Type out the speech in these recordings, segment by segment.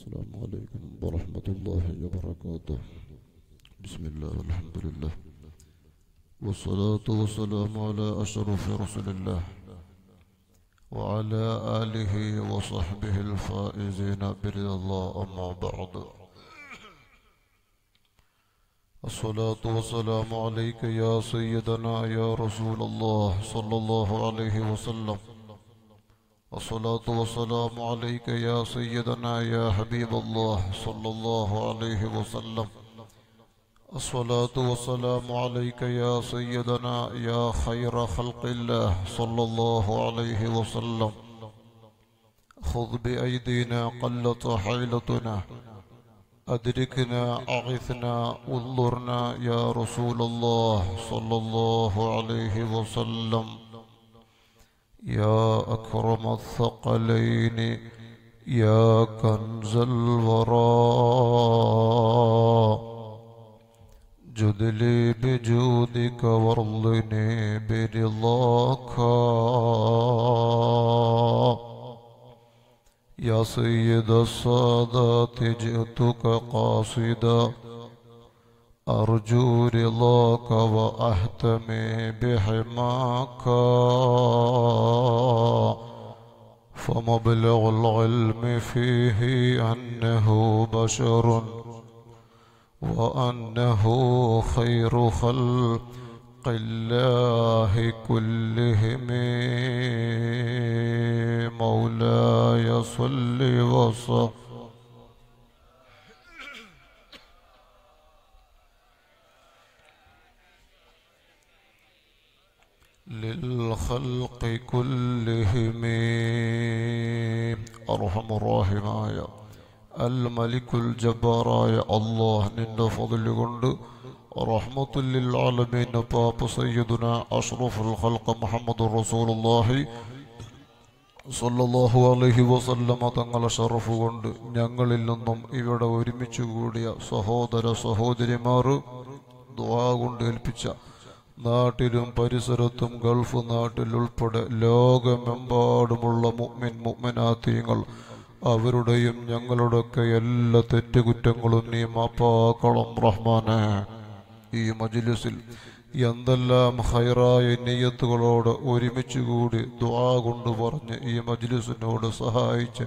السلام عليكم ورحمة الله وبركاته. بسم الله والحمد لله. والصلاة والسلام على أشرف رسل الله وعلى آله وصحبه الفائزين برضا الله أما بعد. الصلاة والسلام عليك يا سيدنا يا رسول الله صلى الله عليه وسلم. الصلاة والسلام عليك يا سيدنا يا حبيب الله صلى الله عليه وسلم. الصلاة والسلام عليك يا سيدنا يا خير خلق الله صلى الله عليه وسلم. خذ بأيدينا قلت حيلتنا. أدركنا أغثنا انظرنا يا رسول الله صلى الله عليه وسلم. يا أكرم الثقلين يا كنز الورى. جد لي بجودك وارضني برضاك. يا سيد السادات جئتك قاصدا. أرجو رضاك وأهتمي بحماك. فمبلغ العلم فيه أنه بشر وأنه خير خلق الله كلهم. مولاي صل وسلم. للخلق كلهم. أرحم الراحماയ അൽ മലിക്കുൽ ജബ്ബാറായ അള്ളാഹ് നിന്റെ ഫതിലുകൊണ്ട് റഹ്മത്തുല്ലിൽ ആലമീൻ പാപ്പ സയ്യിദുന അഷ്റഫുൽ ഖൽഖ മുഹമ്മദ് റസൂലുള്ളാഹി സല്ലല്ലാഹു അലൈഹി വസല്ലമ തങ്ങളെ ഷറഫ് കൊണ്ട് ഞങ്ങളിൽ നിന്നും ഇവിടെ ഒരുമിച്ച് കൂടിയ സഹോദര സഹോദരിമാർ ദുആ കൊണ്ട് ഏൽപ്പിച്ച നാട്ടിലും പരിസരത്തും ഗൾഫ് നാട്ടിൽ ഉൾപ്പെടെ ലോകമെമ്പാടുമുള്ള മുഅ്മിൻ മുഅ്മിനാത്തീങ്ങൾ അവരുടെയും ഞങ്ങളുടെയൊക്കെ എല്ലാ തെറ്റുകുറ്റങ്ങളും നീ മാപ്പാക്കണം റഹ്മാനെ. ഈ മജിലിസിൽ എന്തെല്ലാം ഹൈറായ നെയ്യത്തുകളോട് ഒരുമിച്ചുകൂടി ദുആ കൊണ്ട് പറഞ്ഞ് ഈ മജിലിസിനോട് സഹായിച്ച്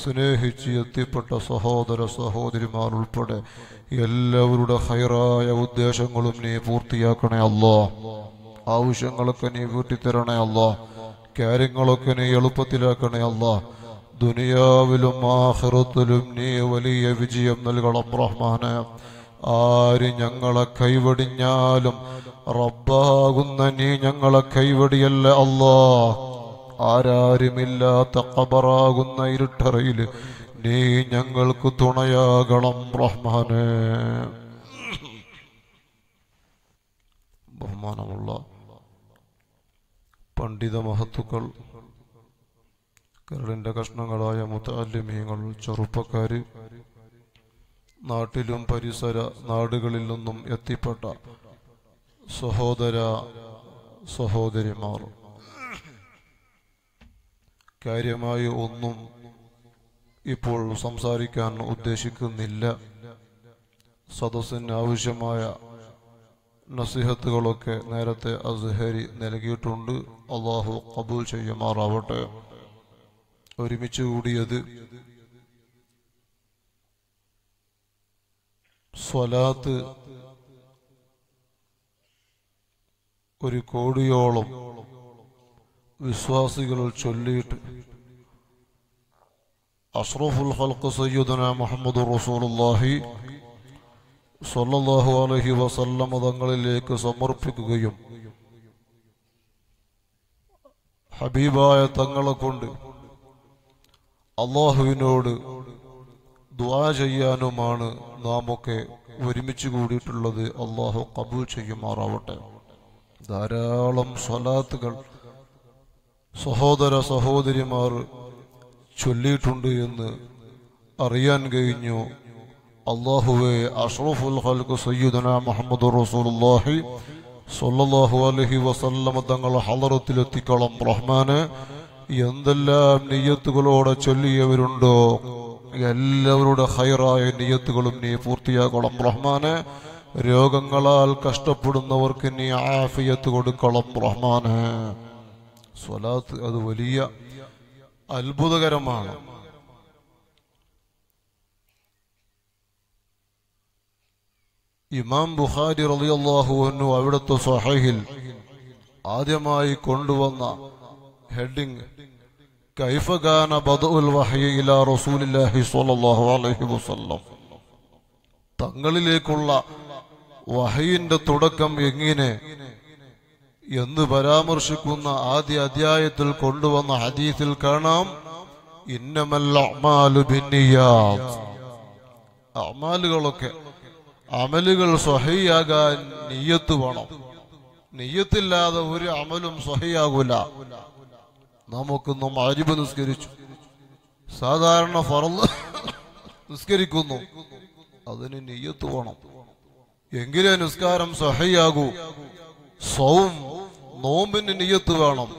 സ്നേഹിച്ച് എത്തിപ്പെട്ട സഹോദര സഹോദരിമാർ ഉൾപ്പെടെ എല്ലാവരുടെ ഹൈറായ ഉദ്ദേശങ്ങളും നീ പൂർത്തിയാക്കണേ അല്ലോ. ആവശ്യങ്ങളൊക്കെ നീ വീട്ടിത്തരണേ അല്ലോ. കാര്യങ്ങളൊക്കെ നീ എളുപ്പത്തിലാക്കണേ അല്ലോ. ദുനിയാവിലും ആഹ്റത്തിലും നീ വലിയ വിജയം നൽകണം റഹ്മാനെ. ആര് ഞങ്ങളെ കൈവടിഞ്ഞാലും റബ്ബാകുന്ന നീ ഞങ്ങളെ കൈവടിയല്ല അല്ലോ. ആരാരുമില്ലാത്ത കബറാകുന്ന ഇരുട്ടറയിൽ നീ ഞങ്ങൾക്ക് തുണയാകണം റഹ്മാനെ ബഹുമാനമുള്ള പണ്ഡിത മഹത്തുക്കൾ കരളിന്റെ കഷ്ണങ്ങളായ മുത്താലിമീങ്ങൾ ചെറുപ്പക്കാര് നാട്ടിലും പരിസര നാടുകളിൽ നിന്നും എത്തിപ്പെട്ട സഹോദര സഹോദരിമാർ. കാര്യമായി ഒന്നും ഇപ്പോൾ സംസാരിക്കാൻ ഉദ്ദേശിക്കുന്നില്ല. സദസ്സിന് ആവശ്യമായ നസിഹത്തുകളൊക്കെ നേരത്തെ അസ്ഹരി നൽകിയിട്ടുണ്ട്. അള്ളാഹു കബൂൽ ചെയ്യുമാറാവട്ടെ. ഒരുമിച്ച് കൂടിയത് സ്വലാത്ത് ഒരു കോടിയോളം വിശ്വാസികൾ ചൊല്ലിയിട്ട് അഷ്റഫുൽ ഹൽക്ക് സയ്യുദന മുഹമ്മദ് റസൂലുള്ളാഹി സല്ലല്ലാഹു അലൈഹി വസല്ലമ തങ്ങളിലേക്ക് സമർപ്പിക്കുകയും ഹബീബായ തങ്ങളെ കൊണ്ട് അള്ളാഹുവിനോട് ദ്വാ ചെയ്യാനുമാണ് നാം ഒക്കെ ഒരുമിച്ച് കൂടിയിട്ടുള്ളത്. അള്ളാഹു കബൂൽ ചെയ്യുമാറാവട്ടെ. ധാരാളം സ്വലാത്തുകൾ സഹോദര സഹോദരിമാർ ചൊല്ലിയിട്ടുണ്ട് എന്ന് അറിയാൻ കഴിഞ്ഞു. അള്ളാഹുവെ അഷ്റഫുൽ ഖൽഖ് സയ്യുദന മുഹമ്മദ് റസൂലുള്ളാഹി സല്ലല്ലാഹു അലൈഹി വസല്ലമ തങ്ങൾ ഹളറത്തിലെത്തിക്കളം റഹ്മാന് എന്തെല്ലാം നെയ്യത്തുകളോടെ ചൊല്ലിയവരുണ്ടോ? എല്ലാവരുടെ ഹൈറായ നെയ്യത്തുകളും നീ പൂർത്തിയാക്കണം റഹ്മാന് രോഗങ്ങളാൽ കഷ്ടപ്പെടുന്നവർക്ക് നീ ആഫിയത്ത് കൊടുക്കണം റഹ്മാന് സ്വലാത്ത് അത് വലിയ അത്ഭുതകരമാണ്. ഇമാം ബുഖാരി റളിയല്ലാഹു അൻഹു അവിടുത്തെ സ്വഹീഹിൽ ആദ്യമായി കൊണ്ടുവന്ന ഹെഡിങ് ബദഉൽ ഇലാ റസൂലില്ലാഹി സ്വല്ലല്ലാഹു അലൈഹി വസല്ലം. തങ്ങളിലേക്കുള്ള വഹയിന്റെ തുടക്കം എങ്ങനെ എന്ന് പരാമർശിക്കുന്ന ആദ്യ അധ്യായത്തിൽ കൊണ്ടുവന്ന ഹദീസിൽ കാണാം. അമാലുകളൊക്കെ അമലുകൾ സ്വഹയാകാൻ നെയ്യത്ത് വേണം. നെയ്യത്തില്ലാതെ ഒരു അമലും സ്വഹയാകൂല. നമുക്കൊന്ന് മരിബ് നിസ്കരിച്ചു. സാധാരണ ഫറന്ന് നിസ്കരിക്കുന്നു. അതിന് നെയ്യത്ത് വേണം. എങ്കിലേ നിസ്കാരം സ്വഹയാകൂ. സൗം നോമ്പിന് നിയത്ത് വേണം.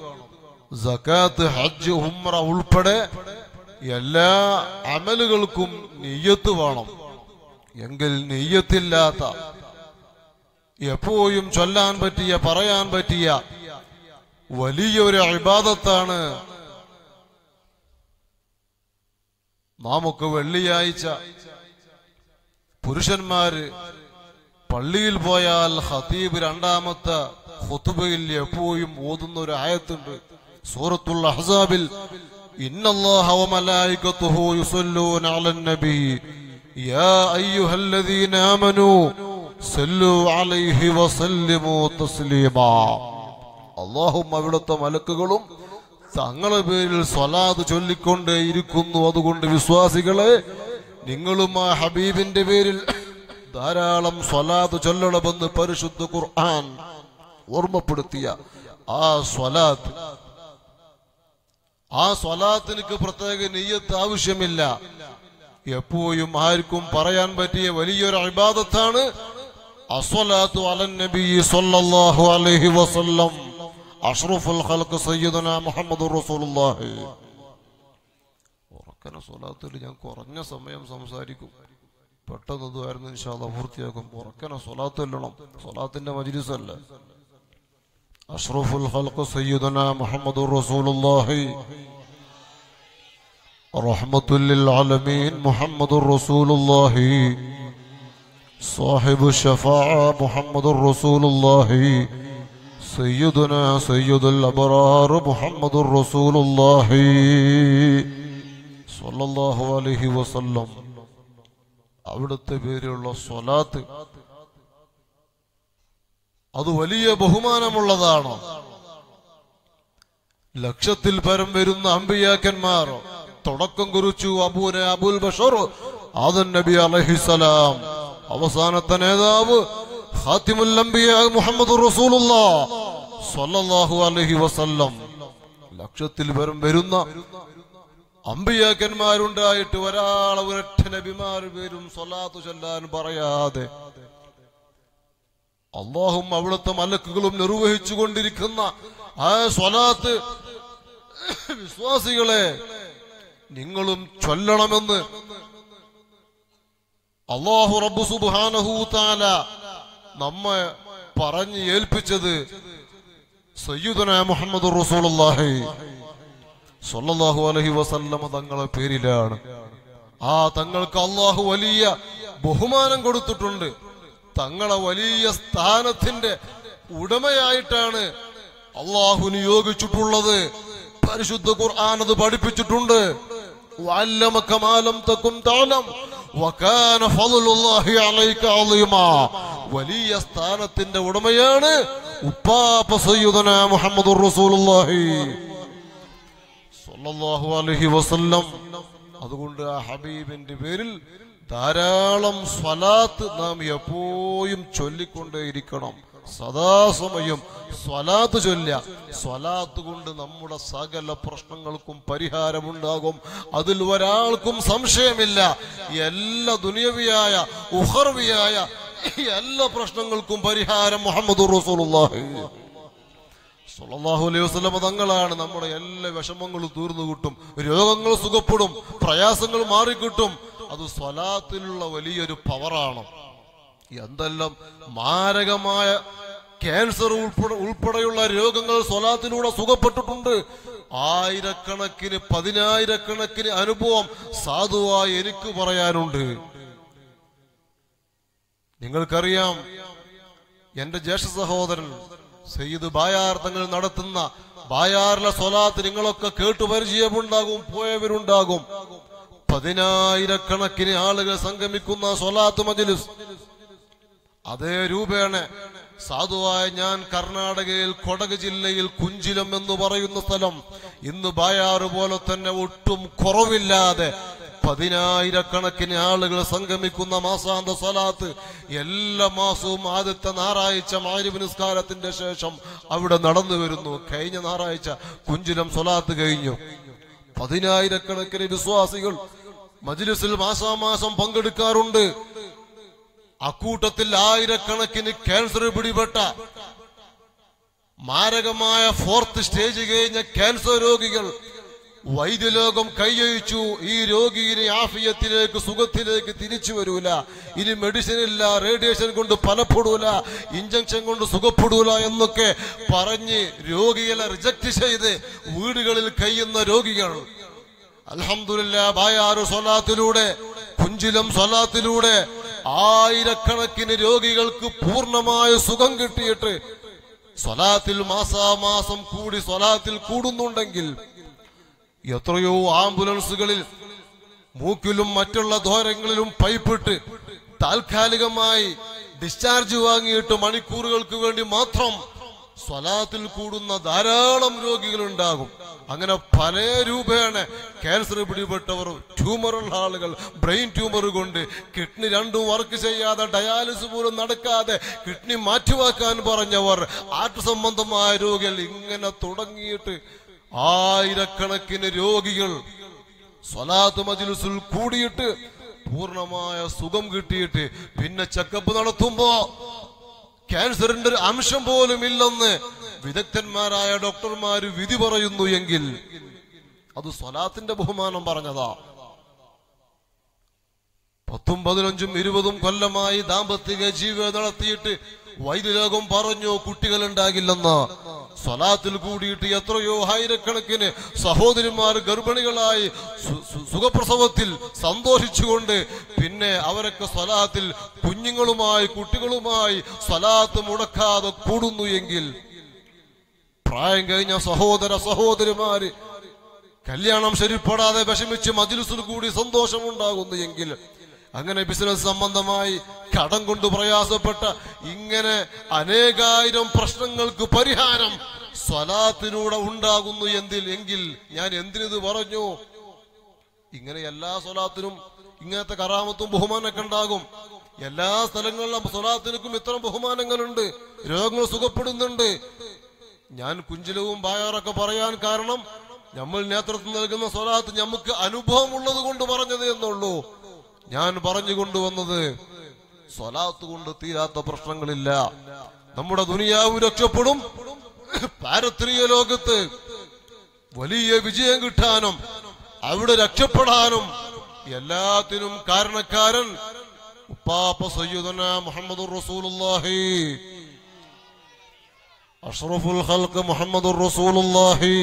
സക്കാത്ത് ഹജ്ജ് ഉമ്ര ഉൾപ്പെടെ എല്ലാ അമലുകൾക്കും നെയ്യത്ത് വേണം. എങ്കിൽ നെയ്യത്തില്ലാത്ത എപ്പോഴും ചൊല്ലാൻ പറ്റിയ പറയാൻ പറ്റിയ വലിയൊരു അഭിബാധത്താണ് നാമൊക്കെ വെള്ളിയാഴ്ച. പുരുഷന്മാര് പള്ളിയിൽ പോയാൽ ഹതീബ് രണ്ടാമത്തെ ഹുതുബയിൽ എപ്പോഴും ഓതുന്ന ഒരു ആയത്തുണ്ട്. സൂറത്തുൽ അഹ്സാബിൽ അവിടുത്തെ മലക്കുകളും തങ്ങളെ പേരിൽ സ്വലാദ് ചൊല്ലിക്കൊണ്ടേ ഇരിക്കുന്നു അതുകൊണ്ട് വിശ്വാസികളെ നിങ്ങളും ആ ഹബീബിന്റെ പേരിൽ ധാരാളം സ്വലാത്ത് ചൊല്ലണമെന്ന് പരിശുദ്ധ ഖുർആൻ ഓർമ്മപ്പെടുത്തിയ ആ സ്വലാത്ത്. ആ സ്വലാത്തിനക്ക് പ്രത്യേക നെയ്യത്ത് ആവശ്യമില്ല. എപ്പോഴും ആർക്കും പറയാൻ പറ്റിയ വലിയൊരു നബി സല്ലല്ലാഹു അലൈഹി വസല്ലം അഷ്റഫുൽ റസൂലുള്ളാഹി. സ്വലാത്തിൽ ഞാൻ കുറഞ്ഞ സമയം സംസാരിക്കും. പെട്ടെന്ന് ഇതുമായിരുന്നു ഇൻഷാല്ല പൂർത്തിയാക്കും ഉറക്കന സ്വലാത്ത് ചെല്ലണം സ്വലാത്തിന്റെ മജ്ലിസ് അല്ല അഷ്റഫുൽ ഖൽഖ് സയ്യിദന മുഹമ്മദ് റസൂലുള്ളാഹി رحمة للعالمين محمد رسول الله صاحب الشفاعة محمد رسول الله سيدنا سيد الأبرار محمد رسول الله صلى الله عليه وسلم അവിടുത്തെ പേരിലുള്ള സ്വലാത്ത്. അത് വലിയ ബഹുമാനമുള്ളതാണ്? ലക്ഷത്തിൽ പരം വരുന്ന അമ്പിയാക്കന്മാർ തുടക്കം കുറിച്ചു അബൂന അബുൽ ബഷർ ആദൻ നബി അലഹിസലാം അവസാനത്തെ നേതാവ് മുഹമ്മദ് അലൈഹി വസല്ലം. ലക്ഷത്തിൽ പരം വരുന്ന അമ്പിയാക്കന്മാരുണ്ടായിട്ട് ഒരാളെ ഒരൊറ്റ നബിമാർ പേരും സ്വലാത്തു ചൊല്ലാൻ പറയാതെ. അള്ളാഹും അവിടുത്തെ മലക്കുകളും നിർവഹിച്ചു കൊണ്ടിരിക്കുന്ന ആ സ്വലാത്ത് വിശ്വാസികളെ നിങ്ങളും ചൊല്ലണമെന്ന് അള്ളാഹു റബ്ബു സുബ്ഹാനഹു തആല നമ്മെ പറഞ്ഞ് ഏൽപ്പിച്ചത് സയ്യുദന മുഹമ്മദ് റസൂലുള്ളാഹി. സൊല്ലാഹു അലഹി വസല്ലമ തങ്ങളെ പേരിലാണ്. ആ തങ്ങൾക്ക് അള്ളാഹു വലിയ ബഹുമാനം കൊടുത്തിട്ടുണ്ട്. തങ്ങളെ വലിയ സ്ഥാനത്തിന്റെ ഉടമയായിട്ടാണ് അള്ളാഹു നിയോഗിച്ചിട്ടുള്ളത്. പരിശുദ്ധ ഖുർആൻ അത് പഠിപ്പിച്ചിട്ടുണ്ട്. വലിയ സ്ഥാനത്തിന്റെ ഉടമയാണ് ഉപ്പാപ്പ സയ്യുദന മുഹമ്മദ് റസൂലുള്ളാഹി. സ്വല്ലല്ലാഹു അലൈഹി വസല്ലം. അതുകൊണ്ട് ആ ഹബീബിന്റെ പേരിൽ ധാരാളം സ്വലാത്ത് നാം എപ്പോഴും ചൊല്ലിക്കൊണ്ടേയിരിക്കണം സദാസമയം സ്വലാത്ത് ചൊല്ല സ്വലാത്ത് കൊണ്ട് നമ്മുടെ സകല പ്രശ്നങ്ങൾക്കും പരിഹാരമുണ്ടാകും. അതിൽ ഒരാൾക്കും സംശയമില്ല. എല്ലാ ദുനിയവിയായ ഉഹർവിയായ എല്ലാ പ്രശ്നങ്ങൾക്കും പരിഹാരം മുഹമ്മദ് റസൂലുള്ളാഹി. സല്ലല്ലാഹു അലൈഹി തങ്ങളാണ്. നമ്മുടെ എല്ലാ വിഷമങ്ങളും തീർന്നു കിട്ടും. രോഗങ്ങൾ സുഖപ്പെടും. പ്രയാസങ്ങൾ മാറിക്കിട്ടും. അത് സ്വലാത്തിലുള്ള വലിയൊരു പവറാണ് എന്തെല്ലാം മാരകമായ ക്യാൻസർ ഉൾപ്പെടെ ഉൾപ്പെടെയുള്ള രോഗങ്ങൾ സ്വലാത്തിലൂടെ സുഖപ്പെട്ടിട്ടുണ്ട്. ആയിരക്കണക്കിന് പതിനായിരക്കണക്കിന് അനുഭവം സാധുവായി എനിക്ക് പറയാനുണ്ട്. നിങ്ങൾക്കറിയാം എന്റെ ജ്യേഷ്ഠ സഹോദരൻ സയ്യിദ് ബായാർ തങ്ങൾ നടത്തുന്ന ബായാറിലെ സ്വലാത്ത് നിങ്ങളൊക്കെ കേട്ടു പരിചയമുണ്ടാകും പോയവരുണ്ടാകും. പതിനായിരക്കണക്കിന് ആളുകൾ സംഗമിക്കുന്ന സ്വലാത്ത് മജ്ലിസ്. അതേ രൂപേണ സാധുവായ ഞാൻ കർണാടകയിൽ കൊടക് ജില്ലയിൽ കുഞ്ചിലം എന്ന് പറയുന്ന സ്ഥലം ഇന്ന് ബായാറ് പോലെ തന്നെ ഒട്ടും കുറവില്ലാതെ പതിനായിരക്കണക്കിന് ആളുകൾ സംഗമിക്കുന്ന മാസാന്ത സ്വലാത്ത്. എല്ലാ മാസവും ആദ്യത്തെ ഞായറാഴ്ച മാരിബ് നിസ്കാരത്തിന്റെ ശേഷം അവിടെ നടന്നു വരുന്നു. കഴിഞ്ഞ ഞായറാഴ്ച കുഞ്ചിലം സ്വലാത്ത് കഴിഞ്ഞു. പതിനായിരക്കണക്കിന് വിശ്വാസികൾ മജ്ലിസിൽ മാസാമാസം പങ്കെടുക്കാറുണ്ട്. അക്കൂട്ടത്തിൽ ആയിരക്കണക്കിന് ക്യാൻസർ പിടിപെട്ട മാരകമായ ഫോർത്ത് സ്റ്റേജ് കഴിഞ്ഞ ക്യാൻസർ രോഗികൾ വൈദ്യലോകം കൈയഴിച്ചു. ഈ രോഗിയെ ആഫിയത്തിലേക്ക് സുഖത്തിലേക്ക് തിരിച്ചു വരൂല. ഇനി മെഡിസിൻ ഇല്ല റേഡിയേഷൻ കൊണ്ട് ഫലപ്പെടൂല ഇഞ്ചക്ഷൻ കൊണ്ട് സുഖപ്പെടൂല എന്നൊക്കെ പറഞ്ഞ് രോഗികളെ റിജക്ട് ചെയ്ത് വീടുകളിൽ കഴിയുന്ന രോഗികൾ. അലഹമില്ല ബായാറ് സ്വലാത്തിലൂടെ കുഞ്ചിലം സ്വലാത്തിലൂടെ ആയിരക്കണക്കിന് രോഗികൾക്ക് പൂർണമായ സുഖം കിട്ടിയിട്ട് സ്വലാത്തിൽ മാസാമാസം കൂടി സ്വലാത്തിൽ കൂടുന്നുണ്ടെങ്കിൽ എത്രയോ ആംബുലൻസുകളിൽ മൂക്കിലും മറ്റുള്ള ദ്വാരങ്ങളിലും പൈപ്പിട്ട് താൽക്കാലികമായി ഡിസ്ചാർജ് വാങ്ങിയിട്ട് മണിക്കൂറുകൾക്ക് വേണ്ടി മാത്രം സ്വലാത്തിൽ കൂടുന്ന ധാരാളം രോഗികളുണ്ടാകും. അങ്ങനെ പല രൂപേണ ക്യാൻസർ പിടിപെട്ടവർ ട്യൂമറുള്ള ആളുകൾ ബ്രെയിൻ ട്യൂമർ കൊണ്ട് കിഡ്നി രണ്ടും വർക്ക് ചെയ്യാതെ ഡയാലിസിസ് പോലും നടക്കാതെ കിഡ്നി മാറ്റിവാക്കാൻ പറഞ്ഞവർ ആർട്ട് സംബന്ധമായ രോഗികൾ ഇങ്ങനെ തുടങ്ങിയിട്ട് ആയിരക്കണക്കിന് രോഗികൾ സ്വലാത്ത് മജിലുസിൽ കൂടിയിട്ട് പൂർണമായ സുഖം കിട്ടിയിട്ട് പിന്നെ ചെക്കപ്പ് നടത്തുമ്പോ ക്യാൻസറിന്റെ ഒരു അംശം പോലും ഇല്ലെന്ന് വിദഗ്ധന്മാരായ ഡോക്ടർമാര് വിധി പറയുന്നു എങ്കിൽ അത് സ്വലാത്തിന്റെ ബഹുമാനം പറഞ്ഞതാ. പത്തും പതിനഞ്ചും ഇരുപതും കൊല്ലമായി ദാമ്പത്തിക ജീവിതം നടത്തിയിട്ട് വൈദ്യലോകം പറഞ്ഞു കുട്ടികൾ ഉണ്ടാകില്ലെന്ന് സ്വലാത്തിൽ കൂടിയിട്ട് എത്രയോ ആയിരക്കണക്കിന് സഹോദരിമാർ ഗർഭിണികളായി സുഖപ്രസവത്തിൽ സന്തോഷിച്ചുകൊണ്ട് പിന്നെ അവരൊക്കെ സ്വലാത്തിൽ കുഞ്ഞുങ്ങളുമായി കുട്ടികളുമായി സ്വലാത്ത് മുടക്കാതെ കൂടുന്നു എങ്കിൽ പ്രായം കഴിഞ്ഞ സഹോദര സഹോദരിമാര് കല്യാണം ശരിപ്പെടാതെ വിഷമിച്ച് മജിലിസിൽ കൂടി സന്തോഷമുണ്ടാകുന്നു എങ്കിൽ അങ്ങനെ ബിസിനസ് സംബന്ധമായി കടം കൊണ്ട് പ്രയാസപ്പെട്ട ഇങ്ങനെ അനേകായിരം പ്രശ്നങ്ങൾക്ക് പരിഹാരം സ്വലാത്തിലൂടെ ഉണ്ടാകുന്നു എന്തിൽ? എങ്കിൽ ഞാൻ എന്തിനിത് പറഞ്ഞു? ഇങ്ങനെ എല്ലാ സ്വലാത്തിനും ഇങ്ങനത്തെ കറാമത്തും ബഹുമാനമൊക്കെ ഉണ്ടാകും. എല്ലാ സ്ഥലങ്ങളിലും സ്വലാത്തിനും ഇത്തരം ബഹുമാനങ്ങളുണ്ട്. രോഗങ്ങൾ സുഖപ്പെടുന്നുണ്ട്. ഞാൻ കുഞ്ചിലവും ബായാറൊക്കെ പറയാൻ കാരണം നമ്മൾ നേതൃത്വം നൽകുന്ന സ്വലാത്ത് നമുക്ക് അനുഭവമുള്ളത് കൊണ്ട് പറഞ്ഞത് എന്നുള്ളൂ. ഞാൻ പറഞ്ഞു കൊണ്ടുവന്നത് സ്വലാത്ത് കൊണ്ട് തീരാത്ത പ്രശ്നങ്ങളില്ല. നമ്മുടെ ദുനിയാവ് രക്ഷപ്പെടും. പാരത്രീയ ലോകത്ത് വലിയ വിജയം കിട്ടാനും അവിടെ രക്ഷപ്പെടാനും എല്ലാത്തിനും കാരണക്കാരൻ ഉപ്പാപ്പ സയ്യുദന മുഹമ്മദ് റസൂലുള്ളാഹി. അഷ്റഫുൽ ഖൽഖ് മുഹമ്മദ് റസൂലുള്ളാഹി.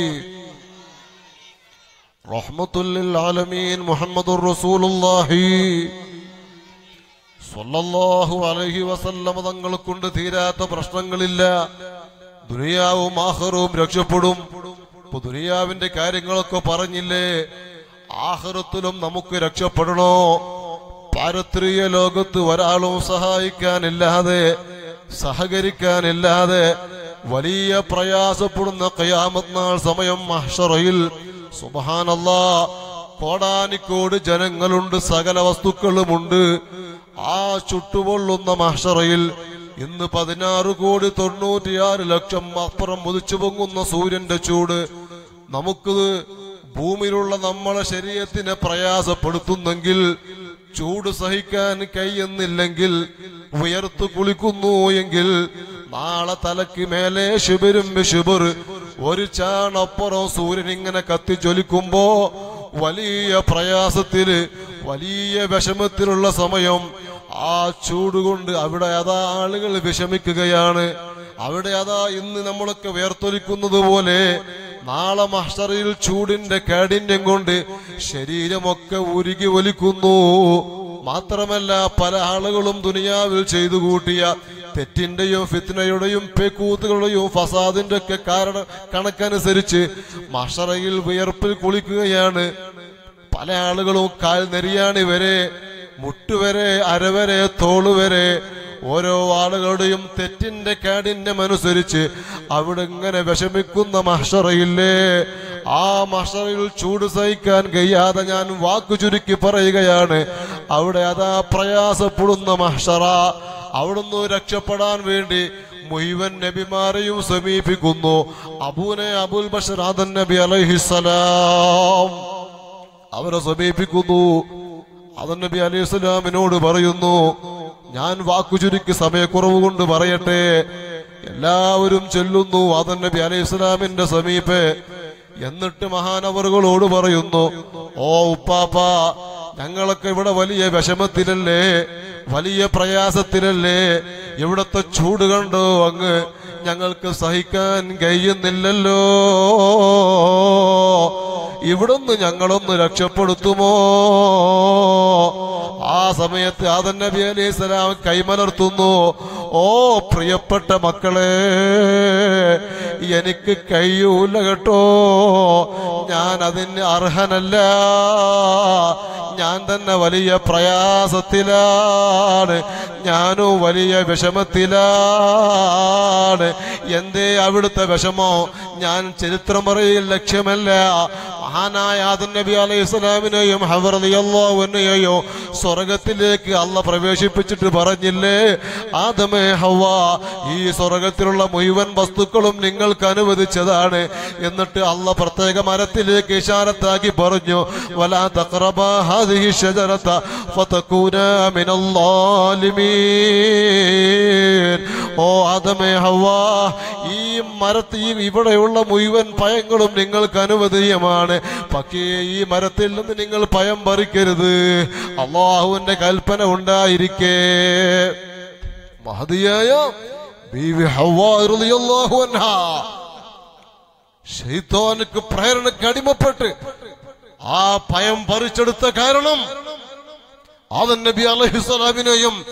റഹ്മത്തുൽ ആലമീൻ മുഹമ്മദ് റസൂലുള്ളാഹി. സ്വല്ലല്ലാഹു അലൈഹി വസല്ലമ തങ്ങൾ കൊണ്ട് തീരാത്ത പ്രശ്നങ്ങളില്ല. ദുനിയാവും ആഹ്റവും രക്ഷപ്പെടും. ഇപ്പൊ ദുനിയാവിന്റെ കാര്യങ്ങളൊക്കെ പറഞ്ഞില്ലേ? ആഹ്റത്തിലും നമുക്ക് രക്ഷപ്പെടണോ? പാരത്രീയ ലോകത്ത് ഒരാളും സഹായിക്കാനില്ലാതെ സഹകരിക്കാനില്ലാതെ വലിയ പ്രയാസപ്പെടുന്ന കയാമത്നാൾ സമയം മഹ്ഷറയിൽ സുബഹാനല്ലാ കോടാനിക്കോട് ജനങ്ങളുണ്ട് സകല വസ്തുക്കളുമുണ്ട്. ആ ചുട്ടുപൊള്ളുന്ന മഹ്ഷറയിൽ ഇന്ന് പതിനാറ് കോടി തൊണ്ണൂറ്റിയാറ് ലക്ഷം അപ്പുറം മുതിച്ചു പൊങ്ങുന്ന സൂര്യന്റെ ചൂട് നമുക്ക് ഭൂമിയിലുള്ള നമ്മളെ ശരീരത്തിനെ പ്രയാസപ്പെടുത്തുന്നെങ്കിൽ ചൂട് സഹിക്കാൻ കഴിയുന്നില്ലെങ്കിൽ ഉയർത്തു കുളിക്കുന്നു എങ്കിൽ നാളെ തലക്ക് മേലെ ശുബരും ശുബർ ഒരു ചാണപ്പുറം സൂര്യൻ ഇങ്ങനെ കത്തി ജ്വലിക്കുമ്പോ വലിയ പ്രയാസത്തിൽ വലിയ വിഷമത്തിലുള്ള സമയം ആ ചൂടുകൊണ്ട് അവിടെ അതാ ആളുകൾ വിഷമിക്കുകയാണ്. അവിടെ അതാ ഇന്ന് നമ്മളൊക്കെ വേർത്തൊലിക്കുന്നത് പോലെ നാളെ മഹ്ഷറിൽ ചൂടിന്റെ കാഠിന്യം കൊണ്ട് ശരീരമൊക്കെ ഉരുകി ഒലിക്കുന്നു. മാത്രമല്ല പല ആളുകളും ദുനിയാവിൽ ചെയ്തു കൂട്ടിയ തെറ്റിന്റെയും ഫിത്നയുടെയും പെക്കൂത്തുകളുടെയും ഫസാദിന്റെ ഒക്കെ കാരണം കണക്കനുസരിച്ച് മഷറയിൽ വിയർപ്പിൽ കുളിക്കുകയാണ്. പല ആളുകളും കാൽ നെരിയാണി വരെ മുട്ടുവരെ അരവരെ തോളുവരെ ഓരോ ആളുകളുടെയും തെറ്റിന്റെ കാഠിന്യമനുസരിച്ച് അവിടെ ഇങ്ങനെ വിഷമിക്കുന്ന മഷറയില്ലേ? ആ മഷറയിൽ ചൂട് സഹിക്കാൻ കഴിയാതെ ഞാൻ വാക്കു ചുരുക്കി പറയുകയാണ്. അവിടെ അതാ പ്രയാസപ്പെടുന്ന മഹ്ഷറ അവിടുന്ന് രക്ഷപ്പെടാൻ വേണ്ടി മുഴുവൻ നബിമാരെയും സമീപിക്കുന്നു. അബൂനെ അബുൽ ബഷർ ആദൻ നബി അലഹിസലാം അവരെ സമീപിക്കുന്നു. അതൻ നബി അലൈഹി സ്വലാമിനോട് പറയുന്നു ഞാൻ വാക്കു ചുരുക്കി സമയക്കുറവ് കൊണ്ട് പറയട്ടെ. എല്ലാവരും ചെല്ലുന്നു അതൻ നബി അലൈഹി സ്വലാമിന്റെ സമീപെ. എന്നിട്ട് മഹാനവറുകളോട് പറയുന്നു ഓ ഉപ്പാപ്പ ഞങ്ങളൊക്കെ ഇവിടെ വലിയ വിഷമത്തിലല്ലേ? വലിയ പ്രയാസത്തിലല്ലേ? ഇവിടത്തെ ചൂട് കണ്ടോ അങ്ങ്? ഞങ്ങൾക്ക് സഹിക്കാൻ കഴിയുന്നില്ലല്ലോ. ഇവിടുന്ന് ഞങ്ങളൊന്ന് രക്ഷപ്പെടുത്തുമോ? ആ സമയത്ത് ആദൻ നബി അലൈഹി കൈമലർത്തുന്നു ഓ പ്രിയപ്പെട്ട മക്കളെ എനിക്ക് കഴിയൂല കേട്ടോ. ഞാൻ അതിന് അർഹനല്ല. ഞാൻ തന്നെ വലിയ പ്രയാസത്തിലാണ്. ഞാനും വലിയ വിഷമത്തിലാണ്. എന്തേ അവിടുത്തെ വിഷമോ? ഞാൻ ചരിത്രം ലക്ഷ്യമല്ല. മഹാനായ ആദൻ നബി അലൈഹി സ്വലാമിനെയും ഹവറിയല്ലോ സ്വർഗത്തിലേക്ക് അല്ല പ്രവേശിപ്പിച്ചിട്ട് പറഞ്ഞില്ലേ? ആദമേ ഹവ ഈ സ്വർഗത്തിലുള്ള മുഴുവൻ വസ്തുക്കളും നിങ്ങൾക്ക് അനുവദിച്ചതാണ്. എന്നിട്ട് അല്ല പ്രത്യേക മരത്തിലേക്ക് ഇഷാരത്താക്കി പറഞ്ഞു വലാ തഖറബ ഹാദിഹി الشجرة ഫതകൂന من الظالمين. ഓ ആദമേ ഹവാ ഈ മരത്തിൽ ഇവിടെയുള്ള മുഴുവൻ പഴങ്ങളും നിങ്ങൾക്ക് അനുവദീയമാണ് പക്ഷേ ഈ മരത്തിൽ നിന്ന് നിങ്ങൾ പയം പറിക്കരുത്. അള്ളാഹുവിന്റെ കൽപ്പന ഉണ്ടായിരിക്കേ. മഹതിയായ ബീവി അൻഹാ. ഷെയ്ത്താനുക്ക് പ്രേരണക്ക് അടിമപ്പെട്ട് ആ ഭയം പറിച്ചെടുത്ത കാരണം ആദൻ നബി അലഹിസ്സലാമിനെയും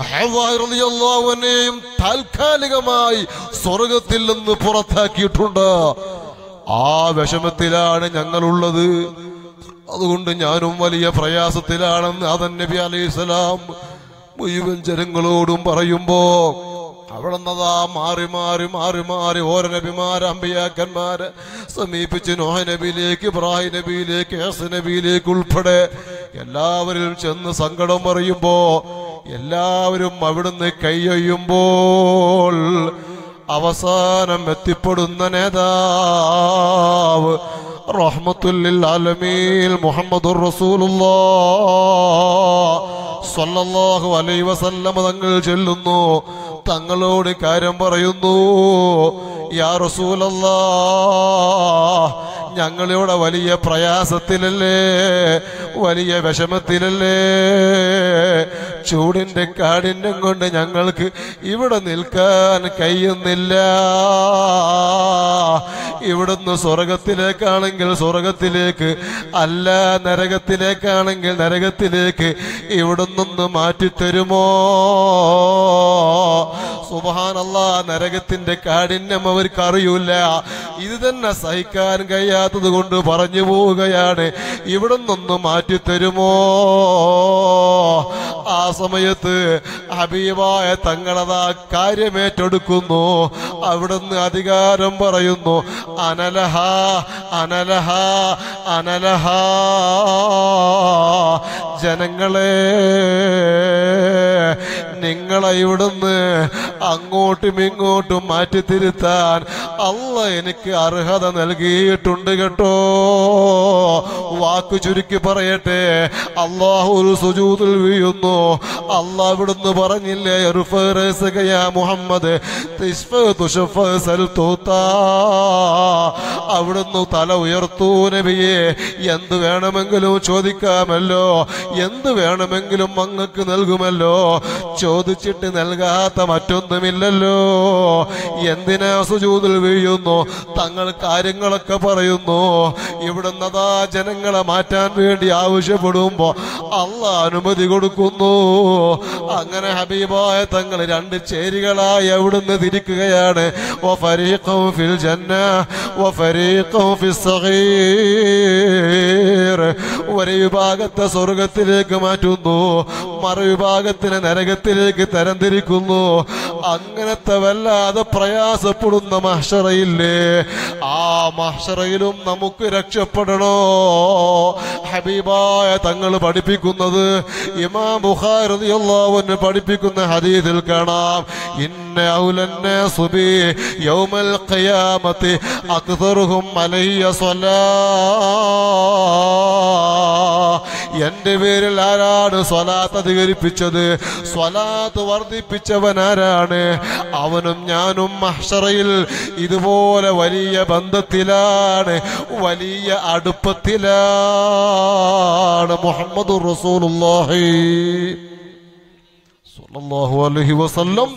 ഹവാറിനെയും താൽക്കാലികമായി സ്വർഗത്തിൽ നിന്ന് പുറത്താക്കിയിട്ടുണ്ട്. ആ വിഷമത്തിലാണ് ഞങ്ങളുള്ളത്. അതുകൊണ്ട് ഞാനും വലിയ പ്രയാസത്തിലാണെന്ന് ആദൻ നബി അലൈഹിസ്സലാം മുഴുവൻ ജനങ്ങളോടും പറയുമ്പോ അവിടെ നിന്നതാ മാറി മാറി മാറി മാറി ഓരോ നബിമാര് അമ്പിയാക്കന്മാര് സമീപിച്ച് നോഹ നബിയിലേക്ക് ഇബ്രാഹിം നബിയിലേക്ക് ഹസ് നബിയിലേക്ക് ഉൾപ്പെടെ എല്ലാവരും ചെന്ന് സങ്കടം പറയുമ്പോ എല്ലാവരും അവിടുന്ന് കൈയൊയ്യുമ്പോൾ അവസാനം എത്തിപ്പെടുന്ന നേതാവ് റഹ്മത്തുല്ലിൽ ആലമീൽ മുഹമ്മദുർ റസൂലുള്ള സ്വല്ലല്ലാഹു അലൈഹി വസല്ലമ തങ്ങൾ ചെല്ലുന്നു. തങ്ങളോട് കാര്യം പറയുന്നു. യാ റസൂലല്ല ഞങ്ങളിവിടെ വലിയ പ്രയാസത്തിലല്ലേ വലിയ വിഷമത്തിലല്ലേ ചൂടിന്റെ കാടിന്റെ കൊണ്ട് ഞങ്ങൾക്ക് ഇവിടെ നിൽക്കാൻ കഴിയുന്നില്ല. ഇവിടുന്ന് സ്വർഗത്തിലേക്കാണെങ്കിൽ സ്വർഗത്തിലേക്ക് അല്ല നരകത്തിലേക്കാണെങ്കിൽ നരകത്തിലേക്ക് ഇവിടുന്നൊന്ന് മാറ്റിത്തരുമോ? സുബഹാനല്ല നരകത്തിന്റെ കാഠിന്യം അവർക്ക് അറിയൂല ഇത് തന്നെ സഹിക്കാൻ കഴിയാത്തത് കൊണ്ട് പറഞ്ഞു പോവുകയാണ്. ഇവിടെ നിന്നൊന്ന് മാറ്റിത്തരുമോ ആ സമയത്ത് ഹബീബായ തങ്ങളതാ കാര്യമേറ്റെടുക്കുന്നു. അവിടുന്ന് അധികാരം പറയുന്നു അനലഹ അനലഹ അനലഹ ജനങ്ങളെ നിങ്ങളെ ഇവിടുന്ന് അങ്ങോട്ടും ഇങ്ങോട്ടും മാറ്റി മാറ്റിത്തിരുത്താൻ അല്ല എനിക്ക് അർഹത നൽകിയിട്ടുണ്ട് കേട്ടോ. വാക്കു ചുരുക്കി പറയട്ടെ. അള്ളാഹു സുജൂതിൽ വീഴുന്നു. അള്ളാഹ് ഇവിടുന്ന് പറഞ്ഞില്ലേ മുഹമ്മദ്. അവിടുന്ന് തല ഉയർത്തൂ നബിയെ. എന്ത് വേണമെങ്കിലും ചോദിക്കാമല്ലോ. എന്ത് വേണമെങ്കിലും അങ്ങക്ക് നൽകുമല്ലോ. ചോദിച്ചിട്ട് നൽകാത്ത മറ്റൊന്നുമില്ലല്ലോ. എന്തിനാ സുജൂതിൽ വീഴുന്നു? തങ്ങൾ കാര്യങ്ങളൊക്കെ പറയുന്നു. ഇവിടുന്ന് അതാ ജനങ്ങളെ മാറ്റാൻ വേണ്ടി ആവശ്യപ്പെടുമ്പോ അല്ല അനുമതി കൊടുക്കുന്നു. അങ്ങനെ ഹബീബായ തങ്ങൾ രണ്ട് ചേരികളായി അവിടുന്ന് തിരിക്കുകയാണ്. ഫിൽ ജന്ന ഒരു വിഭാഗത്തെ സ്വർഗത്തിലേക്ക് മാറ്റുന്നു. മറുവിഭാഗത്തിനെ നരകത്തിലേക്ക് തരംതിരിക്കുന്നു. അങ്ങനത്തെ വല്ലാതെ പ്രയാസപ്പെടുന്ന മഹ്ഷറയില്ലേ? ആ മഹ്ഷറയിലും നമുക്ക് രക്ഷപ്പെടണോ? ഹബീബായ തങ്ങൾ പഠിപ്പിക്കുന്നത് ഇമാം അൻഹു പഠിപ്പിക്കുന്ന ഹദീസിൽ കാണാം. ഇന്ന യൗമൽ ഖിയാമത്തി എന്റെ പേരിൽ ആരാണ് സ്വലാത്ത് അധികരിപ്പിച്ചത്? സ്വലാത്ത് വർദ്ധിപ്പിച്ചവൻ ആരാണ്? അവനും ഞാനും മഹ്ഷറയിൽ ഇതുപോലെ വലിയ ബന്ധത്തിലാണ് വലിയ അടുപ്പത്തിലാണ് മുഹമ്മദ് റസൂലുള്ളാഹി അലൈഹി വസല്ലം.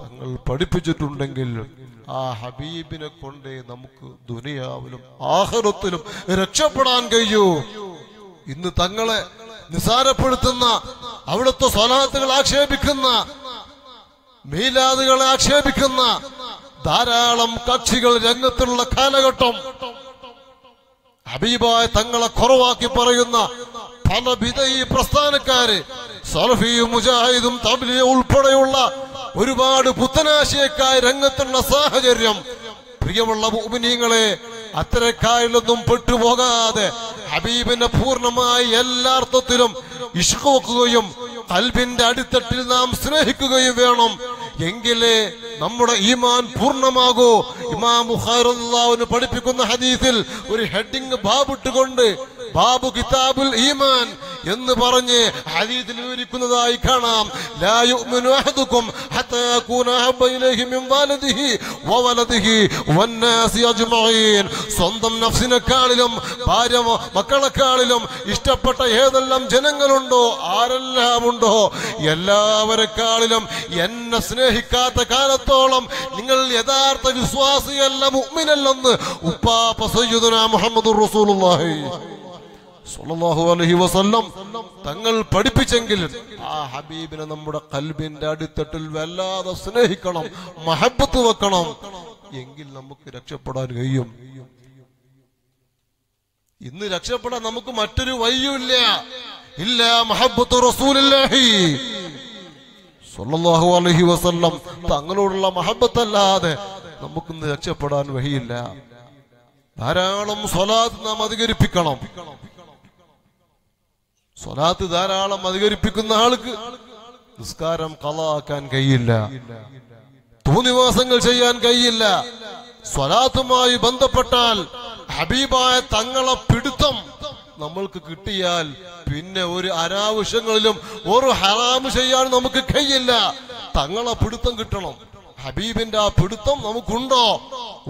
തങ്ങൾ പഠിപ്പിച്ചിട്ടുണ്ടെങ്കിൽ ആ ഹബീബിനെ കൊണ്ടേ നമുക്ക് ദുനിയാവിലും ആഹ്റത്തിലും രക്ഷപ്പെടാൻ കഴിയൂ. ഇന്ന് തങ്ങളെ നിസാരപ്പെടുത്തുന്ന അവിടുത്തെ സ്വലാത്തുകൾ ആക്ഷേപിക്കുന്ന മീലാദുകളെ ആക്ഷേപിക്കുന്ന ധാരാളം കക്ഷികൾ രംഗത്തുള്ള കാലഘട്ടം. ഹബീബായ തങ്ങളെ കുറവാക്കി പറയുന്ന പല വിധയി പ്രസ്ഥാനക്കാര് സലഫിയും മുജാഹിദും തബ്ലിയ ഉൾപ്പെടെയുള്ള ഒരുപാട് പുത്തനാശയക്കായ രംഗത്തുള്ള സാഹചര്യം. പ്രിയമുള്ള മുഅ്മിനീങ്ങളെ അത്തരക്കാരിലൊന്നും പെട്ടുപോകാതെ ഹബീബിനെ പൂർണമായി എല്ലാ അർത്ഥത്തിലും ഇഷ്ക് വെക്കുകയും കൽബിന്റെ അടിത്തട്ടിൽ നാം സ്നേഹിക്കുകയും വേണം. എങ്കിലേ നമ്മുടെ ഈമാൻ പൂർണമാകൂ. ഇമാം പഠിപ്പിക്കുന്ന ഹദീസിൽ ഒരു ഹെഡിങ് ബാബിട്ടുകൊണ്ട് ബാബു കിതാബുൽ ഈമാൻ എന്ന് പറഞ്ഞ് ഹദീസിൽ വിവരിക്കുന്നതായി കാണാം. ലാ യുഅ്മിനു അഹദുക്കും ഹത്താ യകൂന ഹബ്ബ ഇലൈഹി മിൻ വാലിദിഹി വവലദിഹി വന്നാസി അജ്മഈൻ. സ്വന്തം നഫ്സിനെക്കാളിലും ഭാര്യ മക്കളെക്കാളിലും ഇഷ്ടപ്പെട്ട ഏതെല്ലാം ജനങ്ങളുണ്ടോ ആരെല്ലാം ഉണ്ടോ എല്ലാവരെക്കാളിലും എന്നെ സ്നേഹിക്കാത്ത കാലത്തോളം നിങ്ങൾ യഥാർത്ഥ വിശ്വാസിയല്ല മുഅ്മിനല്ലെന്ന് ഉപ്പാപ്പ സയ്യിദുനാ മുഹമ്മദുർ റസൂലുള്ളാഹി. സ്വല്ലല്ലാഹു അലൈഹി വസല്ലം തങ്ങൾ പഠിപ്പിച്ചെങ്കിൽ ആ ഹബീബിനെ നമ്മുടെ കൽബിന്റെ അടിത്തട്ടിൽ വല്ലാതെ സ്നേഹിക്കണം മഹബത്ത് വെക്കണം എങ്കിൽ നമുക്ക് രക്ഷപ്പെടാൻ കഴിയും. ഇന്ന് രക്ഷപ്പെടാൻ നമുക്ക് മറ്റൊരു വഴിയുമില്ല. ഇല്ല മഹബത്ത് റസൂലില്ലാഹി. സല്ലല്ലാഹു അലൈഹി വസല്ലം തങ്ങളോടുള്ള മഹബത്തല്ലാതെ നമുക്കിന്ന് രക്ഷപ്പെടാൻ വഴിയില്ല. ധാരാളം സ്വലാത്ത് നാം അധികരിപ്പിക്കണം. സ്വലാത്ത് ധാരാളം അധികരിപ്പിക്കുന്ന ആൾക്ക് നിസ്കാരം കളാക്കാൻ കഴിയില്ല. തൂനിവാസങ്ങൾ ചെയ്യാൻ കഴിയില്ല. സ്വലാത്തുമായി ബന്ധപ്പെട്ടാൽ ഹബീബായ തങ്ങളെ പിടുത്തം നമ്മൾക്ക് കിട്ടിയാൽ പിന്നെ ഒരു അനാവശ്യങ്ങളിലും ഒരു ഹറാമ് ചെയ്യാൻ നമുക്ക് കഴിയില്ല. തങ്ങളെ പിടുത്തം കിട്ടണം. ഹബീബിന്റെ ആ പിടുത്തം നമുക്കുണ്ടോ?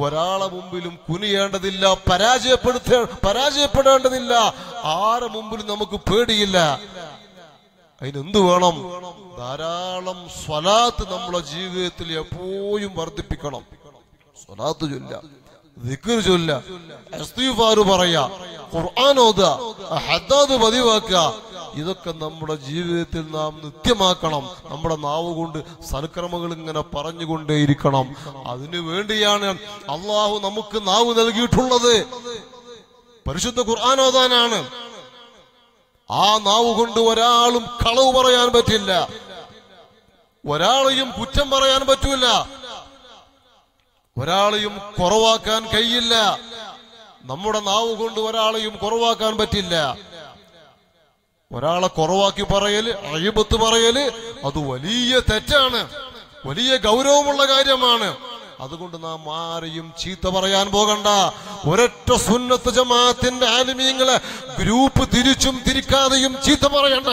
ഒരാളെ മുമ്പിലും കുനിയേണ്ടതില്ല പരാജയപ്പെടുത്ത പരാജയപ്പെടേണ്ടതില്ല. ആരെ മുമ്പിലും നമുക്ക് പേടിയില്ല. അതിനെന്ത് വേണം? ധാരാളം സ്വലാത്ത് നമ്മളെ ജീവിതത്തിൽ എപ്പോഴും വർദ്ധിപ്പിക്കണം. സ്വലാത്ത് ചൊല്ല ദിക്ർ ചൊല്ല പറയാ ഖുർആൻ ഓതുക ഹദ്ദാദ് പതിവാക്കുക ഇതൊക്കെ നമ്മുടെ ജീവിതത്തിൽ നാം നിത്യമാക്കണം. നമ്മുടെ നാവ് കൊണ്ട് സൽക്രമങ്ങൾ ഇങ്ങനെ പറഞ്ഞുകൊണ്ടേയിരിക്കണം. അതിനു വേണ്ടിയാണ് അള്ളാഹു നമുക്ക് നാവ് നൽകിയിട്ടുള്ളത്. പരിശുദ്ധ ഖുർആാനോദാനാണ് ആ നാവ് കൊണ്ട് ഒരാളും കളവ് പറയാൻ പറ്റില്ല. ഒരാളെയും കുറ്റം പറയാൻ പറ്റൂല. ഒരാളെയും കുറവാക്കാൻ കഴിയില്ല. നമ്മുടെ നാവ് കൊണ്ട് ഒരാളെയും കുറവാക്കാൻ പറ്റില്ല. ഒരാളെ കുറവാക്കി പറയൽ അഴിബത്ത് പറയൽ അത് വലിയ തെറ്റാണ്. വലിയ ഗൗരവമുള്ള കാര്യമാണ്. അതുകൊണ്ട് നാം ആരെയും ചീത്ത പറയാൻ പോകണ്ട. ഒരൊറ്റ സുന്നത്ത് ജമാഅത്തിന്റെ ആലിമീങ്ങളെ ഗ്രൂപ്പ് തിരിച്ചും തിരിക്കാതെയും ചീത്ത പറയണ്ട.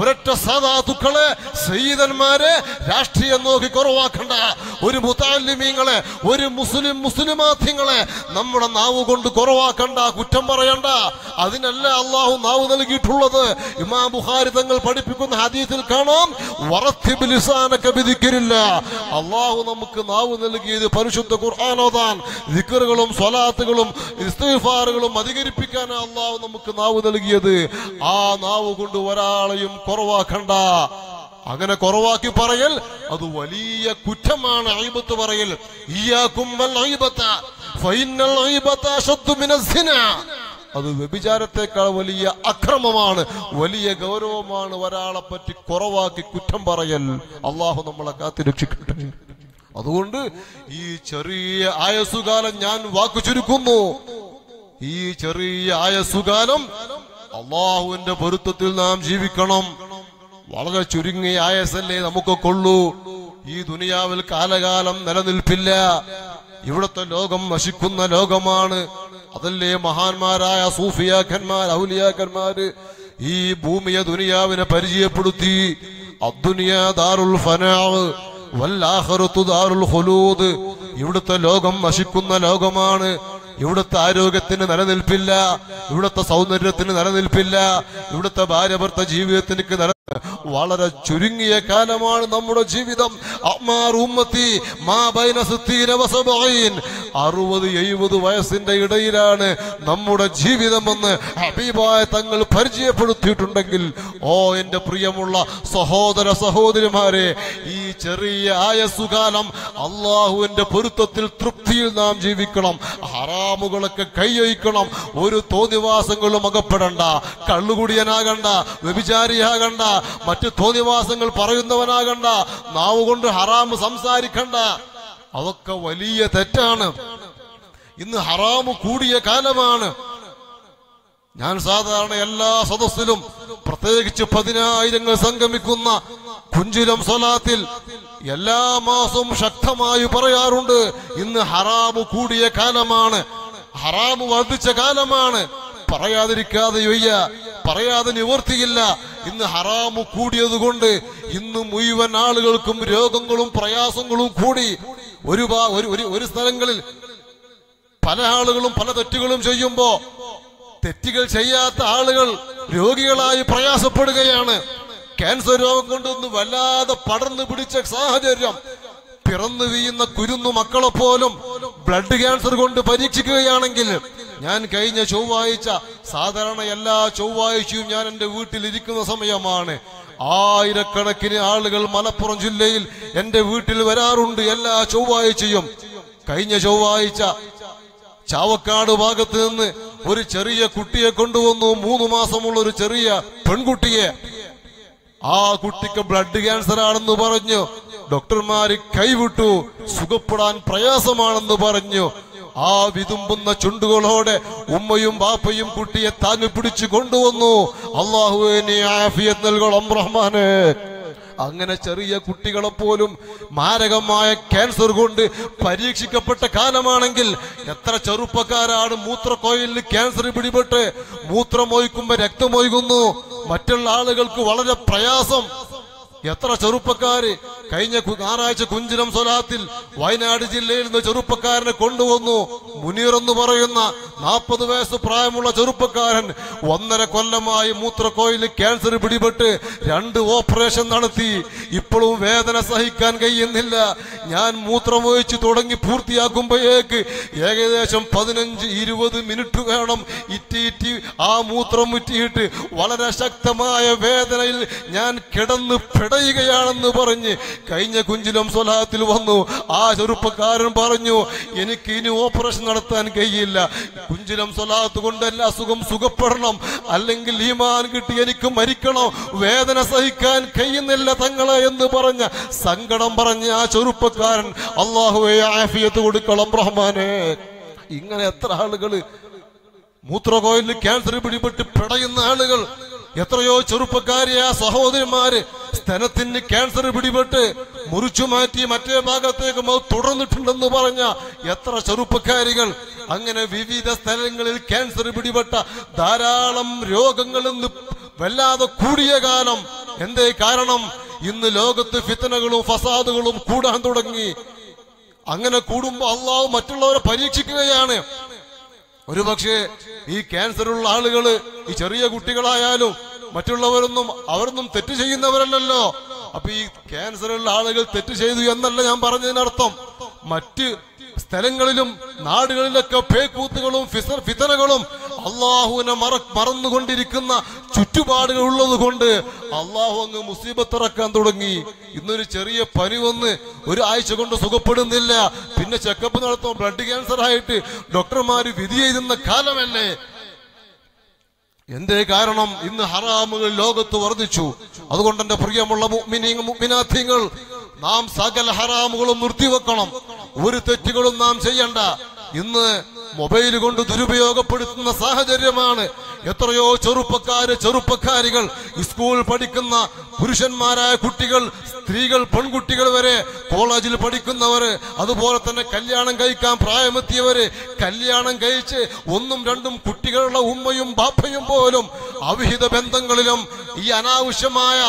ഒരൊറ്റ സദാതുക്കളെ സയ്യിദന്മാരെ രാഷ്ട്രീയം നോക്കി കുറവാക്കണ്ട. ഒരു മുത്താലിമീങ്ങളെ ഒരു മുസ്ലിം മുസ്ലിമാധ്യങ്ങളെ നമ്മുടെ നാവ് കൊണ്ട് കുറവാക്കണ്ട കുറ്റം പറയണ്ട. അതിനല്ല അള്ളാഹു നാവ് നൽകിയിട്ടുള്ളത്. ഇമാം ബുഖാരി തങ്ങൾ പഠിപ്പിക്കുന്ന ഹദീസിൽ കാണാം വറത്തിബിലിസാനൊക്കെ വിധിക്കരില്ല അള്ളാഹു നമുക്ക് നാവ് നൽകിയത് പരിശുദ്ധ ഖുർആാനോദാൻ ദിക്കറുകളും സ്വലാത്തുകളും ഇസ്തിഗ്ഫാറുകളും അധികരിപ്പിക്കാൻ അള്ളാഹു നമുക്ക് നാവ് നൽകിയത്. ആ നാവ് കൊണ്ട് ഒരാളെയും കുറവാക്കണ്ട. അങ്ങനെ കുറവാക്കി പറയൽ അത് വലിയ കുറ്റമാണ് അയിബത്ത് പറയൽ. അത് വ്യഭിചാരത്തെക്കാൾ വലിയ അക്രമമാണ് വലിയ ഗൗരവമാണ് ഒരാളെ പറ്റി കുറവാക്കി കുറ്റം പറയൽ. അള്ളാഹു നമ്മളെ കാത്തിരക്ഷിക്കട്ടെ അതുകൊണ്ട് ഈ ചെറിയ ആയസുകാലം ഞാൻ വാക്കു ചുരുക്കുന്നു. ഈ ചെറിയ ആയസുകാലം അള്ളാഹുവിന്റെ പൊരുത്തത്തിൽ നാം ജീവിക്കണം. വളരെ ചുരുങ്ങിയ ആയസല്ലേ നമുക്ക് കൊള്ളൂ ഈ ദുനിയാവിൽ കാലകാലം നിലനിൽപ്പില്ല. ഇവിടുത്തെ ലോകം നശിക്കുന്ന ലോകമാണ്. അതല്ലേ മഹാന്മാരായ സൂഫിയാക്കന്മാർ ഔലിയാക്കന്മാര് ഈ ഭൂമിയെ ദുനിയാവിനെ പരിചയപ്പെടുത്തി? അദ്ദുനിയ ദാറുൽ ദാറുൽ ഇവിടുത്തെ ലോകം നശിക്കുന്ന ലോകമാണ്. ഇവിടുത്തെ ആരോഗ്യത്തിന് നിലനിൽപ്പില്ല. ഇവിടുത്തെ സൗന്ദര്യത്തിന് നിലനിൽപ്പില്ല. ഇവിടുത്തെ ഭാര്യ ഭർത്ത ജീവിതത്തിന് വളരെ ചുരുങ്ങിയ കാലമാണ് നമ്മുടെ ജീവിതം. അറുപത് എഴുപത് വയസ്സിന്റെ ഇടയിലാണ് നമ്മുടെ ജീവിതമെന്ന് ഹബീബായ തങ്ങൾ പരിചയപ്പെടുത്തിയിട്ടുണ്ടെങ്കിൽ ഓ എന്റെ പ്രിയമുള്ള സഹോദര സഹോദരിമാരെ ഈ ചെറിയ ആയസുകാലം അള്ളാഹുവിന്റെ പൊരുത്തത്തിൽ തൃപ്തിയിൽ നാം ജീവിക്കണം. ഹറാമുകളൊക്കെ കൈയൊഴിക്കണം. ഒരു തോന്നിവാസങ്ങളും അകപ്പെടണ്ട. കള്ളുകുടിയനാകണ്ട വ്യഭിചാരിയാകണ്ട മറ്റു തോന്നിവാസങ്ങൾ പറയുന്നവനാകണ്ട നാവ് കൊണ്ട് ഹറാമ് സംസാരിക്കണ്ട. അതൊക്കെ വലിയ തെറ്റാണ്. ഇന്ന് ഹറാമ് കൂടിയ കാലമാണ്. ഞാൻ സാധാരണ എല്ലാ സദസ്സിലും പ്രത്യേകിച്ച് പതിനായിരങ്ങൾ സംഗമിക്കുന്ന കുഞ്ചിലം സ്വലാത്തിൽ എല്ലാ മാസവും ശക്തമായി പറയാറുണ്ട് ഇന്ന് ഹറാമ് കൂടിയ കാലമാണ്. ഹറാമ് വർദ്ധിച്ച കാലമാണ്. പറയാതിരിക്കാതെ വയ്യ. പറയാതെ നിവർത്തിയില്ല. ഇന്ന് ഹറാമ് കൂടിയതുകൊണ്ട് ഇന്ന് മുഴുവൻ ആളുകൾക്കും രോഗങ്ങളും പ്രയാസങ്ങളും കൂടി. ഒരു ഒരു- സ്ഥലങ്ങളിൽ പല ആളുകളും പല തെറ്റുകളും ചെയ്യുമ്പോ തെറ്റുകൾ ചെയ്യാത്ത ആളുകൾ രോഗികളായി പ്രയാസപ്പെടുകയാണ്. ക്യാൻസർ രോഗം കൊണ്ടൊന്ന് വല്ലാതെ പടർന്നു പിടിച്ച സാഹചര്യം. പിറന്നു വീഴുന്ന കുരുന്നു മക്കളെ പോലും ബ്ലഡ് ക്യാൻസർ കൊണ്ട് പരീക്ഷിക്കുകയാണെങ്കിൽ ഞാൻ കഴിഞ്ഞ ചൊവ്വാഴ്ച സാധാരണ എല്ലാ ചൊവ്വാഴ്ചയും ഞാൻ എന്റെ വീട്ടിൽ ഇരിക്കുന്ന സമയമാണ്. ആയിരക്കണക്കിന് ആളുകൾ മലപ്പുറം ജില്ലയിൽ എന്റെ വീട്ടിൽ വരാറുണ്ട് എല്ലാ ചൊവ്വാഴ്ചയും. കഴിഞ്ഞ ചൊവ്വാഴ്ച ചാവക്കാട് ഭാഗത്ത് നിന്ന് ഒരു ചെറിയ കുട്ടിയെ കൊണ്ടുവന്നു. മൂന്ന് മാസമുള്ള ഒരു ചെറിയ പെൺകുട്ടിയെ. ആ കുട്ടിക്ക് ബ്ലഡ് ക്യാൻസർ ആണെന്ന് പറഞ്ഞു. ഡോക്ടർമാര് കൈവിട്ടു. സുഖപ്പെടാൻ പ്രയാസമാണെന്ന് പറഞ്ഞു. ആ വിതുമ്പുന്ന ചുണ്ടുകളോടെ ഉമ്മയും ബാപ്പയും കുട്ടിയെ താങ്ങി പിടിച്ചു കൊണ്ടുവന്നു. അള്ളാഹുവിനെ നൽകണം റഹ്മാനെ. അങ്ങനെ ചെറിയ കുട്ടികളെ പോലും മാരകമായ ക്യാൻസർ കൊണ്ട് പരീക്ഷിക്കപ്പെട്ട കാലമാണെങ്കിൽ എത്ര ചെറുപ്പക്കാരാണ് മൂത്രക്കോയിലിൽ ക്യാൻസർ പിടിപെട്ട് മൂത്രമൊഴിക്കുമ്പോ രക്തമൊഴുകുന്നു മറ്റുള്ള ആളുകൾക്ക് വളരെ പ്രയാസം. എത്ര ചെറുപ്പക്കാര് കഴിഞ്ഞ ഞായറാഴ്ച കുഞ്ചിനം സ്വലാത്തിൽ വയനാട് ജില്ലയിൽ നിന്ന് ചെറുപ്പക്കാരനെ കൊണ്ടുവന്നു. മുനീർ എന്ന് പറയുന്ന നാൽപ്പത് വയസ്സ് പ്രായമുള്ള ചെറുപ്പക്കാരൻ ഒന്നര കൊല്ലമായി മൂത്രക്കോയിൽ ക്യാൻസർ പിടിപെട്ട് രണ്ട് ഓപ്പറേഷൻ നടത്തി. ഇപ്പോഴും വേദന സഹിക്കാൻ കഴിയുന്നില്ല. ഞാൻ മൂത്രമൊഴിച്ച് തുടങ്ങി പൂർത്തിയാക്കുമ്പോഴേക്ക് ഏകദേശം പതിനഞ്ച് ഇരുപത് മിനിറ്റ് വേണം ഇറ്റി ആ മൂത്രം മുറ്റിയിട്ട് വളരെ ശക്തമായ വേദനയിൽ ഞാൻ കിടന്ന് പിടയുകയാണെന്ന് പറഞ്ഞ് കഴിഞ്ഞ കുഞ്ചിലും സ്വലാത്തിൽ വന്നു. ആ ചെറുപ്പക്കാരൻ പറഞ്ഞു എനിക്ക് ഇനി ഓപ്പറേഷൻ നടത്താൻ കഴിയില്ല. കുഞ്ചിലും സ്വലാത്ത് കൊണ്ട് എല്ലാ അസുഖം സുഖപ്പെടണം. അല്ലെങ്കിൽ ഈമാൻ കിട്ടി എനിക്ക് മരിക്കണം. വേദന സഹിക്കാൻ കഴിയുന്നില്ല തങ്ങളെ എന്ന് പറഞ്ഞ സങ്കടം പറഞ്ഞ ആ ചെറുപ്പക്കാരൻ അള്ളാഹുവെ ആഫിയത്ത് കൊടുക്കണം റഹ്മാനെ. ഇങ്ങനെ എത്ര ആളുകൾ മൂത്രകോയിലിൽ ക്യാൻസർ പിടിപെട്ട് പിടയുന്ന ആളുകൾ എത്രയോ ചെറുപ്പക്കാരിയ സഹോദരിമാര് സ്തനത്തിന് ക്യാൻസർ പിടിപെട്ട് മുറിച്ചു മാറ്റി മറ്റേ ഭാഗത്തേക്ക് തുടർന്നിട്ടുണ്ടെന്ന് പറഞ്ഞ എത്ര ചെറുപ്പക്കാരികൾ അങ്ങനെ വിവിധ സ്ഥലങ്ങളിൽ ക്യാൻസർ പിടിപെട്ട ധാരാളം രോഗങ്ങൾ വല്ലാതെ കൂടിയ കാലം. എന്തേ കാരണം? ഇന്ന് ലോകത്ത് ഫിത്തനകളും ഫസാദുകളും കൂടാൻ തുടങ്ങി. അങ്ങനെ കൂടുമ്പോ അള്ളാഹു മറ്റുള്ളവരെ പരീക്ഷിക്കുകയാണ്. ഒരുപക്ഷെ ഈ ക്യാൻസർ ഉള്ള ആളുകൾ ഈ ചെറിയ കുട്ടികളായാലും മറ്റുള്ളവരൊന്നും അവരൊന്നും തെറ്റ് ചെയ്യുന്നവരല്ലല്ലോ. അപ്പൊ ഈ ക്യാൻസർ ഉള്ള ആളുകൾ തെറ്റ് ചെയ്തു എന്നല്ല ഞാൻ പറഞ്ഞതിനർത്ഥം. മറ്റ് സ്ഥലങ്ങളിലും നാടുകളിലൊക്കെ പേക്കൂത്തുകളും ഫിസർ ഫിതനകളും അള്ളാഹുവിനെ മറ മറന്നുകൊണ്ടിരിക്കുന്ന ചുറ്റുപാടുകൾ ഉള്ളത് കൊണ്ട് അള്ളാഹു അങ്ങ് മുസീബത്തിറക്കാൻ തുടങ്ങി. ഇന്നൊരു ചെറിയ പനി വന്ന് ഒരു ആഴ്ച കൊണ്ട് സുഖപ്പെടുന്നില്ല. പിന്നെ ചെക്കപ്പ് നടത്തുമ്പോൾ ബ്ലഡ് ക്യാൻസർ ആയിട്ട് ഡോക്ടർമാര് വിധി എഴുതുന്ന കാലമല്ലേ? എന്തേ കാരണം? ഇന്ന് ഹറാമുകൾ ലോകത്ത് വർദ്ധിച്ചു. അതുകൊണ്ട് എന്റെ പ്രിയമുള്ള മുഅ്മിനാഥീങ്ങൾ നാം സകല ഹറാമുകളും നിർത്തിവെക്കണം. ഒരു തെറ്റുകളും നാം ചെയ്യണ്ട. ഇന്ന് മൊബൈൽ കൊണ്ട് ദുരുപയോഗപ്പെടുത്തുന്ന സാഹചര്യമാണ്. എത്രയോ ചെറുപ്പക്കാര് ചെറുപ്പക്കാരികൾ സ്കൂൾ പഠിക്കുന്ന പുരുഷന്മാരായ കുട്ടികൾ സ്ത്രീകൾ പെൺകുട്ടികൾ വരെ കോളേജിൽ പഠിക്കുന്നവര് അതുപോലെ തന്നെ കല്യാണം കഴിക്കാൻ പ്രായമെത്തിയവര് കല്യാണം കഴിച്ച് ഒന്നും രണ്ടും കുട്ടികളുടെ ഉമ്മയും ബാപ്പയും പോലും അവിഹിത ബന്ധങ്ങളിലും ഈ അനാവശ്യമായ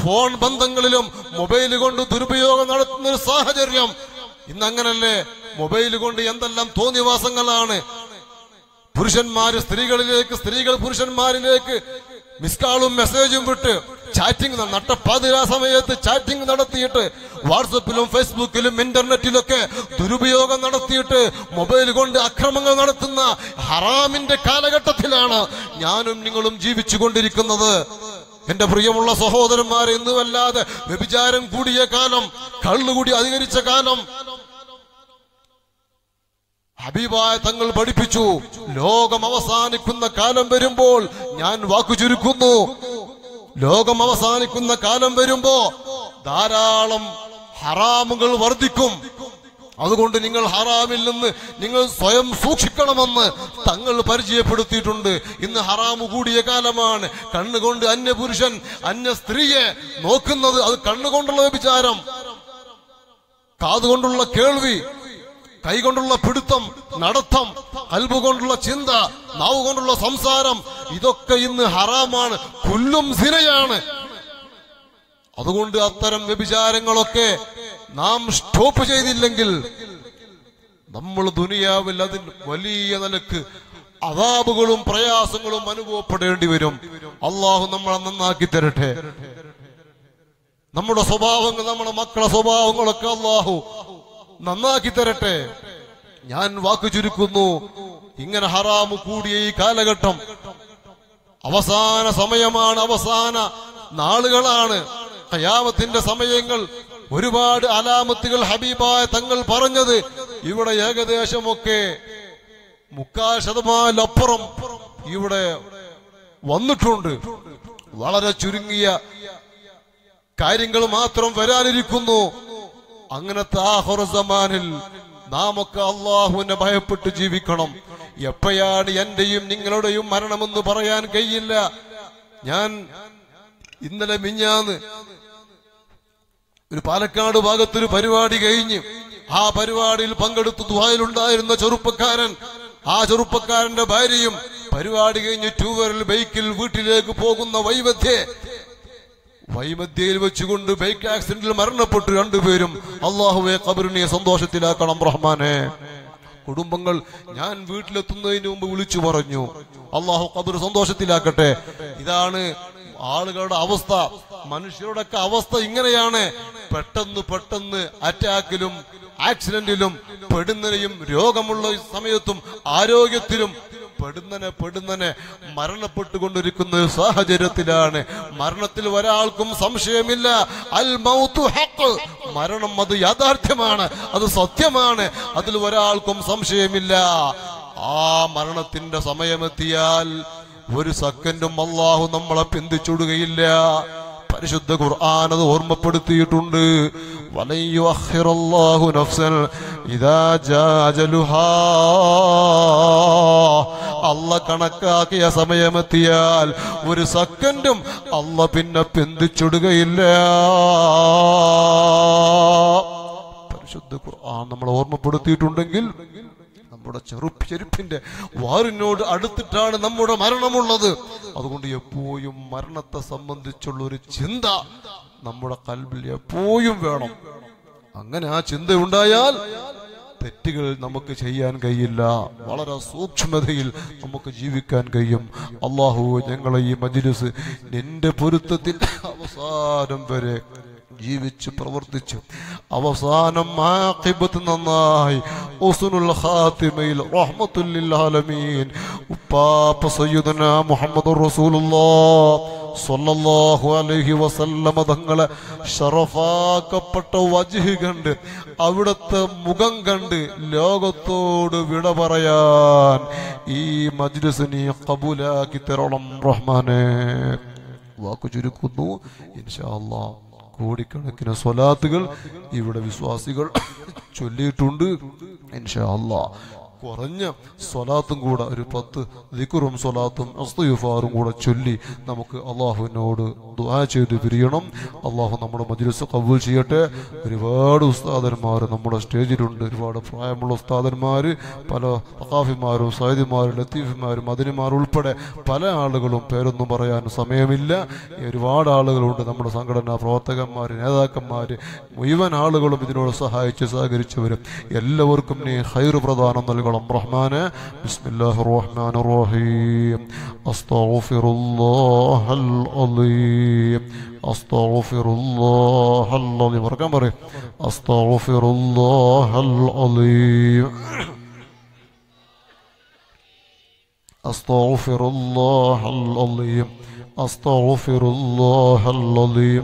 ഫോൺ ബന്ധങ്ങളിലും മൊബൈൽ കൊണ്ട് ദുരുപയോഗം നടത്തുന്ന ഒരു സാഹചര്യം ഇന്ന് അങ്ങനല്ലേ മൊബൈൽ കൊണ്ട് എന്തെല്ലാം തോന്നിവാസങ്ങളാണ്. പുരുഷന്മാര് സ്ത്രീകളിലേക്ക് സ്ത്രീകൾ പുരുഷന്മാരിലേക്ക് മിസ്കാളും മെസ്സേജും വിട്ട് ചാറ്റിംഗ് നട്ടപ്പാതിരാ സമയത്ത് ചാറ്റിംഗ് നടത്തിയിട്ട് വാട്സപ്പിലും ഫേസ്ബുക്കിലും ഇന്റർനെറ്റിലൊക്കെ ദുരുപയോഗം നടത്തിയിട്ട് മൊബൈൽ കൊണ്ട് അക്രമങ്ങൾ നടത്തുന്ന ഹറാമിന്റെ കാലഘട്ടത്തിലാണ് ഞാനും നിങ്ങളും ജീവിച്ചു കൊണ്ടിരിക്കുന്നത് എന്റെ പ്രിയമുള്ള സഹോദരന്മാരെ ഇന്നുമല്ലാതെ വ്യഭിചാരം കൂടിയ കാലം കള്ളുകൂടി അധികരിച്ച കാലം ഹബീബായ തങ്ങൾ പഠിപ്പിച്ചു. ലോകം അവസാനിക്കുന്ന കാലം വരുമ്പോൾ ഞാൻ വാക്കു ചുരുക്കുന്നു. ലോകം അവസാനിക്കുന്ന കാലം വരുമ്പോ ധാരാളം ഹറാമുകൾ വർദ്ധിക്കും. അതുകൊണ്ട് നിങ്ങൾ ഹറാമിൽ നിന്ന് നിങ്ങൾ സ്വയം സൂക്ഷിക്കണമെന്ന് തങ്ങൾ പരിചയപ്പെടുത്തിയിട്ടുണ്ട്. ഇന്ന് ഹറാമു കൂടിയ കാലമാണ്. കണ്ണുകൊണ്ട് അന്യ പുരുഷൻ അന്യ സ്ത്രീയെ നോക്കുന്നത് അത് കണ്ണുകൊണ്ടുള്ള വ്യഭിചാരം. കാതുകൊണ്ടുള്ള കേൾവി കൈകൊണ്ടുള്ള പിടുത്തം നടത്തം അൽബു കൊണ്ടുള്ള ചിന്ത നാവ് കൊണ്ടുള്ള സംസാരം ഇതൊക്കെ ഇന്ന് ഹറാമാണ് കൊല്ലും സിനയാണ്. അതുകൊണ്ട് അത്തരം വ്യഭിചാരങ്ങളൊക്കെ നാം സ്റ്റോപ്പ് ചെയ്തില്ലെങ്കിൽ നമ്മൾ ദുനിയാവിൽ അതിന് വലിയ നിലയ്ക്ക് അതാപുകളും പ്രയാസങ്ങളും അനുഭവപ്പെടേണ്ടി വരും. അള്ളാഹു നമ്മളെ നന്നാക്കി തരട്ടെ. നമ്മുടെ സ്വഭാവങ്ങൾ നമ്മുടെ മക്കളെ സ്വഭാവങ്ങളൊക്കെ അള്ളാഹു നന്നാക്കി തരട്ടെ ഞാൻ വാക്കു ചുരുക്കുന്നു. ഇങ്ങനെ ഹറാമു കൂടിയ ഈ കാലഘട്ടം. അവസാന സമയമാണ് അവസാന നാളുകളാണ്. കയാമത്തിന്റെ സമയങ്ങൾ ഒരുപാട് അലാമത്തുകൾ ഹബീബായ തങ്ങൾ പറഞ്ഞത്. ഇവിടെ ഏകദേശമൊക്കെ മുക്കാൽ ശതമാനപ്പുറം ഇവിടെ വന്നിട്ടുണ്ട്. വളരെ ചുരുങ്ങിയ കാര്യങ്ങൾ മാത്രം വരാനിരിക്കുന്നു. അങ്ങനത്തെ ആ ഹൊറസമാനിൽ നാം ഒക്കെ അള്ളാഹുവിനെ ഭയപ്പെട്ട് ജീവിക്കണം. എപ്പോഴാണ് എന്റെയും നിങ്ങളുടെയും മരണമെന്ന് പറയാൻ കഴിയില്ല. ഞാൻ ഇന്നലെ മിഞ്ഞാന്ന് ഒരു പാലക്കാട് ഭാഗത്തൊരു പരിപാടി കഴിഞ്ഞ് ആ പരിപാടിയിൽ പങ്കെടുത്ത് ദുബായിലുണ്ടായിരുന്ന ചെറുപ്പക്കാരൻ ആ ചെറുപ്പക്കാരന്റെ ഭാര്യയും പരിപാടി കഴിഞ്ഞ് ടൂവറിൽ ബൈക്കിൽ വീട്ടിലേക്ക് പോകുന്ന വൈവധ്യേ വൈമധ്യയിൽ വെച്ചുകൊണ്ട് ബൈക്ക് ആക്സിഡന്റിൽ മരണപ്പെട്ടു രണ്ടുപേരും. അള്ളാഹുവെ കബറിനെ സന്തോഷത്തിലാക്കണം റഹ്മാനെ. കുടുംബങ്ങൾ ഞാൻ വീട്ടിലെത്തുന്നതിന് മുമ്പ് വിളിച്ചു പറഞ്ഞു. അള്ളാഹു കബർ സന്തോഷത്തിലാക്കട്ടെ. ഇതാണ് ആളുകളുടെ അവസ്ഥ. മനുഷ്യരുടെ ഒക്കെ അവസ്ഥ ഇങ്ങനെയാണ്. പെട്ടെന്ന് പെട്ടെന്ന് അറ്റാക്കിലും ആക്സിഡന്റിലും പെടുന്നതിനും രോഗമുള്ള സമയത്തും ആരോഗ്യത്തിലും പെടുന്നനെ പെടുന്നനെ മരണപ്പെട്ടുകൊണ്ടിരിക്കുന്ന ഒരു സാഹചര്യത്തിലാണ്. മരണത്തിൽ ഒരാൾക്കും സംശയമില്ല. അൽ മൗത്തു ഹക്ക് മരണം അത് യാഥാർത്ഥ്യമാണ് അത് സത്യമാണ്. അതിൽ ഒരാൾക്കും സംശയമില്ല. ആ മരണത്തിന്റെ സമയമെത്തിയാൽ ഒരു സെക്കൻഡും അള്ളാഹു നമ്മളെ പിന്തിച്ചുടുകയില്ല. പരിശുദ്ധ ഖുർആൻ ഓർമ്മപ്പെടുത്തിയിട്ടുണ്ട്. അള്ള നഫ്സൽ ഇദാ കണക്കാക്കിയ സമയമെത്തിയാൽ ഒരു സെക്കൻഡും അല്ല പിന്നെ പിന്തിച്ചിടുകയില്ല. പരിശുദ്ധ ഖുർആൻ നമ്മൾ ഓർമ്മപ്പെടുത്തിയിട്ടുണ്ടെങ്കിൽ നമ്മുടെ ചെറുപ്പ് ചെരുപ്പിന്റെ വാറിനോട് അടുത്തിട്ടാണ് നമ്മുടെ മരണമുള്ളത്. അതുകൊണ്ട് എപ്പോഴും മരണത്തെ സംബന്ധിച്ചുള്ള ഒരു ചിന്ത നമ്മുടെ കൽബിൽ എപ്പോഴും വേണം. അങ്ങനെ ആ ചിന്ത ഉണ്ടായാൽ തെറ്റുകൾ നമുക്ക് ചെയ്യാൻ കഴിയില്ല. വളരെ സൂക്ഷ്മതയിൽ നമുക്ക് ജീവിക്കാൻ കഴിയും. അള്ളാഹു ഞങ്ങളെ ഈ മജിലിസ് നിന്റെ പൊരുത്തത്തിന്റെ അവസാനം വരെ ജീവിച്ച് പ്രവർത്തിച്ചു. അവസാനം നന്നായി. ഉസ്നുൽ ഖാത്തിമയിൽ ആലമീൻ ഉപ്പാപ്പ സയ്യിദന മുഹമ്മദുർ റസൂലുള്ളാ സ്വല്ലല്ലാഹു അലൈഹി വസല്ലമ തങ്ങളെ ഷറഫാക്കപ്പെട്ട വജ്ഹ് കണ്ട് അവിടുത്തെ മുഖം കണ്ട് ലോകത്തോട് വിട പറയാൻ ഈ നീ കബൂലാക്കി തരണം റഹ്മാനെ. വാക്കു ചുരുക്കുന്നു. ഇൻഷാ അല്ലാഹ്. കോടിക്കണക്കിന് സ്വലാത്തുകൾ ഇവിടെ വിശ്വാസികൾ ചൊല്ലിയിട്ടുണ്ട്. ഇൻഷാ അല്ലാ. കുറഞ്ഞ സ്വലാത്തും കൂടെ ഒരു പത്ത് ദിക്കുറും സ്വലാത്തും അസ്തുയുഫാറും കൂടെ ചൊല്ലി നമുക്ക് അള്ളാഹുവിനോട് ദുആ ചെയ്ത് പിരിയണം. അള്ളാഹു നമ്മുടെ മജ്ലിസ് കബൂൽ ചെയ്യട്ടെ. ഒരുപാട് ഉസ്താദന്മാർ നമ്മുടെ സ്റ്റേജിലുണ്ട്. ഒരുപാട് പ്രായമുള്ള ഉസ്താദന്മാർ പല അഖാഫിമാരും സൈദിമാരും ലത്തീഫിമാരും മദിനിമാരും ഉൾപ്പെടെ പല ആളുകളും പേരൊന്നും പറയാൻ സമയമില്ല. ഒരുപാട് ആളുകളുണ്ട് നമ്മുടെ സംഘടനാ പ്രവർത്തകന്മാർ നേതാക്കന്മാർ മുഴുവൻ ആളുകളും ഇതിനോട് സഹായിച്ച് സഹകരിച്ചവരും എല്ലാവർക്കും നീ ഹൈർ പ്രദാനം നൽകണം. റഹ്മാനെ ബിസ്മില്ലാഹിർ റഹ്മാനിർ റഹീം അസ്തഗ്ഫിറുല്ലാഹൽ അലീം അസ്തഗ്ഫിറുല്ലാഹൽ അലീം മറക്കാൻ പറയും അസ്തഗ്ഫിറുല്ലാഹൽ അലീം أستغفر الله العظيم أستغفر الله العظيم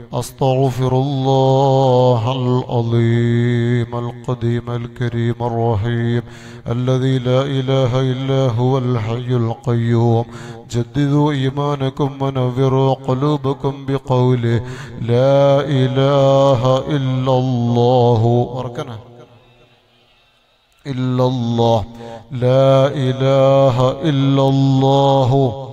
أستغفر الله العظيم القديم الكريم الرحيم الذي لا إله إلا هو الحي القيوم. جددوا إيمانكم ونذروا قلوبكم بقوله لا إله إلا الله. أركنا إلا الله. لا إله إلا الله.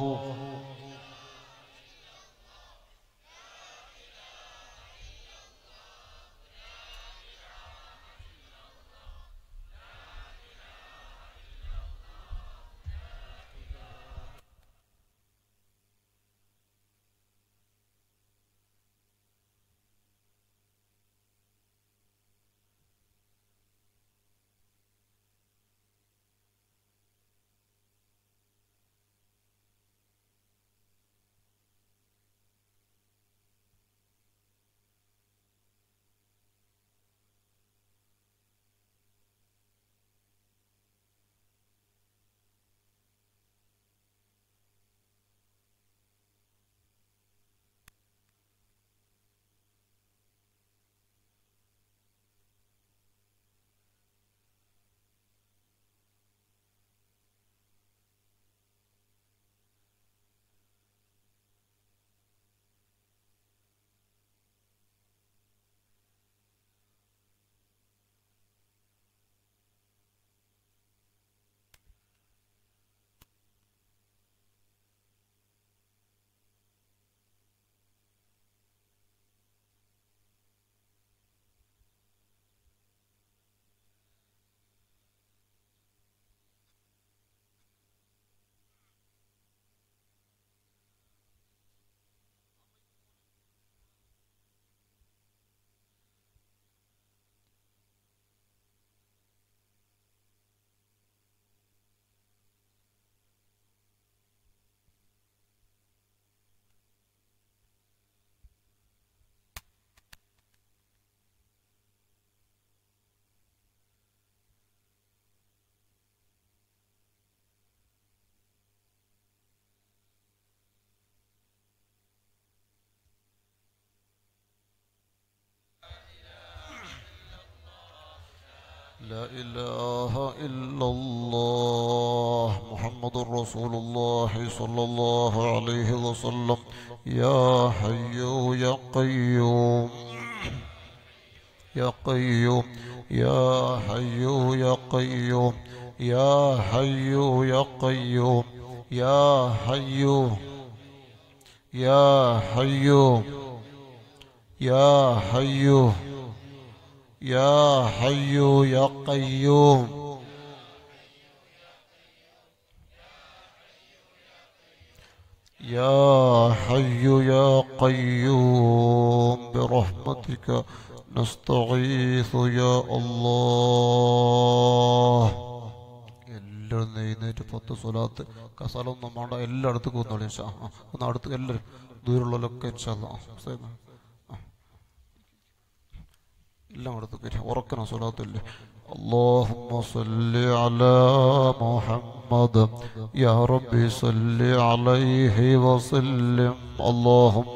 حي يا قيوم يا حي يا قيوم يا حي يا حي يا حي يا حي يا قيوم يا حي يا قيوم برحمتك. نستغيث يا الله എല്ലാവരും എഴുന്നേറ്റ് പത്ത് സ്വലാത്ത് കസാലൊന്നും വേണ്ട എല്ലായിടത്തും കൊന്നോളി ഇൻഷാ ആ, ഒന്ന് അടുത്ത് എല്ലാവരും ദൂരമുള്ളവരൊക്കെ ഇൻഷാല്ല എല്ലാം അടുത്ത് കയറി ഉറക്കണം സ്വലാത്തല്ലേ اللهم صل على محمد يا ربي صل عليه وسلم اللهم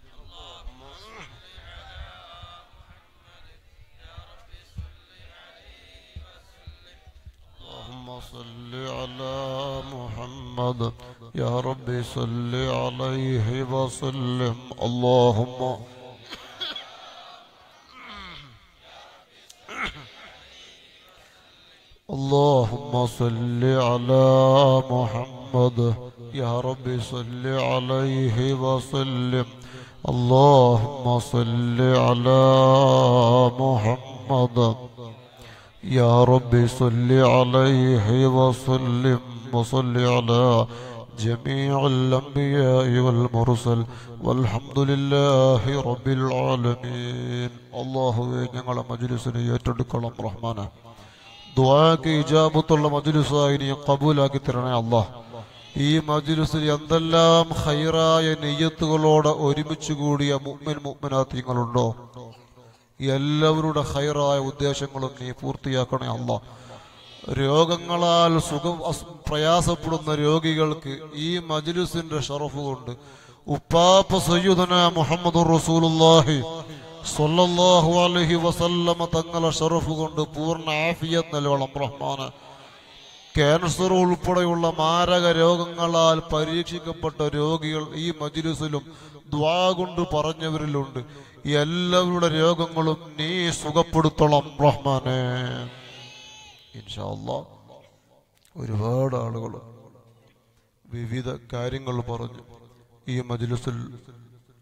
اللهم صل على محمد. يا رب صل عليه وسلم. اللهم اللهم صل على محمد. يا رب صل عليه وسلم. اللهم صل على محمد. يا رب صل عليه وسلم وصل على جميع الأنبياء والمرسل والحمد لله رب العالمين الله ഞങ്ങളെ മജ്ലിസിനെ ഏറ്റെടുക്കണം റഹ്മാനെ ദുആക്ക് ഇജാബത്തുള്ള മജ്ലിസായി നീ കബൂലാക്കി തരണേ അല്ലാ ഈ മജ്ലിസിൽ എന്തെല്ലാം ഹൈറായ നെയ്യത്തുകളോടെ ഒരുമിച്ച് കൂടിയ മുഅ്മിൻ മുഅ്മിനാത്തിങ്ങളുണ്ടോ എല്ലാവരുടെ ഹൈറായ ഉദ്ദേശങ്ങളും നീ പൂർത്തിയാക്കണേ അല്ല. രോഗങ്ങളാൽ സുഖം പ്രയാസപ്പെടുന്ന രോഗികൾക്ക് ഈ മജ്ലിസിന്റെ ഷറഫ് കൊണ്ട് ഉപ്പാപ്പ സയ്യുദന മുഹമ്മദ് റസൂലുള്ളാഹി സ്വല്ലല്ലാഹു അലൈഹി വസല്ലമ തങ്ങളെ ഷറഫ് കൊണ്ട് പൂർണ ആഫിയത്ത് നൽകണം റഹ്മാന്. ക്യാൻസർ ഉൾപ്പെടെയുള്ള മാരക രോഗങ്ങളാൽ പരീക്ഷിക്കപ്പെട്ട രോഗികൾ ഈ മജ്ലിസിലും ദ്വാ കൊണ്ട് പറഞ്ഞവരിലുണ്ട്. എല്ലാവരുടെ രോഗങ്ങളും നീ സുഖപ്പെടുത്തണം റഹ്മാനെ. ഒരുപാട് ആളുകൾ വിവിധ കാര്യങ്ങൾ പറഞ്ഞു. ഈ മജ്ലിസിൽ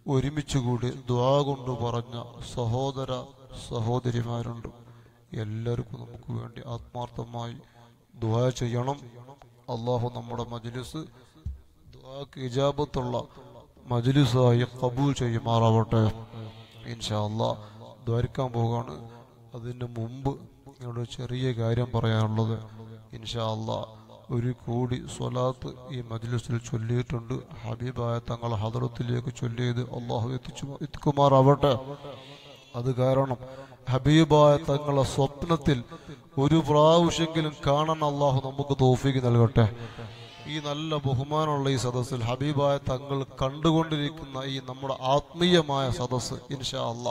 ഒരുമിച്ചുകൂടി ദ്വാ കൊണ്ട് പറഞ്ഞ സഹോദര സഹോദരിമാരുണ്ട്. എല്ലാവർക്കും നമുക്ക് വേണ്ടി ആത്മാർത്ഥമായി ദ്വാ ചെയ്യണം. അള്ളാഹു നമ്മുടെ മജ്ലിസ് ദ്വാക്ക് ഇജാബത്തുള്ള മജ്ലിസായി കബൂൽ ചെയ്യുമാറാവട്ടെ. ഇൻഷാ അള്ളാ ദ്വാരിക്കാൻ പോവുകയാണ്. അതിന് മുമ്പ് ഇവിടെ ചെറിയ കാര്യം പറയാനുള്ളത്. ഇൻഷാ അള്ളാ ഒരു കോടി സ്വലാത്ത് ഈ മജ്ലിസിൽ ചൊല്ലിയിട്ടുണ്ട്. ഹബീബായ തങ്ങൾ ഹദറത്തിലേക്ക് ചൊല്ലിയത് അള്ളാഹു എത്തിച്ചു എത്തിക്കുമാറാവട്ടെ. അത് കാരണം ഹബീബായ തങ്ങളെ സ്വപ്നത്തിൽ ഒരു പ്രാവശ്യെങ്കിലും കാണാൻ അള്ളാഹു നമുക്ക് തോഫിക്ക് നൽകട്ടെ. ഈ നല്ല ബഹുമാനമുള്ള ഈ സദസ്സിൽ ഹബീബായ തങ്ങൾ കണ്ടുകൊണ്ടിരിക്കുന്ന ഈ നമ്മുടെ ആത്മീയമായ സദസ് ഇൻഷാ അല്ല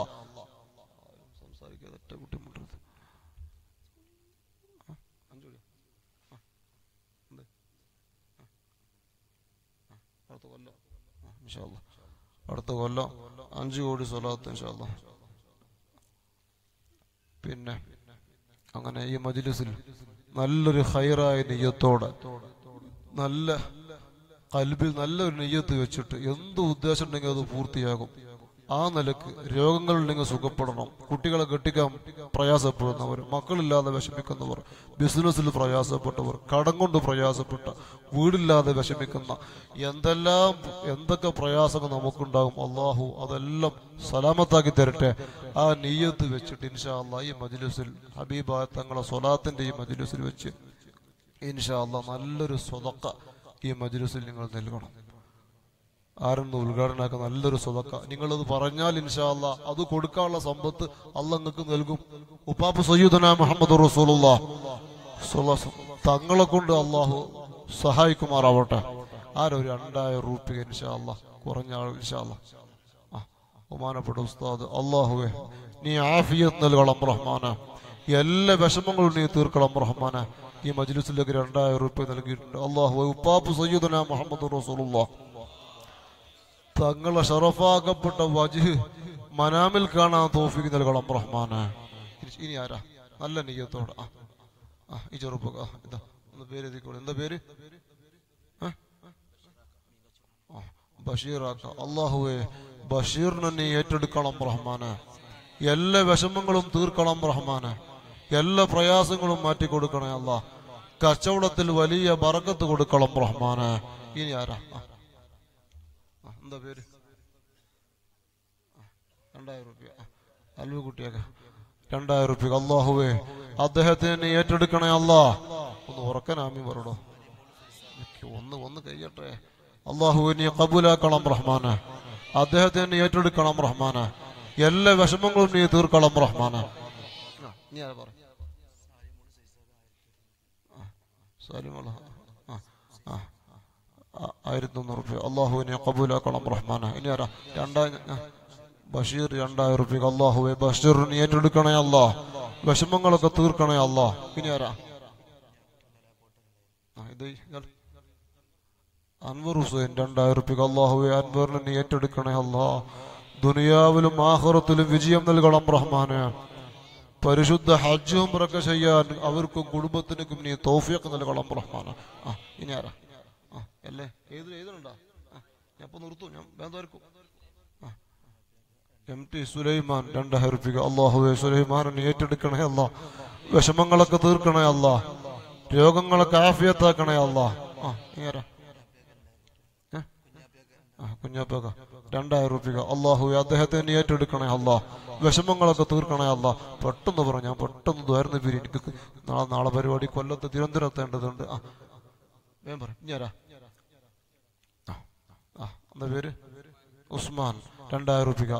അടുത്ത കൊല്ലം. ഇൻഷാ. അഞ്ചു കോടി സ്വലാത്ത് ഇൻഷാല്ല പിന്നെ അങ്ങനെ ഈ മജിലിസിൽ നല്ലൊരു ഹൈറായ നെയ്യത്തോടെ നല്ല കൽബിൽ നല്ലൊരു നെയ്യത്ത് വെച്ചിട്ട് എന്ത് ഉദ്ദേശം ഉണ്ടെങ്കിൽ അത് പൂർത്തിയാകും. ആ നിലയ്ക്ക് രോഗങ്ങളുണ്ടെങ്കിൽ സുഖപ്പെടണം. കുട്ടികളെ കെട്ടിക്കാൻ പ്രയാസപ്പെടുന്നവർ മക്കളില്ലാതെ വിഷമിക്കുന്നവർ ബിസിനസ്സിൽ പ്രയാസപ്പെട്ടവർ കടം കൊണ്ട് പ്രയാസപ്പെട്ട വീടില്ലാതെ വിഷമിക്കുന്ന എന്തെല്ലാം എന്തൊക്കെ പ്രയാസങ്ങൾ നമുക്കുണ്ടാകും അള്ളാഹു അതെല്ലാം സലാമത്താക്കി തരട്ടെ. ആ നെയ്യത്ത് വെച്ചിട്ട് ഇൻഷാ അള്ളാഹ് ഈ മജ്ലിസിൽ ഹബീബായ തങ്ങളെ സ്വലാത്തിന്റെ ഈ മജ്ലിസിൽ വെച്ച് ഇൻഷാ അള്ളാഹ് നല്ലൊരു സ്വതക്ക ഈ മജ്ലിസിൽ നിങ്ങൾ നൽകണം. ആരെന്ന് ഉദ്ഘാടനമാക്ക നല്ലൊരു സ്വതക്ക? നിങ്ങളത് പറഞ്ഞാൽ ഇൻഷാല്ല അത് കൊടുക്കാനുള്ള സമ്പത്ത് അല്ല നിങ്ങൾക്ക് നൽകും. ഉപ്പാപ്പ് സയ്യൂദന മുഹമ്മദ് തങ്ങളെ കൊണ്ട് അള്ളാഹു സഹായിക്കുമാറാവട്ടെ. ആരൊരു രണ്ടായിരം രൂപ ഇൻഷാല്ല കുറഞ്ഞ ആൾ ഇൻഷാ അള്ളാഹ് ആ ബഹുമാനപ്പെട്ട ഉസ്താദ് അള്ളാഹുവെ നീ ആഫിയത്ത് നൽകണം റഹ്മാന. എല്ലാ വിഷമങ്ങളും നീ തീർക്കണം റഹ്മാന. ഈ മജ്ലിസിലേക്ക് രണ്ടായിരം റുപ്യ നൽകിയിട്ടുണ്ട്. അള്ളാഹു ഉപ്പാപ്പ് സയ്യിദന മുഹമ്മദ് റസൂലുള്ള. തങ്ങളെ ഷറഫാക്കപ്പെട്ട വജ് മനാമിൽ കാണാൻ തോഫിക്ക് നൽകണം റഹ്മാന്. ഇനി ആരാ? നല്ല നെയ്യത്തോടെ. ആ ആ ഈ ചെറുപ്പ പേര് എഴുതിക്കോളൂ. എന്താ പേര്? ബഷീറാക്ക. അള്ളാഹുവെ ബഷീറിനെ നീ ഏറ്റെടുക്കണം റഹ്മാന്. എല്ലാ വിഷമങ്ങളും തീർക്കണം റഹ്മാന്. എല്ലാ പ്രയാസങ്ങളും മാറ്റി കൊടുക്കണേ അല്ല. കച്ചവടത്തിൽ വലിയ ബറക്കത്ത് കൊടുക്കണം റഹ്മാന്. ഇനി ആരാ? എന്താ പേര്? രണ്ടായിരം റുപ്യ. അൽവ കുട്ടിയൊക്കെ. രണ്ടായിരം റുപ്യ. അള്ളാഹുവേ അദ്ദേഹത്തിന് ഏറ്റെടുക്കണേ അല്ലാ. ഒന്ന് ഉറക്കനാമി പറടോ ഒന്ന് ഒന്ന് കഴിയട്ടെ. അള്ളാഹുവിനെ കബൂലാക്കണം റഹ്മാന്. എന്നെ ഏറ്റെടുക്കണം റഹ്മാന്. എല്ലാ വിഷമങ്ങളും നീ തീർക്കണം റഹ്മാന്. ഞാൻ പറ? സാലിമുള്ള ആ ആയിരത്തി ഒന്നൂറ് റുപ്യ. അള്ളാഹുവിനെ കബൂലാക്കണം റഹ്മാന. ഇനി ആരാ? രണ്ടായിരം ബഷീർ രണ്ടായിരം റുപ്യ അള്ളാഹുവെ ബഷീറിന് ഏറ്റെടുക്കണേ അല്ലാ വിഷമങ്ങളൊക്കെ തീർക്കണേ അല്ലാ ഇനി ആരാ? ഇത്. അൻവർ ഹുസൈൻ രണ്ടായിരം റുപ്യ അള്ളാഹുവെ അൻവറിനെ ഏറ്റെടുക്കണേ അല്ലാ ദുനിയാവിലും ആഹ്റത്തിലും വിജയം നൽകണം റഹ്മാന്. പരിശുദ്ധ ഹജ്ജും ഒക്കെ ചെയ്യാൻ അവർക്കും കുടുംബത്തിനും നീ തോഫിയൊക്കെ നൽകണം റഹ്മാന്. ആ ഇനി ആരാ? അല്ലേ ഏത് ആ ഞാൻ ഇപ്പൊ നിർത്തും ഞാൻ വേദവർക്കും ആ എം ടി സുലൈമാൻ രണ്ട് ഹരിപ്പിക്ക അള്ളാഹുവെ സുലൈമാനെ ഏറ്റെടുക്കണേ അല്ല. വിഷമങ്ങളൊക്കെ തീർക്കണേ അല്ല. രോഗങ്ങളൊക്കെ ആഫിയത്താക്കണേ അല്ല. ആ ഇങ്ങനെ ആ കുഞ്ഞാപ്പക രണ്ടായിരം റുപ്യ അള്ളാഹു അദ്ദേഹത്തെ നീ ഏറ്റെടുക്കണേ അല്ല. വിഷമങ്ങളൊക്കെ തീർക്കണേ അല്ല. പെട്ടെന്ന് പറ ഞാൻ പെട്ടെന്ന് ദ്വാരുന്ന പേര് എനിക്ക് നാളെ നാളെ പരിപാടി കൊല്ലത്ത് തിരുവനന്തപുരം എത്തേണ്ടതുണ്ട് ആ പറ ആ എന്താ പേര്? ഉസ്മാൻ രണ്ടായിരം റുപ്യ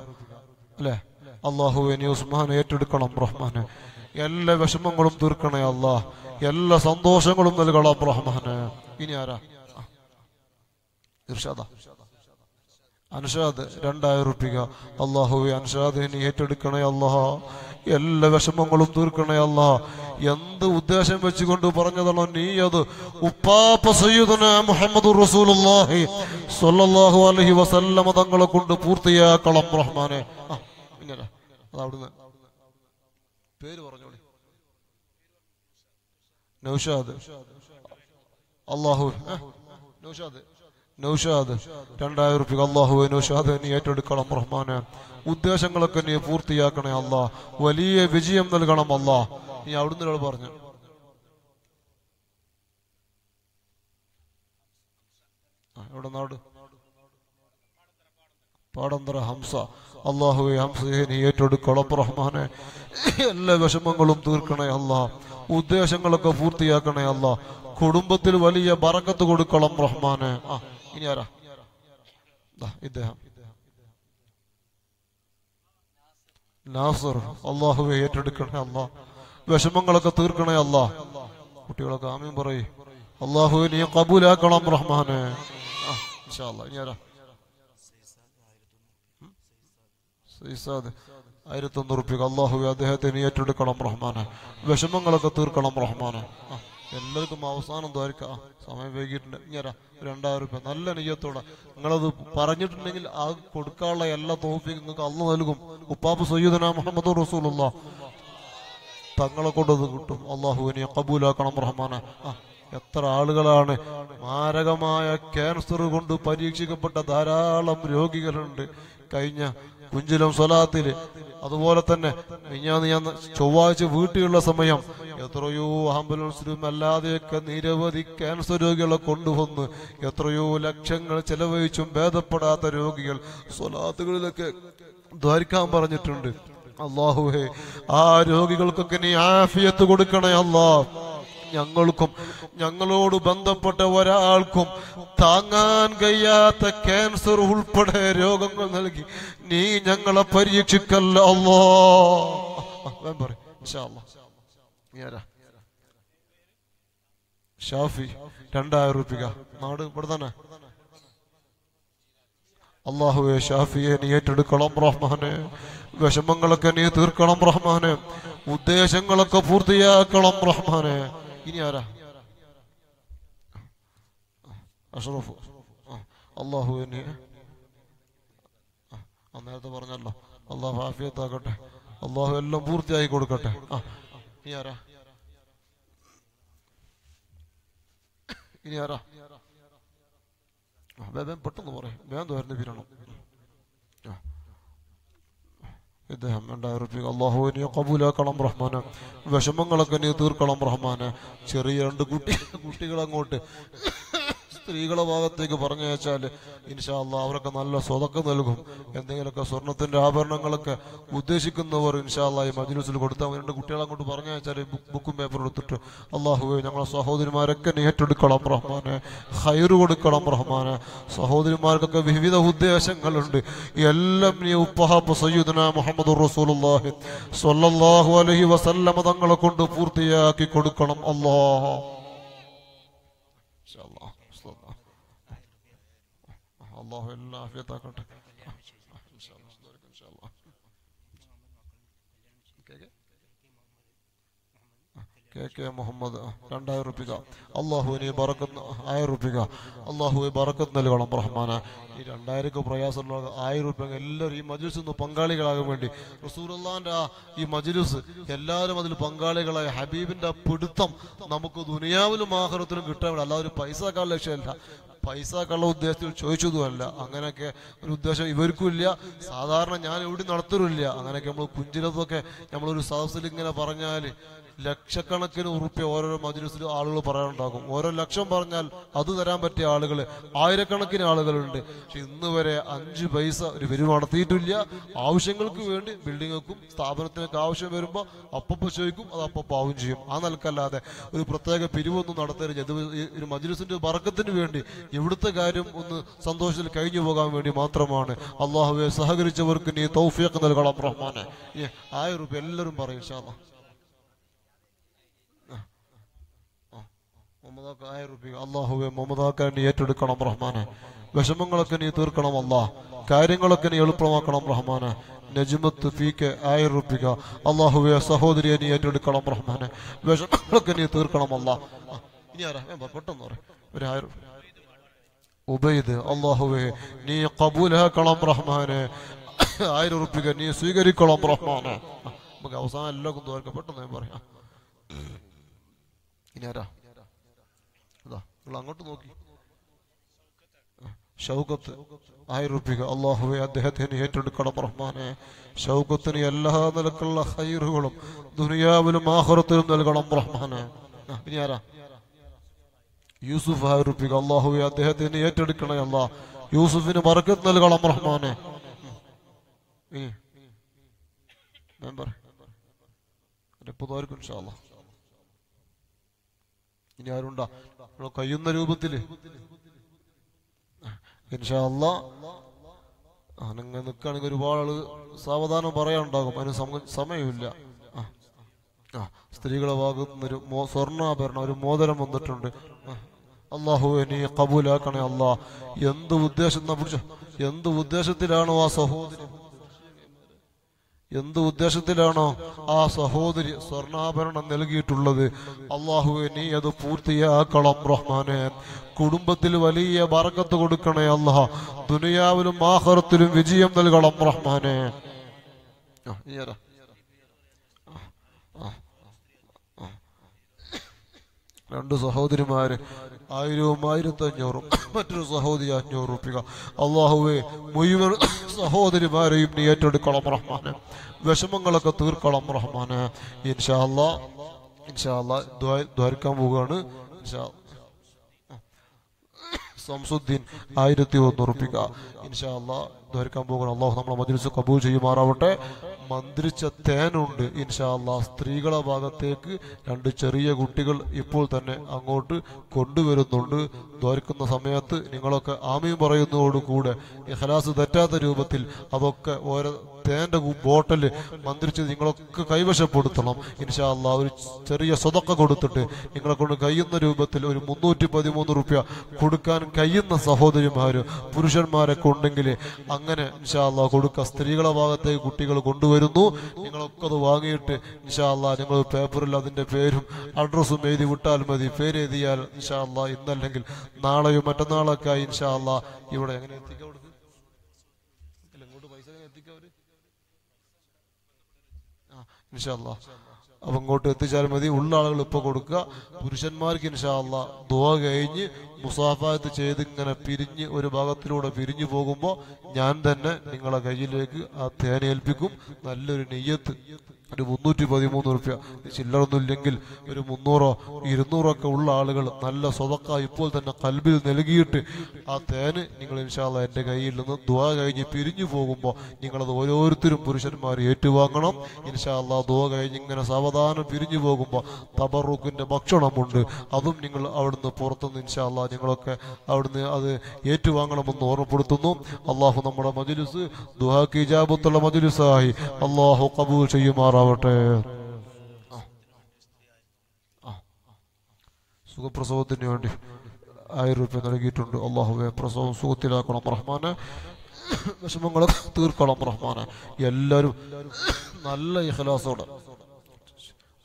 അല്ലേ? അള്ളാഹു ഇനി ഉസ്മാൻ ഏറ്റെടുക്കണം റഹ്മാന്. എല്ലാ വിഷമങ്ങളും തീർക്കണേ അല്ല. എല്ലാ സന്തോഷങ്ങളും നൽകണം റഹ്മാന്. ഇനി ആരാ. ഇർഷാദാ. അൻഷാദ് രണ്ടായിരം റുപ്യ അള്ളാഹുവെ അൻഷാദ് നീ ഏറ്റെടുക്കണേ അല്ലാഹ എല്ലാ വിഷമങ്ങളും തീർക്കണേ അല്ലാ എന്ത് ഉദ്ദേശം വെച്ചുകൊണ്ട് പറഞ്ഞതാണോ നീ അത്? ഉപ്പാപ്പ സയ്യിദുന മുഹമ്മദ് റസൂലുള്ളാഹി സ്വല്ലല്ലാഹു അലൈഹി വസല്ലമ തങ്ങളെ കൊണ്ട് പൂർത്തിയാക്കണം റഹ്മാനെ. പേര് പറഞ്ഞോളി. നൗഷാദ്. അള്ളാഹു? നൗഷാദ്. നൗഷാദ്. രണ്ടായിരം റുപ്യ അള്ളാഹുവെ നൗഷാദ് നീ ഏറ്റെടുക്കണം റഹ്മാനെ. ഉദ്ദേശങ്ങളൊക്കെ നീ പൂർത്തിയാക്കണേ അല്ലാ വലിയ വിജയം നൽകണം അല്ലാ നീ അവിടുന്ന് ഒരാൾ പറഞ്ഞു. എവിടെ നാട്? പാടന്തര ഹംസ. അള്ളാഹുവെ ഹംസയെ നീ ഏറ്റെടുക്കണം റഹ്മാനെ. എല്ലാ വിഷമങ്ങളും തീർക്കണേ അല്ലാ ഉദ്ദേശങ്ങളൊക്കെ പൂർത്തിയാക്കണേ അല്ലാ കുടുംബത്തിൽ വലിയ ബറക്കത്ത് കൊടുക്കണം റഹ്മാനെ. ആ ഇനി ആരാ ഇദ്ദേഹം. നാസർ അള്ളാഹുവെ ഏറ്റെടുക്കണേ അല്ല വിഷമങ്ങളൊക്കെ തീർക്കണേ അല്ല കുട്ടികളൊക്കെ ആമീൻ പറയേ. അള്ളാഹുവെ നീ കബൂലാക്കണം റഹ്മാനെ. ഇനി ആരാ ആയിരത്തി ഒന്ന് റുപ്യ അള്ളാഹുവെ അദ്ദേഹത്തെ നീ ഏറ്റെടുക്കണം റഹ്മാനെ. വിഷമങ്ങളൊക്കെ തീർക്കണം റഹ്മാനെ. എല്ലാവർക്കും അവസാനം ദ്വാരിക്കാം സമയം വൈകിട്ടുണ്ട് ഇങ്ങനെ രണ്ടായിരം രൂപ. നല്ല നെയ്യത്തോടെ. നിങ്ങളത് പറഞ്ഞിട്ടുണ്ടെങ്കിൽ ആ കൊടുക്കാനുള്ള എല്ലാ തോഫിക്കും നിങ്ങൾക്ക് അന്ന് നൽകും. ഉപ്പാപ്പ് സയ്യിദന മുഹമ്മദ് റസൂലുള്ള. തങ്ങളെ കൊണ്ടത് കിട്ടും. അള്ളാഹുവിനെ കബൂലാക്കണം റഹ്മാന. എത്ര ആളുകളാണ്. മാരകമായ ക്യാൻസർ കൊണ്ട് പരീക്ഷിക്കപ്പെട്ട ധാരാളം രോഗികളുണ്ട്. കഴിഞ്ഞ കുഞ്ചിലം സ്വലാത്തിൽ അതുപോലെ തന്നെ മിഞ്ഞാന്ന് ഞാൻ ചൊവ്വാഴ്ച വീട്ടിലുള്ള സമയം എത്രയോ ആംബുലൻസിലും അല്ലാതെയൊക്കെ നിരവധി ക്യാൻസർ രോഗികളെ കൊണ്ടുവന്ന് എത്രയോ ലക്ഷങ്ങൾ ചെലവഴിച്ചും ഭേദപ്പെടാത്ത രോഗികൾ സ്വലാത്തുകളിലൊക്കെ ദ്വാരിക്കാൻ പറഞ്ഞിട്ടുണ്ട്. അള്ളാഹുഹേ ആ രോഗികൾക്കൊക്കെ നീ ആഫിയത്ത് കൊടുക്കണേ അല്ലാ ഞങ്ങൾക്കും ഞങ്ങളോട് ബന്ധപ്പെട്ട ഒരാൾക്കും താങ്ങാൻ കഴിയാത്ത ക്യാൻസർ ഉൾപ്പെടെ രോഗങ്ങൾ നൽകി. നീ ഞങ്ങളെ പരീക്ഷിക്കല്ല അല്ലോ ഷാഫി രണ്ടായിരം റുപ്യ നാട് ഇവിടെ അള്ളാഹുവെ ഷാഫിയെ നീ ഏറ്റെടുക്കണം റഹ്മാനെ. വിഷമങ്ങളൊക്കെ നീ തീർക്കണം റഹ്മാനെ. ഉദ്ദേശങ്ങളൊക്കെ പൂർത്തിയാക്കണം റഹ്മാനെ. ഇനി ആരാ? അഷറഫ്. അള്ളാഹു നീ ആ നേരത്തെ പറഞ്ഞല്ലോ. അള്ളാഹു ആഫിയത്താക്കട്ടെ അള്ളാഹു എല്ലാം പൂർത്തിയായി കൊടുക്കട്ടെ. ഇനി ആരാ? ഇനി ആരാ? വേഗം പെട്ടെന്ന് പറയും. വേഗം തോരുന്ന പിരണം ഇദ്ദേഹം രണ്ടായിരം അള്ളാഹു നീ കബൂലാക്കണം റഹ്മാന്. വിഷമങ്ങളൊക്കെ നീ തീർക്കണം റഹ്മാന്. ചെറിയ രണ്ട് കുട്ടി കുട്ടികൾ അങ്ങോട്ട് സ്ത്രീകളെ ഭാഗത്തേക്ക് പറഞ്ഞു വെച്ചാൽ ഇൻഷാല്ല അവരൊക്കെ നല്ല സ്വതക്കം നൽകും. എന്തെങ്കിലുമൊക്കെ സ്വർണത്തിന്റെ ആഭരണങ്ങളൊക്കെ ഉദ്ദേശിക്കുന്നവർ ഇൻഷാല്ല അള്ളാഹ് ഈ മജ്ലൂസിൽ കൊടുത്താൽ രണ്ട് കുട്ടികളെ അങ്ങോട്ട് വെച്ചാൽ ബുക്കും പേപ്പറും എടുത്തിട്ട് അള്ളാഹുവെ ഞങ്ങളെ സഹോദരിമാരൊക്കെ നേറ്റെടുക്കണം റഹ്മാനെ. ഹൈറ് കൊടുക്കണം റഹ്മാനെ. സഹോദരിമാർക്കൊക്കെ വിവിധ ഉദ്ദേശങ്ങളുണ്ട്. എല്ലാം നീ ഉപ്പഹാപ്പ് സയ്യിദന മുഹമ്മദ് സ്വല്ലല്ലാഹു അലൈഹി വസല്ലമ തങ്ങളെ കൊണ്ട് പൂർത്തിയാക്കി കൊടുക്കണം. അല്ലാഹ് ഇൻഷാ അല്ലാഹ്. അള്ളാഹു എല്ലാം ആഫിയത്താക്കട്ടെ. കെ കെ മുഹമ്മദ് രണ്ടായിരം റുപ്യ അള്ളാഹുവിനെ ബറക്കത്ത് ആയിരം റുപ്യ അള്ളാഹുവെ ബറക്കത്ത് നൽകണം റഹ്മാന. ഈ രണ്ടായിരം പ്രയാസമുള്ള ആയിരം റുപ്യ എല്ലാവരും ഈ മജ്ലിസ് ഒന്ന് പങ്കാളികളാകാൻ വേണ്ടി. റസൂലുള്ളാന്റെ ആ ഈ മജ്ലിസ് എല്ലാവരും അതിൽ പങ്കാളികളായ. ഹബീബിന്റെ പിടുത്തം നമുക്ക് ദുനിയാവിലും ആഹ്റത്തിലും കിട്ടാൻ വേണ്ടി. അല്ലാതെ ഒരു പൈസ കാല ലക്ഷ്യമല്ല പൈസ കള്ള ഉദ്ദേശത്തിൽ ചോദിച്ചതുമല്ല. അങ്ങനെയൊക്കെ ഒരു ഉദ്ദേശം ഇവർക്കും ഇല്ല സാധാരണ ഞാൻ എവിടെ നടത്തലുമില്ല. അങ്ങനെയൊക്കെ നമ്മൾ കുഞ്ചിലത്തൊക്കെ നമ്മളൊരു സദസ്സിൽ ഇങ്ങനെ പറഞ്ഞാൽ ലക്ഷക്കണക്കിന് ഉറുപ്പ്യ ഓരോരോ മജ്ലിസിൽ ആളുകൾ പറയാനുണ്ടാകും ഓരോ ലക്ഷം പറഞ്ഞാൽ അത് തരാൻ പറ്റിയ ആളുകൾ ആയിരക്കണക്കിന് ആളുകളുണ്ട്. പക്ഷെ ഇന്ന് വരെ അഞ്ച് പൈസ ഒരു വരി നടത്തിയിട്ടില്ല. ആവശ്യങ്ങൾക്ക് വേണ്ടി ബിൽഡിങ്ങും സ്ഥാപനത്തിനൊക്കെ ആവശ്യം വരുമ്പോൾ അപ്പപ്പോ ചോദിക്കും അത് അപ്പപ്പോ ആവും ചെയ്യും. ആ നിലക്കല്ലാതെ ഒരു പ്രത്യേക പിരിവൊന്നും നടത്തരുത്. ഒരു മജ്ലിസിന്റെ വർക്കത്തിന് വേണ്ടി എവിടുത്തെ കാര്യം ഒന്ന് സന്തോഷത്തിൽ കഴിഞ്ഞു പോകാൻ വേണ്ടി മാത്രമാണ്. അള്ളാഹുവെ സഹകരിച്ചവർക്ക് നീ തൗഫീഖ് നൽകണം റഹ്മാനെ. ആയിരം രൂപ എല്ലാവരും പറയും അല്ലാ മുഹമ്മദാക്ക് ആയിരം രൂപ. അള്ളാഹുവെ മുഹമ്മദാക്ക നീ ഏറ്റെടുക്കണം റഹ്മാനെ. വിഷമങ്ങളൊക്കെ നീ തീർക്കണം അല്ലാ കാര്യങ്ങളൊക്കെ നീ എളുപ്പമാക്കണം റഹ്മാനെ. നജ്മത്ത് ഫീക്ക് ആയിരം രൂപ. അള്ളാഹുവെ സഹോദരിയെ നീ ഏറ്റെടുക്കണം റഹ്മാനെ. വിഷമങ്ങളൊക്കെ നീ തീർക്കണം ആ, ഇനി ആരാ? പെട്ടെന്ന് പറയാം ഒരു ആയിരം ഉബൈദ് അള്ളാഹുവേ നീ കബൂലാക്കണം റഹ്മാനെ. ആയിരം ഉറപ്പിക്ക നീ സ്വീകരിക്കണം റഹ്മാനെ. നമുക്ക് അവസാനം എല്ലാം തോർക്കാം പെട്ടെന്ന് ഞാൻ പറയാം. ഇനി അങ്ങോട്ട് നോക്കി. ഷൗക്കത്ത് ആയിരം റുപ്യ അള്ളാഹുവെ അദ്ദേഹത്തിന് ഏറ്റെടുക്കണം റഹ്മാനെ. ഷൗക്കത്തിന് എല്ലാ നിലക്കുള്ള ഹൈറുകളും ദുനിയാവിലും ആഹുറത്തിലും നൽകണം റഹ്മാനെ. ഇനി ആരാ? യൂസുഫ് ആയിരം അള്ളാഹു അദ്ദേഹത്തിന് ഏറ്റെടുക്കണേ അല്ല. യൂസുഫിന് മറക്കത്ത് നൽകണം റഹ്മാനെ. ഇനി ആരുണ്ടാ? കഴിയുന്ന രൂപത്തിൽ. ഇൻഷാല്ല അങ്ങനെ നിൽക്കുകയാണെങ്കിൽ ഒരുപാട് ആൾ സാവധാനം പറയാനുണ്ടാകും. അതിന് സമയമില്ല. സ്ത്രീകളെ ഭാഗത്ത് നിന്നൊരു സ്വർണാഭരണം ഒരു മോതിരം വന്നിട്ടുണ്ട്. അള്ളാഹു നീ കബൂലാക്കണേ അല്ലാ. എന്ത് ഉദ്ദേശം പിടിച്ചോ? എന്ത് ഉദ്ദേശത്തിലാണോ ആ സഹോദരി? എന്ത് ഉദ്ദേശത്തിലാണോ ആ സഹോദരി സ്വർണാഭരണം നൽകിയിട്ടുള്ളത്? അള്ളാഹുവെ നീ അത് പൂർത്തിയാക്കണം റഹ്മാനെ. കുടുംബത്തിൽ വലിയ ബറക്കത്ത് കൊടുക്കണേ അള്ളാഹ ദുനിയാവിലും ആഹറത്തിലും വിജയം നൽകണം റഹ്മാനെ. ആ, ഇനി ആരാ? ആ, ആ, ആ. രണ്ട് സഹോദരിമാര് ആയിരവും ആയിരത്തി അഞ്ഞൂറും മറ്റൊരു സഹോദരി അഞ്ഞൂറ് റുപ്യ അള്ളാഹുവെ മുഴുവൻ സഹോദരിമാരെയും നീ ഏറ്റെടുക്കണം റഹ്മാന്. വിഷമങ്ങളൊക്കെ തീർക്കണം റഹ്മാന്. ഇൻഷാ അല്ലാ ഇൻഷാ അല്ലാ ദ്വാരിക്കാൻ പോവുകയാണ്. സംസുദ്ദീൻ ആയിരത്തി ഒന്ന് ഉറപ്പിക്ക ഇൻഷാ അല്ലാ ദ്വാരിക്കാൻ പോകണം അള്ളാഹു നമ്മളെ മജ്ലിസ് കബൂൽ ചെയ്യുമാറാവട്ടെ. മന്ത്രിച്ച തേനുണ്ട് ഇൻഷാ അല്ലാ. സ്ത്രീകളെ ഭാഗത്തേക്ക് രണ്ട് ചെറിയ കുട്ടികൾ ഇപ്പോൾ തന്നെ അങ്ങോട്ട് കൊണ്ടുവരുന്നുണ്ട്. ദ്വാരിക്കുന്ന സമയത്ത് നിങ്ങളൊക്കെ ആമയും പറയുന്നതോടുകൂടെ ഇഖലാസ് തെറ്റാത്ത രൂപത്തിൽ അതൊക്കെ ഓരോ തേന്റെ ബോട്ടൽ മന്ത്രിച്ച് നിങ്ങളൊക്കെ കൈവശപ്പെടുത്തണം. ഇൻഷാല്ല ഒരു ചെറിയ സ്വതൊക്കെ കൊടുത്തിട്ട് നിങ്ങളെ കൊണ്ട് കഴിയുന്ന രൂപത്തിൽ ഒരു മുന്നൂറ്റി പതിമൂന്ന് റുപ്യ കൊടുക്കാൻ കഴിയുന്ന സഹോദരിമാര് പുരുഷന്മാരൊക്കെ ഉണ്ടെങ്കിൽ അങ്ങനെ ഇൻഷാല്ല കൊടുക്കുക സ്ത്രീകളെ ഭാഗത്തേക്ക് കുട്ടികൾ കൊണ്ടുവരുന്നു. നിങ്ങളൊക്കെ അത് വാങ്ങിയിട്ട് ഇൻഷാല്ല നിങ്ങൾ പേപ്പറിൽ അതിന്റെ പേരും അഡ്രസ്സും എഴുതി വിട്ടാൽ മതി. പേര് എഴുതിയാൽ ഇൻഷാല്ല ഇന്നല്ലെങ്കിൽ നാളെയോ മറ്റന്നാളൊക്കെ ആയി ഇൻഷാ അല്ലാ ഇവിടെ എങ്ങനെ എത്തിക്കാം അവിടേക്ക്? ഇല്ല, ഇങ്ങോട്ട് പൈസ എങ്ങനെ എത്തിക്കാം അവർ ആ, ഇൻഷാ അല്ലാ. അപ്പൊ ഇങ്ങോട്ട് എത്തിച്ചാൽ മതി. ഉള്ള ആളുകൾ ഇപ്പൊ കൊടുക്കുക. പുരുഷന്മാർക്ക് ഇൻഷാല്ല ദുവാ കഴിഞ്ഞ് മുസാഫായത്ത് ചെയ്ത് ഇങ്ങനെ പിരിഞ്ഞ് ഒരു ഭാഗത്തിലൂടെ പിരിഞ്ഞു പോകുമ്പോൾ ഞാൻ തന്നെ നിങ്ങളെ കയ്യിലേക്ക് ആ തേനേൽപ്പിക്കും നല്ലൊരു നെയ്യത്ത് ഒരു മുന്നൂറ്റി പതിമൂന്ന് റുപ്യ ചില്ലറൊന്നുമില്ലെങ്കിൽ ഒരു മുന്നൂറോ ഇരുന്നൂറോ ഒക്കെ ഉള്ള ആളുകൾ നല്ല സ്വതക്ക ഇപ്പോൾ തന്നെ കൽബിൽ നൽകിയിട്ട് ആ തേന് നിങ്ങൾ ഇൻഷാല്ല എന്റെ കയ്യിൽ നിന്ന് ദുവ കഴിഞ്ഞ് പിരിഞ്ഞു പോകുമ്പോൾ നിങ്ങളത് ഓരോരുത്തരും പുരുഷന്മാർ ഏറ്റുവാങ്ങണം. ഇൻഷാല്ല ദുവ കഴിഞ്ഞ് ഇങ്ങനെ സാവധാനം പിരിഞ്ഞു പോകുമ്പോൾ തബറൂക്കിന്റെ ഭക്ഷണമുണ്ട്. അതും നിങ്ങൾ അവിടുന്ന് പുറത്തുനിന്ന് ഇൻഷാല്ല നിങ്ങളൊക്കെ അവിടുന്ന് അത് ഏറ്റുവാങ്ങണമെന്ന് ഓർമ്മപ്പെടുത്തുന്നു. അള്ളാഹു നമ്മുടെ മജുലിസ് ദുഹാക്ക് ഇജാബത്തുള്ള മജുലിസായി. അള്ളാഹു കബൂൽ ചെയ്യുമാറാവട്ടെ ആ. സുഖപ്രസവത്തിന് വേണ്ടി ആയിരം രൂപ നൽകിയിട്ടുണ്ട്. അള്ളാഹുവെ പ്രസവം സുഖത്തിലാക്കണം റഹ്മാനെ. വിഷമങ്ങളൊക്കെ തീർക്കണം റഹ്മാനെ. എല്ലാവരും നല്ല ഇഹലാസോടെ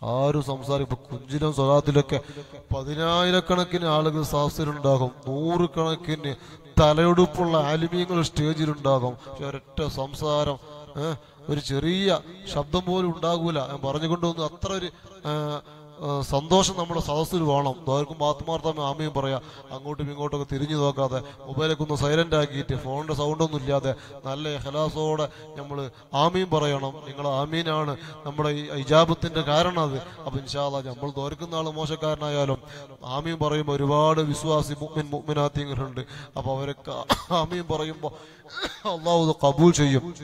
ആരും സംസാരിക്കും. ഇപ്പൊ കുഞ്ചിലും സ്വലാത്തിലൊക്കെ പതിനായിരക്കണക്കിന് ആളുകൾ സാഹസിലുണ്ടാകും നൂറുകണക്കിന് തലയെടുപ്പുള്ള ആലിമീങ്ങൾ സ്റ്റേജിലുണ്ടാകും. ഒരൊറ്റ സംസാരം ഏഹ്, ഒരു ചെറിയ ശബ്ദം പോലും ഉണ്ടാകൂല. ഞാൻ പറഞ്ഞുകൊണ്ടുവന്ന് അത്ര ഒരു സന്തോഷം നമ്മുടെ സദസ്സിൽ വേണം. ആർക്കും ആത്മാർത്ഥം ആമയും പറയാം അങ്ങോട്ടും ഇങ്ങോട്ടൊക്കെ തിരിഞ്ഞു നോക്കാതെ മൊബൈലൊക്കെ ഒന്ന് സൈലന്റ് ആക്കിയിട്ട് ഫോണിന്റെ സൗണ്ടൊന്നും ഇല്ലാതെ നല്ല ഹലാസോടെ നമ്മൾ ആമയും പറയണം. നിങ്ങൾ ആമീനാണ്. നമ്മുടെ ഈ ഇജാബത്തിന്റെ കാരണം അത്. അപ്പൊ ഇൻഷാല്ല നമ്മൾ തോർക്കുന്ന ആൾ മോശക്കാരനായാലും ആമയും പറയുമ്പോൾ ഒരുപാട് വിശ്വാസി മുഗ്മിൻ മുഗ്മിനാത്തിങ്ങളുണ്ട് അപ്പൊ അവരൊക്കെ ആമയും പറയുമ്പോൾ അള്ളാഹു കബൂൽ ചെയ്യും.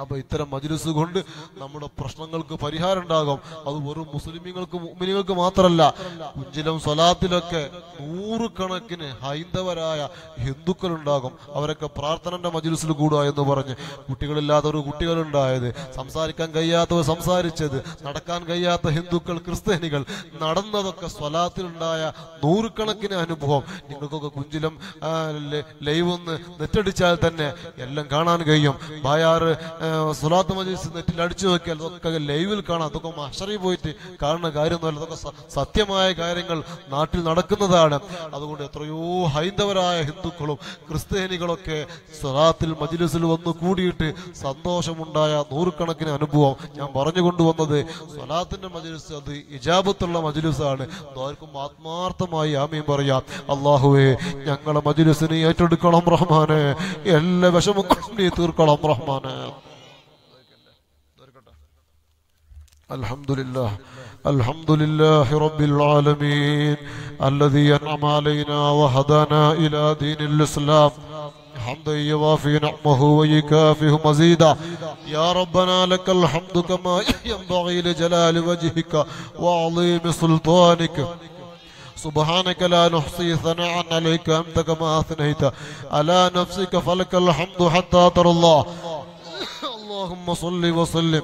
അപ്പൊ ഇത്തരം മജ്ലിസ് കൊണ്ട് നമ്മുടെ പ്രശ്നങ്ങൾക്ക് പരിഹാരം ഉണ്ടാകും. അത് വെറും മുസ്ലിമീങ്ങൾക്ക് മുഅ്മിനീങ്ങൾക്ക് മാത്രമല്ല കുഞ്ചിലും സ്വലാത്തിലൊക്കെ നൂറുകണക്കിന് ഹൈന്ദവരായ ഹിന്ദുക്കൾ ഉണ്ടാകും അവരൊക്കെ പ്രാർത്ഥനന്റെ മജുലിസിൽ കൂടുക എന്ന് പറഞ്ഞ് കുട്ടികളില്ലാത്തവർ കുട്ടികളുണ്ടായത് സംസാരിക്കാൻ കഴിയാത്തവർ സംസാരിച്ചത് നടക്കാൻ കഴിയാത്ത ഹിന്ദുക്കൾ ക്രിസ്ത്യാനികൾ നടന്നതൊക്കെ സ്വലാത്തിലുണ്ടായ നൂറുകണക്കിന് അനുഭവം. നിങ്ങൾക്കൊക്കെ കുഞ്ചിലും ലൈവ് ഒന്ന് നെറ്റടിച്ചാൽ തന്നെ എല്ലാം കാണാൻ കഴിയും. ബായാറ് സ്വലാത്ത് മജീസ് നെറ്റിൽ അടിച്ചു നോക്കിയാൽ അതൊക്കെ ലൈവിൽ കാണാം. അതൊക്കെ മഷറി പോയിട്ട് കാണുന്ന കാര്യമൊന്നുമല്ല. അതൊക്കെ സ- സത്യമായ കാര്യങ്ങൾ നാട്ടിൽ നടക്കുന്നതാണ് അതുകൊണ്ട് എത്രയോ ഹൈന്ദവരായ ഹിന്ദുക്കളും ക്രിസ്ത്യാനികളൊക്കെ സ്വലാത്തിൽ മജിലിസിൽ വന്ന് കൂടിയിട്ട് സന്തോഷമുണ്ടായ നൂറുകണക്കിന് അനുഭവം ഞാൻ പറഞ്ഞു കൊണ്ടുവന്നത് സ്വലാത്തിന്റെ മജിലിസ് അത് ഇജാബത്തുള്ള മജിലിസാണ് ആർക്കും ആത്മാർത്ഥമായി ആമീൻ പറയാം അള്ളാഹുവേ ഞങ്ങളെ മജിലിസിനെ ഏറ്റെടുക്കണം റഹ്മാനെ എല്ലാ വിഷമങ്ങളും നീ തീർക്കണം റഹ്മാനെ الحمد لله الحمد لله رب العالمين الذي أنعم علينا وهدانا إلى دين الإسلام. حمدا يوافي نعمه ويكافئ مزيدا. يا ربنا لك الحمد كما ينبغي لجلال وجهك وعظيم سلطانك. سبحانك لا نحصي ثناء عليك أنت كما أثنيت. على نفسك فلك الحمد حتى ترى الله اللهم صل وسلم.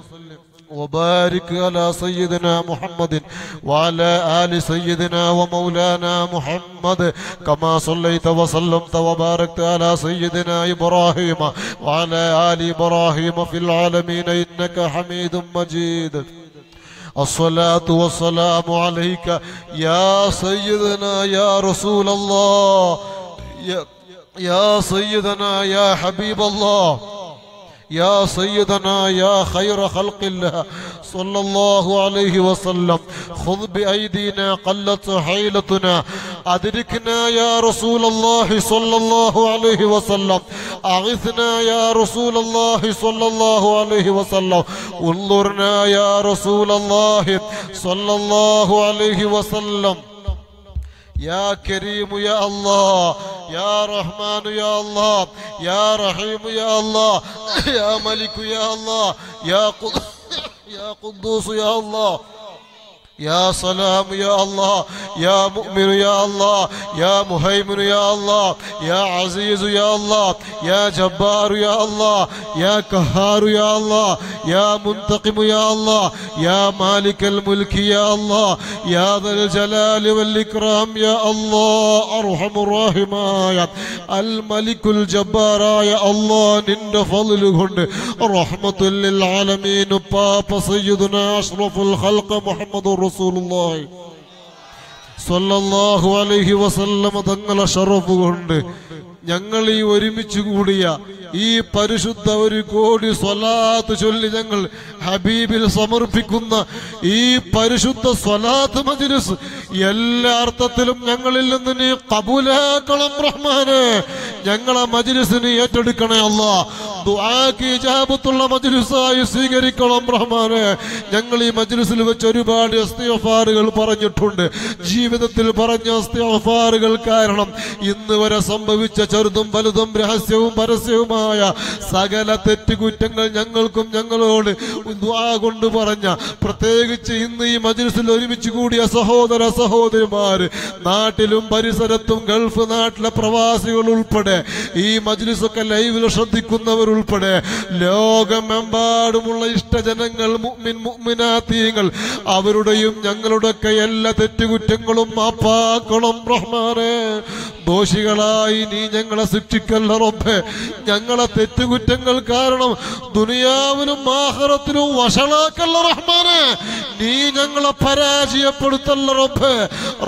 وبارك على سيدنا محمد وعلى آل سيدنا ومولانا محمد كما صليت وسلمت وباركت على سيدنا إبراهيم وعلى آل إبراهيم في العالمين إنك حميد مجيد. الصلاة والسلام عليك يا سيدنا يا رسول الله. يا, يا سيدنا يا حبيب الله. يا سيدنا يا خير خلق الله. صلى الله عليه وسلم. خذ بأيدينا قلت حيلتنا. أدركنا يا رسول الله صلى الله عليه وسلم. أغثنا يا رسول الله صلى الله عليه وسلم. انظرنا يا رسول الله صلى الله عليه وسلم. يا كريم يا الله. يا رحمن يا الله يا رحيم يا الله يا ملك يا الله يا قد... يا قدوس يا الله. يا سلام يا الله يا مؤمن يا الله يا مهيمن يا الله يا عزيز يا الله يا جبار يا الله يا كهار يا الله يا منتقم يا الله يا مالك الملك يا الله يا ذا الجلال والإكرام يا الله أرحم الراحمين الملك الجبار يا الله نند فضل رحمة للعالمين بابا سيدنا أشرف الخلق محمد ഖൽഖ റസൂലുള്ളാഹി സല്ലല്ലാഹു അലൈഹി വസല്ലമ തങ്ങളെ ഷറഫ് കൊണ്ട് ഞങ്ങൾ ഈ ഒരുമിച്ച് കൂടിയ ഈ പരിശുദ്ധ ഒരു കോടി സ്വലാത്ത് ചൊല്ലി ഞങ്ങൾ ഹബീബിൽ സമർപ്പിക്കുന്ന ഈ പരിശുദ്ധ സ്വലാത്ത് മജ്ലിസ് എല്ലാ അർത്ഥത്തിലും ഞങ്ങളിൽ നിന്ന് നീ കബൂലാക്കണം റഹ്മാനെ. ഞങ്ങളെ മജിലിസിന് ഏറ്റെടുക്കണേ അല്ല. ദുആക്ക് ഇജാബത്തുള്ള മജ്ലിസായി സ്വീകരിക്കണം റഹ്മാനെ. ഞങ്ങൾ ഈ മജ്ലിസിൽ വെച്ച് ഒരുപാട് ഇസ്തിഗ്ഫാറുകൾ പറഞ്ഞിട്ടുണ്ട്. ജീവിതത്തിൽ പറഞ്ഞ ഇസ്തിഗ്ഫാറുകൾ കാരണം ഇന്ന് വരെ സംഭവിച്ച ചെറുതും വലുതും രഹസ്യവും പരസ്യവുമായ സകല തെറ്റുകുറ്റങ്ങൾ ഞങ്ങൾക്കും ഞങ്ങളോട് കൊണ്ട് പറഞ്ഞ പ്രത്യേകിച്ച് ഇന്ന് ഈ മജ്ലിസിൽ ഒരുമിച്ച് കൂടിയ സഹോദര സഹോദരിമാര് നാട്ടിലും പരിസരത്തും ഗൾഫ് നാട്ടിലെ പ്രവാസികൾ ഉൾപ്പെടെ ഈ മജ്ലിസൊക്കെ ലൈവിൽ ശ്രദ്ധിക്കുന്നവർ ഉൾപ്പെടെ ലോകമെമ്പാടുമുള്ള ഇഷ്ടജനങ്ങൾ മുഅ്മിൻ മുഅ്മിനാത്തീങ്ങൾ അവരുടെയും ഞങ്ങളുടെയൊക്കെ എല്ലാ തെറ്റുകുറ്റങ്ങളും മാപ്പാക്കണം റഹ്മാനെ. ദോഷികളായി നീ ഞങ്ങളെ ശിക്ഷിക്കല്ല റബ്ബേ ഞങ്ങളെ തെറ്റുകുറ്റങ്ങൾ കാരണം ദുനിയാവിലും ആഹ്റത്തിലും വഷളാക്കല്ല റഹ്മാനെ നീ ഞങ്ങളെ പരാജയപ്പെടുത്തല്ല റബ്ബേ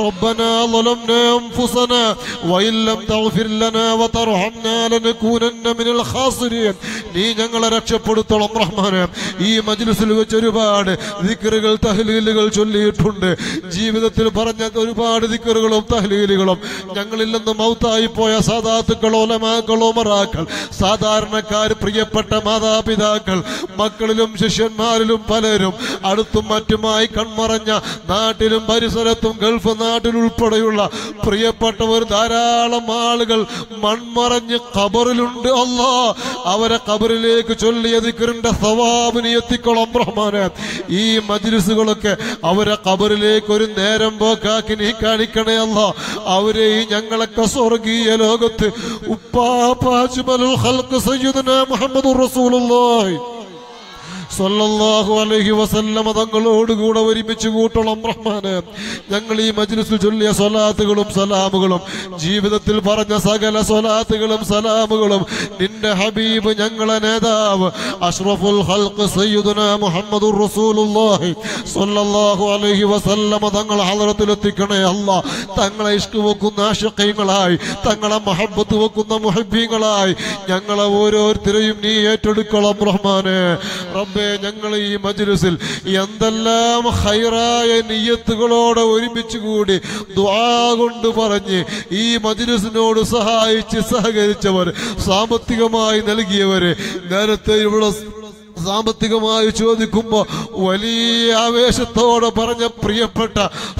ربنا ظلمنا أنفسنا وإن لم تغفر لنا وترحمنا لنكونن من الخاسرين നീ ഞങ്ങളെ രക്ഷപ്പെടുത്തണം റഹ്മാനെ ഈ മജ്ലിസിൽ വെച്ച് ഒരുപാട് ദിക്റുകൾ തഹ്ലീലുകൾ ചൊല്ലിയിട്ടുണ്ട് ജീവിതത്തിൽ പറഞ്ഞ ഒരുപാട് ദിക്റുകളും തഹ്ലീലുകളും ഞങ്ങളിൽ നിന്ന് മൗത്തായി പോയ സാധാത്തുക്കളോ ലമാക്കളോ മറാക്കൾ സാധാരണക്കാർ പ്രിയപ്പെട്ട മാതാപിതാക്കൾ മക്കളിലും ശിഷ്യന്മാരിലും പലരും അടുത്തും മറ്റുമായി കൺമറഞ്ഞ നാട്ടിലും പരിസരത്തും ഗൾഫ് നാട്ടിലുൾപ്പെടെയുള്ള പ്രിയപ്പെട്ടവർ ധാരാളം ആളുകൾ മൺമറഞ്ഞ് ഖബറിലുണ്ട്. അല്ലാ അവരെ ഖബറിലേക്ക് ചൊല്ലിയ ദിക്റിന്റെ സവാബിന് റഹ്മാനെ. ഈ മജിലിസുകളൊക്കെ അവരെ ഖബറിലേക്ക് ഒരു നേരം പോക്കാക്കി നീ കാണിക്കണേ അല്ല. അവരെ ഈ ഞങ്ങളൊക്കെ സ്വർഗീയ ലോകത്ത് ഉപ്പാ പാജ്മലുൽ ഖൽഖ് സയ്യിദുനാ മുഹമ്മദുർ റസൂലുള്ളാഹി. സല്ലല്ലാഹു അലൈഹി വസല്ലമ തങ്ങളോടുകൂടെ ഒരുമിച്ച് കൂട്ടണം റഹ്മാന്. ഞങ്ങൾ ഈ മജ്ലിസിൽ ചൊല്ലിയ സ്വലാത്തുകളും സലാമുകളും ജീവിതത്തിൽ പറഞ്ഞ സകല സ്വലാത്തുകളും സലാമുകളും നിന്റെ ഹബീബ് ഞങ്ങളെ നേതാവ് അഷ്റഫുൽ ഹൽക്ക് സയ്യിദുനാ മുഹമ്മദുർ റസൂലുള്ളാഹി സല്ലല്ലാഹു അലൈഹി വസല്ലമ തങ്ങൾ ഹളറത്തിലെത്തിക്കണേ അല്ല. തങ്ങളെ ഇഷ്ക് വെക്കുന്ന ആശക്കയങ്ങളായി തങ്ങളെ മഹബത്ത് വെക്കുന്ന മുഹബീങ്ങളായി ഞങ്ങളെ ഓരോരുത്തരെയും നീ ഏറ്റെടുക്കണം റഹ്മാനെ. ഞങ്ങൾ ഈ മജ്ലിസിൽ എന്തെല്ലാം ഹൈറായ നിയ്യത്തുകളോടെ ഒരുമിച്ച് കൂടി ദുആ കൊണ്ട് പറഞ്ഞ് ഈ മജ്ലിസിനോട് സഹായിച്ച് സഹകരിച്ചവർ സാമ്പത്തികമായി നൽകിയവര് നേരത്തെ ഇവിടെ സാമ്പത്തികമായി ചോദിക്കുമ്പോൾ വലിയ ആവേശത്തോടെ പറഞ്ഞ പ്രിയപ്പെട്ട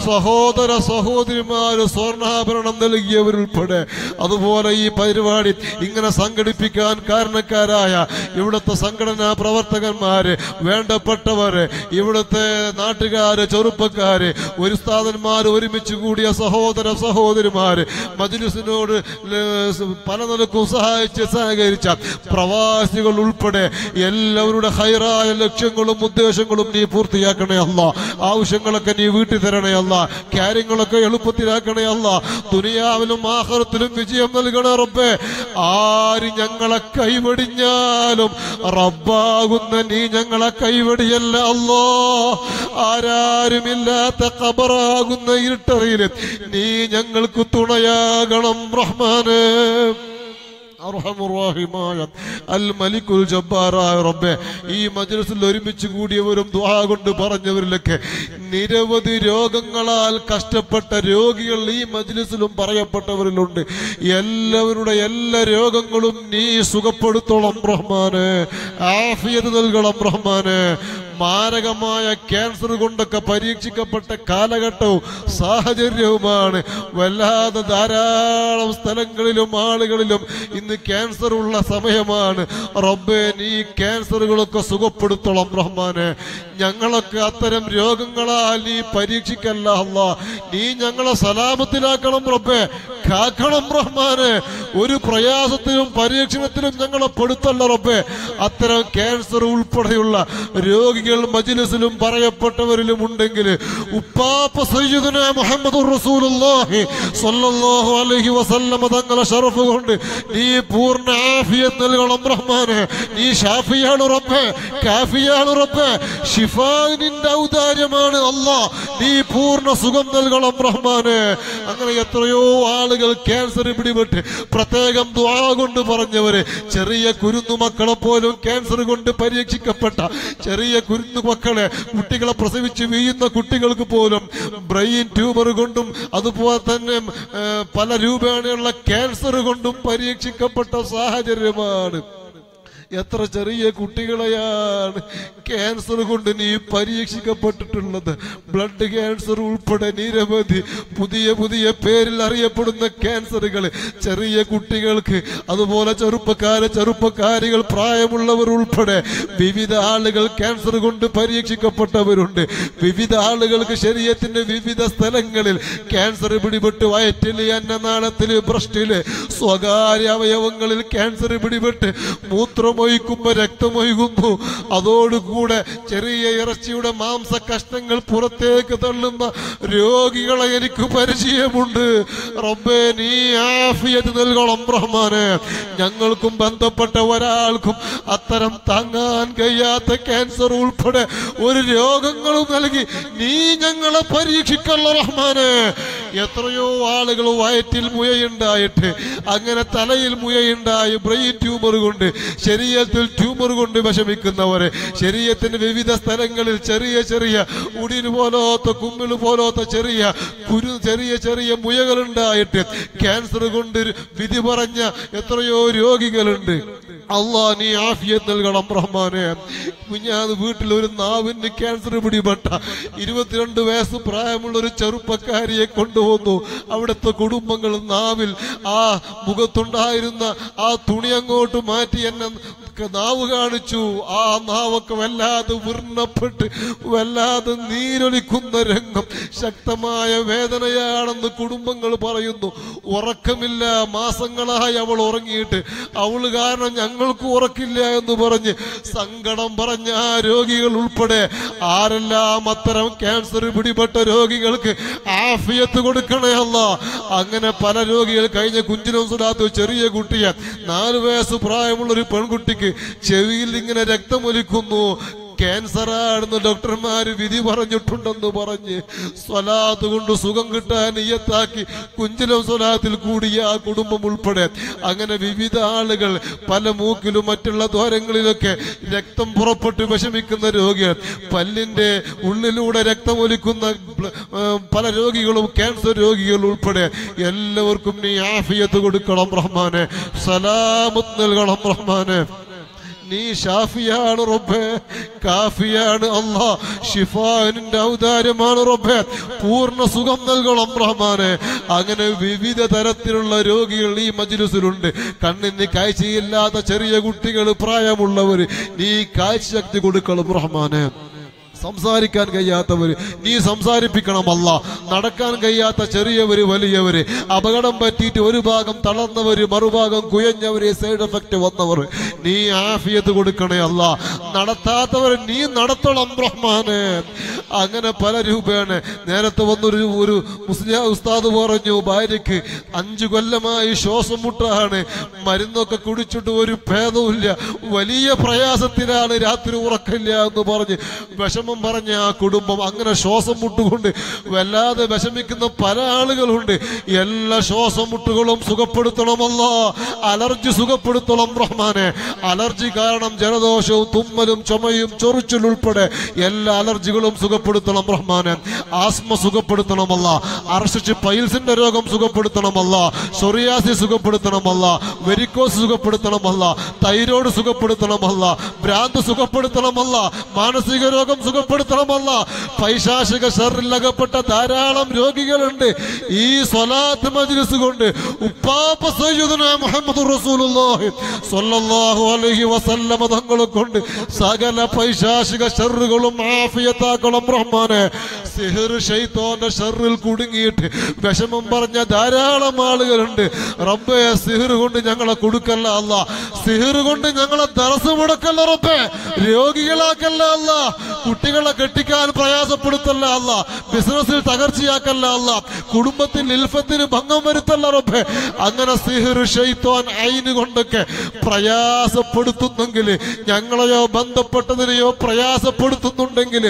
സഹോദര സഹോദരിമാര് സ്വർണാഭരണം നൽകിയവരുൾപ്പെടെ. അതുപോലെ ഈ പരിപാടി ഇങ്ങനെ സംഘടിപ്പിക്കാൻ കാരണക്കാരായ ഇവിടുത്തെ സംഘടനാ പ്രവർത്തകന്മാര് വേണ്ടപ്പെട്ടവര് ഇവിടുത്തെ നാട്ടുകാര് ചെറുപ്പക്കാര് ഒരു സ്ഥാപന്മാര് ഒരുമിച്ച് കൂടിയ സഹോദര സഹോദരിമാര് മജുലിസിനോട് പല നിലക്കും സഹായിച്ച് സഹകരിച്ച പ്രവാസികൾ ഉൾപ്പെടെ എല്ലാവരുടെ അവരുടെ ഹൈറായ ലക്ഷ്യങ്ങളും ഉദ്ദേശങ്ങളും നീ പൂർത്തിയാക്കണേ അല്ല. ആവശ്യങ്ങളൊക്കെ നീ വീട്ടിൽ തരണേ അല്ല. കാര്യങ്ങളൊക്കെ എളുപ്പത്തിലാക്കണേ അല്ല. ദുനിയാവിലും ആഹാരത്തിലും വിജയം നൽകണേ റബ്ബേ. ആര് ഞങ്ങളെ കൈവടിഞ്ഞാലും റബ്ബാകുന്ന നീ ഞങ്ങളെ കൈവടിയല്ല അല്ലോ. ആരാരുമില്ലാത്ത കബറാകുന്ന ഇരുട്ടറിയിലും നീ ഞങ്ങൾക്ക് തുണയാകണം റഹ്മാന്. അൽ മലിക്കുൽ ജബ്ബാറായ റബ്ബെ ഈ മജ്ലിസിൽ ഒരുമിച്ച് കൂടിയവരും ദുആ കൊണ്ട് പറഞ്ഞവരിലൊക്കെ നിരവധി രോഗങ്ങളാൽ കഷ്ടപ്പെട്ട രോഗികൾ ഈ മജ്ലിസിലും പറയപ്പെട്ടവരിലുണ്ട്. എല്ലാവരുടെ എല്ലാ രോഗങ്ങളും നീ സുഖപ്പെടുത്തോളം റഹ്മാന്. ആഫിയത് നൽകണം റഹ്മാന്. മാരകമായ ക്യാൻസർ കൊണ്ടൊക്കെ പരീക്ഷിക്കപ്പെട്ട കാലഘട്ടവും സാഹചര്യവുമാണ്. വല്ലാതെ ധാരാളം സ്ഥലങ്ങളിലും ആളുകളിലും ഇന്ന് ക്യാൻസർ ഉള്ള സമയമാണ്. റബ്ബെ നീ ക്യാൻസറുകളൊക്കെ സുഖപ്പെടുത്തോളം റഹ്മാനെ. ഞങ്ങളൊക്കെ അത്തരം രോഗങ്ങളാൽ നീ പരീക്ഷിക്കല്ല അല്ല. നീ ഞങ്ങളെ സലാമത്തിലാക്കണം റബ്ബെ. കാക്കണം റഹ്മാനെ. ഒരു പ്രയാസത്തിലും പരീക്ഷണത്തിലും ഞങ്ങളെ പെടുത്തല്ല റബ്ബെ. അത്തരം ക്യാൻസർ ഉൾപ്പെടെയുള്ള രോഗികൾ മജിലിസിലും പറയപ്പെട്ടവരിലും ഉണ്ടെങ്കിൽ ഉപ്പാപ്പ സയ്യിദുന മുഹമ്മദ് റസൂലുള്ളാഹി സ്വല്ലല്ലാഹു അലൈഹി വസല്ലം തങ്ങളെ ഷറഫ് കൊണ്ട് നീ പൂർണ ആഫിയത്ത് നൽകണം റഹ്മാന്. നീ ഷാഫിയാണ് ഉറപ്പ് കാഫിയാണ് ഉറപ്പ് ഷിഫാനിന്റെ ഔദാര്യമാണ് നീ പൂർണ സുഖം നൽകണം റഹ്മാന്. അങ്ങനെ എത്രയോ ആളുകൾ ക്യാൻസർ പിടിപെട്ട് പ്രത്യേകം ദ്വാ കൊണ്ട് പറഞ്ഞവര് ചെറിയ കുരുന്നു മക്കളെ പോലും ക്യാൻസർ കൊണ്ട് പരീക്ഷിക്കപ്പെട്ട ചെറിയ കുരുന്നു മക്കളെ കുട്ടികളെ പ്രസവിച്ച് വീഴുന്ന കുട്ടികൾക്ക് പോലും ബ്രെയിൻ ട്യൂമർ കൊണ്ടും അതുപോലെ തന്നെ പല രൂപേണയുള്ള ക്യാൻസർ കൊണ്ടും പരീക്ഷിക്കപ്പെട്ട സാഹചര്യമാണ്. എത്ര ചെറിയ കുട്ടികളെയാണ് ക്യാൻസർ കൊണ്ട് നീ പരീക്ഷിക്കപ്പെട്ടിട്ടുള്ളത്. ബ്ലഡ് ക്യാൻസർ ഉൾപ്പെടെ നിരവധി പുതിയ പുതിയ പേരിൽ അറിയപ്പെടുന്ന ക്യാൻസറുകൾ ചെറിയ കുട്ടികൾക്ക് അതുപോലെ ചെറുപ്പക്കാര് ചെറുപ്പക്കാരികൾ പ്രായമുള്ളവർ ഉൾപ്പെടെ വിവിധ ആളുകൾ ക്യാൻസർ കൊണ്ട് പരീക്ഷിക്കപ്പെട്ടവരുണ്ട്. വിവിധ ആളുകൾക്ക് ശരീരത്തിന്റെ വിവിധ സ്ഥലങ്ങളിൽ ക്യാൻസർ പിടിപെട്ട് വയറ്റിൽ അന്നനാളത്തിൽ ബ്രസ്റ്റിൽ സ്വകാര്യ അവയവങ്ങളിൽ ക്യാൻസർ പിടിപെട്ട് മൂത്രമൊഴിക്കുമ്പോ രക്തമൊഴുകുന്നു അതോടുകൂടെ ചെറിയ ഇറച്ചിയുടെ മാംസ കഷ്ണങ്ങൾ പുറത്തേക്ക് തള്ളുന്ന രോഗികളെ എനിക്ക് പരിചയമുണ്ട്. റബ്ബേ നീ ആഫിയത്ത് നൽകണം റഹ്മാനെ. ഞങ്ങൾക്കും ബന്ധപ്പെട്ട ഒരാൾക്കും അത്തരം താങ്ങാൻ കഴിയാത്ത ക്യാൻസർ ഉൾപ്പെടെ ഒരു രോഗങ്ങളും നൽകി നീ ഞങ്ങളെ പരീക്ഷിക്കല്ല റഹ്മാനെ. എത്രയോ ആളുകൾ വയറ്റിൽ മുയയുണ്ടായിട്ട് അങ്ങനെ തലയിൽ മുയയുണ്ടായി ബ്രെയിൻ ട്യൂമർ കൊണ്ട് ശരീരത്തിൽ ട്യൂമർ കൊണ്ട് വിഷമിക്കുന്നവരെ ശരീരത്തിന്റെ വിവിധ സ്ഥലങ്ങളിൽ ചെറിയ ചെറിയ ഉടിന് പോലോത്ത കുമ്മിൾ പോലോത്ത ചെറിയ കുരു ചെറിയ ചെറിയ മുയകളുണ്ടായിട്ട് ക്യാൻസർ കൊണ്ട് വിധി പറഞ്ഞ എത്രയോ രോഗികളുണ്ട്. അള്ളാ നീ ആഫിയത്ത് നൽകണം റഹ്മാനെ. കുഞ്ഞാത് വീട്ടിൽ ഒരു നാവിന് ക്യാൻസർ പിടിപെട്ട ഇരുപത്തിരണ്ട് വയസ്സ് പ്രായമുള്ള ഒരു ചെറുപ്പക്കാരിയെ കൊണ്ടുവന്നു. അവിടുത്തെ കുടുംബങ്ങൾ നാവിൽ ആ മുഖത്തുണ്ടായിരുന്ന ആ തുണി അങ്ങോട്ട് മാറ്റി എന്നെ ക- നാവ് കാണിച്ചു. ആ നാവൊക്കെ വല്ലാതെ വിർണപ്പെട്ട് വല്ലാതെ നീരൊലിക്കുന്ന രംഗം. ശക്തമായ വേദനയാണെന്ന് കുടുംബങ്ങൾ പറയുന്നു. ഉറക്കമില്ല. മാസങ്ങളായി അവൾ ഉറങ്ങിയിട്ട്. അവൾ കാരണം ഞങ്ങൾക്ക് ഉറക്കില്ല എന്ന് പറഞ്ഞ് സങ്കടം പറഞ്ഞ രോഗികൾ ഉൾപ്പെടെ ആരെല്ലാം അത്തരം ക്യാൻസർ പിടിപെട്ട രോഗികൾക്ക് ആഫിയത്ത് കൊടുക്കണേ അല്ല. അങ്ങനെ പല രോഗികൾ കഴിഞ്ഞ കുഞ്ചിനും സുഡാത്തു ചെറിയ കുട്ടിയെ. നാല് വയസ്സ് പ്രായമുള്ള ഒരു പെൺകുട്ടിക്ക് ചെവിയിൽ ഇങ്ങനെ രക്തമൊലിക്കുന്നു. ക്യാൻസറാണെന്ന് ഡോക്ടർമാര് വിധി പറഞ്ഞിട്ടുണ്ടെന്ന് പറഞ്ഞ് സ്വലാത്ത് കൊണ്ട് സുഖം കിട്ടാൻ ഇയത്താക്കി കുഞ്ചിലം സ്വലാത്തിൽ കൂടിയ ആ കുടുംബം ഉൾപ്പെടെ. അങ്ങനെ വിവിധ ആളുകൾ പല മൂക്കിലും മറ്റുള്ള ദ്വാരങ്ങളിലൊക്കെ രക്തം പുറപ്പെട്ട് വിഷമിക്കുന്ന രോഗികൾ പല്ലിന്റെ ഉള്ളിലൂടെ രക്തമൊലിക്കുന്ന പല രോഗികളും ക്യാൻസർ രോഗികൾ ഉൾപ്പെടെ എല്ലാവർക്കും നീ ആഫിയത്ത് കൊടുക്കണം റഹ്മാനെ. സലാമത്ത് നൽകണം റഹ്മാനെ. നീ ഷാഫിയാണ് റബ്ബേ കാഫിയാണ് അല്ലാ ഷിഫാനിന്റെ ഔദാര്യമാണ് റബ്ബേ. പൂർണ സുഖം നൽകണം റഹ്മാനെ. അങ്ങനെ വിവിധ തരത്തിലുള്ള രോഗികൾ ഈ മജ്ലിസിലുണ്ട്. കണ്ണിന് കാഴ്ചയില്ലാത്ത ചെറിയ കുട്ടികൾ പ്രായമുള്ളവർ നീ കാഴ്ച ശക്തി കൊടുക്കണം റഹ്മാനെ. സംസാരിക്കാൻ കഴിയാത്തവര്. നീ സംസാരിപ്പിക്കണമല്ല. നടക്കാൻ കഴിയാത്ത ചെറിയവര് വലിയവര്. അപകടം പറ്റിയിട്ട് ഒരു ഭാഗം തളർന്നവര് മറുഭാഗം കുയഞ്ഞവര് സൈഡ് എഫക്റ്റ് വന്നവർ നീ ആഫിയത്ത് കൊടുക്കണേ അല്ല. നടത്താത്തവർ നീ നടത്തണം റഹ്മാനെ അങ്ങനെ പല രൂപേണ. നേരത്തെ വന്നൊരു ഒരു മുസ്ലിം ഉസ്താദ് പറഞ്ഞു ഭാര്യയ്ക്ക് അഞ്ചു കൊല്ലമായി ശ്വാസം മുട്ടാണ്. മരുന്നൊക്കെ കുടിച്ചിട്ട് ഒരു ഭേദവും വലിയ പ്രയാസത്തിലാണ് രാത്രി ഉറക്കില്ല എന്ന് പറഞ്ഞ് വിഷമം പറഞ്ഞ ആ കുടുംബം അങ്ങനെ ശ്വാസം മുട്ടുകൊണ്ട് വല്ലാതെ വിഷമിക്കുന്ന പല ആളുകളുണ്ട്. എല്ലാ ശ്വാസം മുട്ടുകളും സുഖപ്പെടുത്തണമല്ല. അലർജി സുഖപ്പെടുത്തണം റഹ്മാനെ. അലർജി കാരണം ജലദോഷവും തുമ്മലും ചുമയും ചൊറിച്ചിലുൾപ്പെടെ എല്ലാ അലർജികളും സുഖപ്പെടുത്തണം റഹ്മാനെ. ആസ്മ സുഖപ്പെടുത്തണമല്ല. അർഷിച്ച് പൈൽസിന്റെ രോഗം സുഖപ്പെടുത്തണമല്ല. സൊറിയാസി സുഖപ്പെടുത്തണമല്ല. വെരിക്കോസ് സുഖപ്പെടുത്തണമല്ല. തൈരോയ്ഡ് സുഖപ്പെടുത്തണമല്ല. ഭ്രാന്ത് സുഖപ്പെടുത്തണമല്ല. മാനസിക രോഗം സുഖപ്പെടുത്തണമല്ല പൈശാചിക ഷറിലകപ്പെട്ട ധാരാളം രോഗികളുണ്ട്. ഈ സ്വലാത്ത് മജ്ലിസ് കൊണ്ട് ഉപ്പാപ്പ സയ്യിദുന മുഹമ്മദ് റസൂലുള്ളാഹി സ്വല്ലല്ലാഹു അലൈഹി വസല്ലമ തങ്ങളെ കൊണ്ട് സകല പൈശാചിക ഷറുകളും ആഫിയത്താക്കണം റഹ്മാനെ. സിഹിർ ഷൈത്തോന്റെ ഷറിൽ കുടുങ്ങിയിട്ട് വിഷമം പറഞ്ഞ ധാരാളം ആളുകളുണ്ട്. റബ്ബേ സിഹിർ കൊണ്ട് ഞങ്ങളെ കൊടുക്കല്ല അല്ല. സിഹിർ കൊണ്ട് ഞങ്ങളെ തടസ്സം മുടക്കല്ല റബ്ബേ. രോഗികളാക്കല്ല അല്ല. കുട്ടികളെ കെട്ടിക്കാൻ പ്രയാസപ്പെടുത്തല്ല അല്ല ബിസിനസ്സിൽ തകർച്ചയാക്കല്ല അല്ല കുടുംബത്തിൽ ഇൽഫത്തിന് ഭംഗം വരുത്തല്ല റബ്ബേ. അങ്ങനെ സിഹിർ ഷെയ്ത്തോൻ ഐന് കൊണ്ടൊക്കെ പ്രയാസപ്പെടുത്തുന്നെങ്കിൽ ഞങ്ങളെയോ ബന്ധപ്പെട്ടതിനെയോ പ്രയാസപ്പെടുത്തുന്നുണ്ടെങ്കിൽ